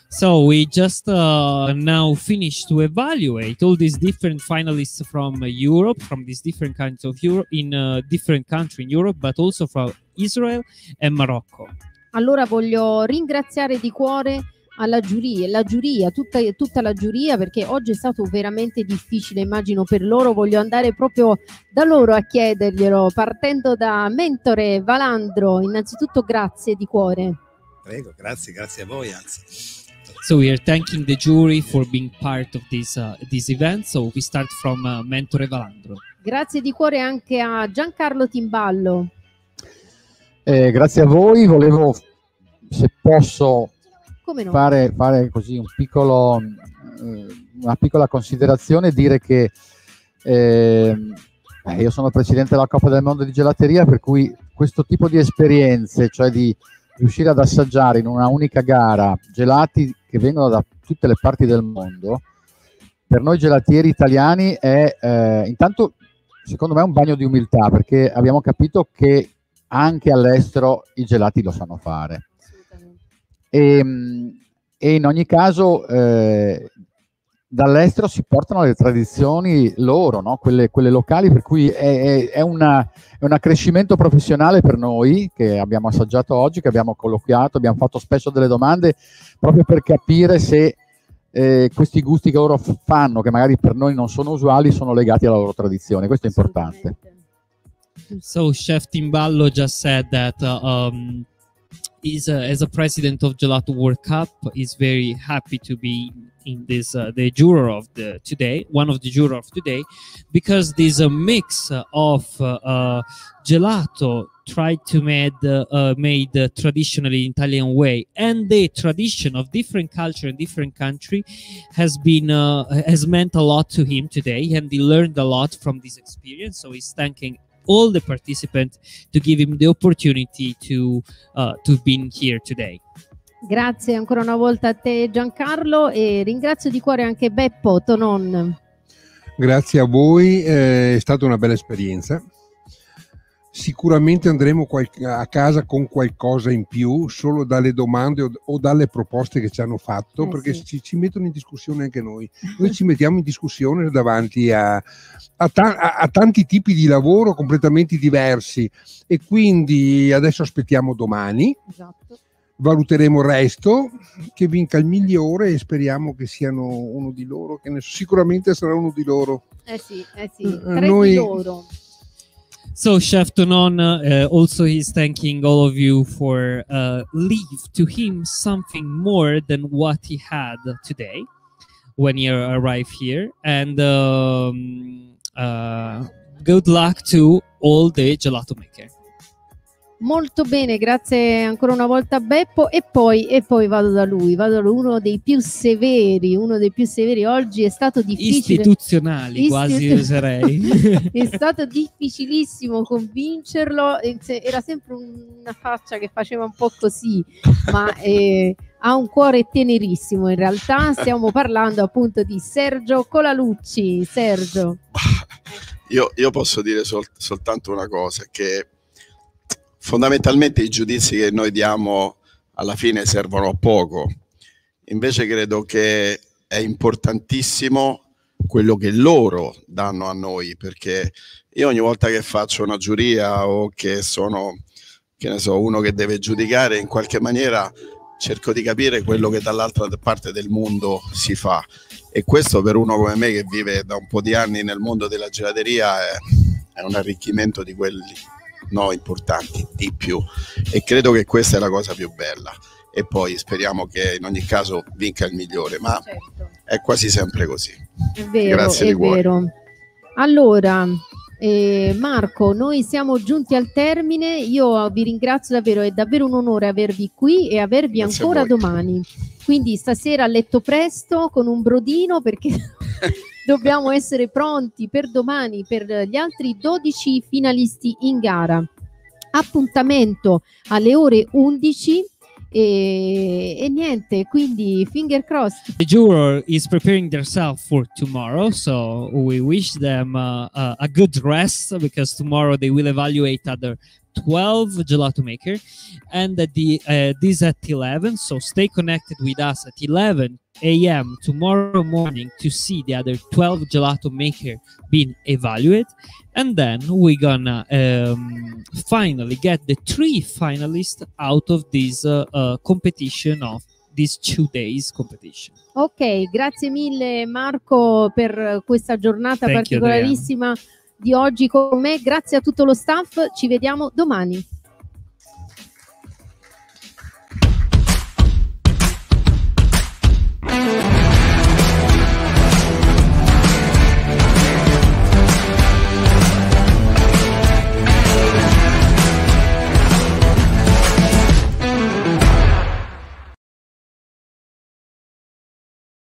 So we just uh, now finished to evaluate all these different finalists from Europe, from these different kinds of Europe in uh, different country in Europe, but also from Israel and Morocco. Allora voglio ringraziare di cuore alla giuria, la giuria, tutta, tutta la giuria, perché oggi è stato veramente difficile, immagino per loro. Voglio andare proprio da loro a chiederglielo, partendo da mentore Valandro. Innanzitutto grazie di cuore. Prego, grazie, grazie a voi, anzi. So we are thanking the jury for being part of this uh, this event. So we start from uh, Mentore Valandro. Grazie di cuore anche a Giancarlo Timballo. Eh, grazie a voi, volevo, se posso, no? fare, fare così un piccolo, eh, una piccola considerazione, dire che eh, io sono presidente della Coppa del Mondo di Gelateria, per cui questo tipo di esperienze, cioè di riuscire ad assaggiare in una unica gara gelati che vengono da tutte le parti del mondo, per noi gelatieri italiani è eh, intanto secondo me un bagno di umiltà perché abbiamo capito che anche all'estero i gelati lo sanno fare. E, mh, e in ogni caso eh, dall'estero si portano le tradizioni loro, no? quelle, quelle locali, per cui è, è- è una- è un accrescimento professionale per noi che abbiamo assaggiato oggi, che abbiamo colloquiato, abbiamo fatto spesso delle domande proprio per capire se eh, questi gusti che loro fanno, che magari per noi non sono usuali, sono legati alla loro tradizione. Questo è importante. So Chef Timballo just said that uh, um, he's uh, as a president of Gelato World Cup, is very happy to be in this uh, the juror of the today, one of the juror of today, because there's a mix of uh, uh, gelato tried to made uh, uh, made uh, traditionally Italian way and the tradition of different culture and different country has been uh, has meant a lot to him today and he learned a lot from this experience. So he's thanking all the participants to give him the opportunity to uh, to be here today Grazie ancora una volta a te Giancarlo e ringrazio di cuore anche Beppo Tonon. Grazie a voi, eh, è stata una bella esperienza. Sicuramente andremo a casa con qualcosa in più, solo dalle domande o, dalle proposte che ci hanno fatto, Eh, perché sì. ci, ci mettono in discussione anche noi. Noi ci mettiamo in discussione davanti a, a ta- a- tanti tipi di lavoro completamente diversi e quindi adesso aspettiamo domani. Esatto. Valuteremo il resto, che vinca il migliore e speriamo che siano uno di loro, che ne- sicuramente sarà uno di loro. Eh sì, eh sì, Eh, noi- di loro. So Chef Tonon uh, also he's thanking all of you for uh, leave to him something more than what he had today when he arrived here, and um, uh, good luck to all the gelato maker. Molto bene, grazie ancora una volta a Beppo e poi, e poi vado da lui, vado da uno dei più severi, uno dei più severi oggi è stato difficile. Istituzionali, Istitu- quasi userei. è stato difficilissimo convincerlo, era sempre una faccia che faceva un po' così, ma eh, ha un cuore tenerissimo in realtà, stiamo parlando appunto di Sergio Colalucci. Sergio. Io, io posso dire sol- soltanto una cosa, che fondamentalmente i giudizi che noi diamo alla fine servono a poco. Invece credo che è importantissimo quello che loro danno a noi, perché io ogni volta che faccio una giuria o che sono, che ne so, uno che deve giudicare, in qualche maniera cerco di capire quello che dall'altra parte del mondo si fa. E questo per uno come me che vive da un po' di anni nel mondo della gelateria è, è un arricchimento di quelli no, importanti, di più. E credo che questa è la cosa più bella. E poi speriamo che in ogni caso vinca il migliore, ma è quasi sempre così. È vero, Grazie è di cuore. vero. Allora, eh, Marco, noi siamo giunti al termine. Io vi ringrazio davvero, è davvero un onore avervi qui e avervi Grazie ancora domani. Quindi stasera a letto presto con un brodino perché dobbiamo essere pronti per domani per gli altri 12 finalisti in gara. Appuntamento alle ore 11 e, e niente, quindi finger crossed. The juror is preparing themselves for tomorrow, so we wish them uh, a good rest because tomorrow they will evaluate other 12 gelato maker, and at the uh, this at 11. So stay connected with us at 11 a.m. tomorrow morning to see the other 12 gelato maker being evaluated, and then we're gonna um, finally get the three finalists out of this uh, uh, competition of these two days competition. Ok, grazie mille Marco per questa giornata Thank you, particolarissima di oggi con me. Grazie a tutto lo staff, ci vediamo domani.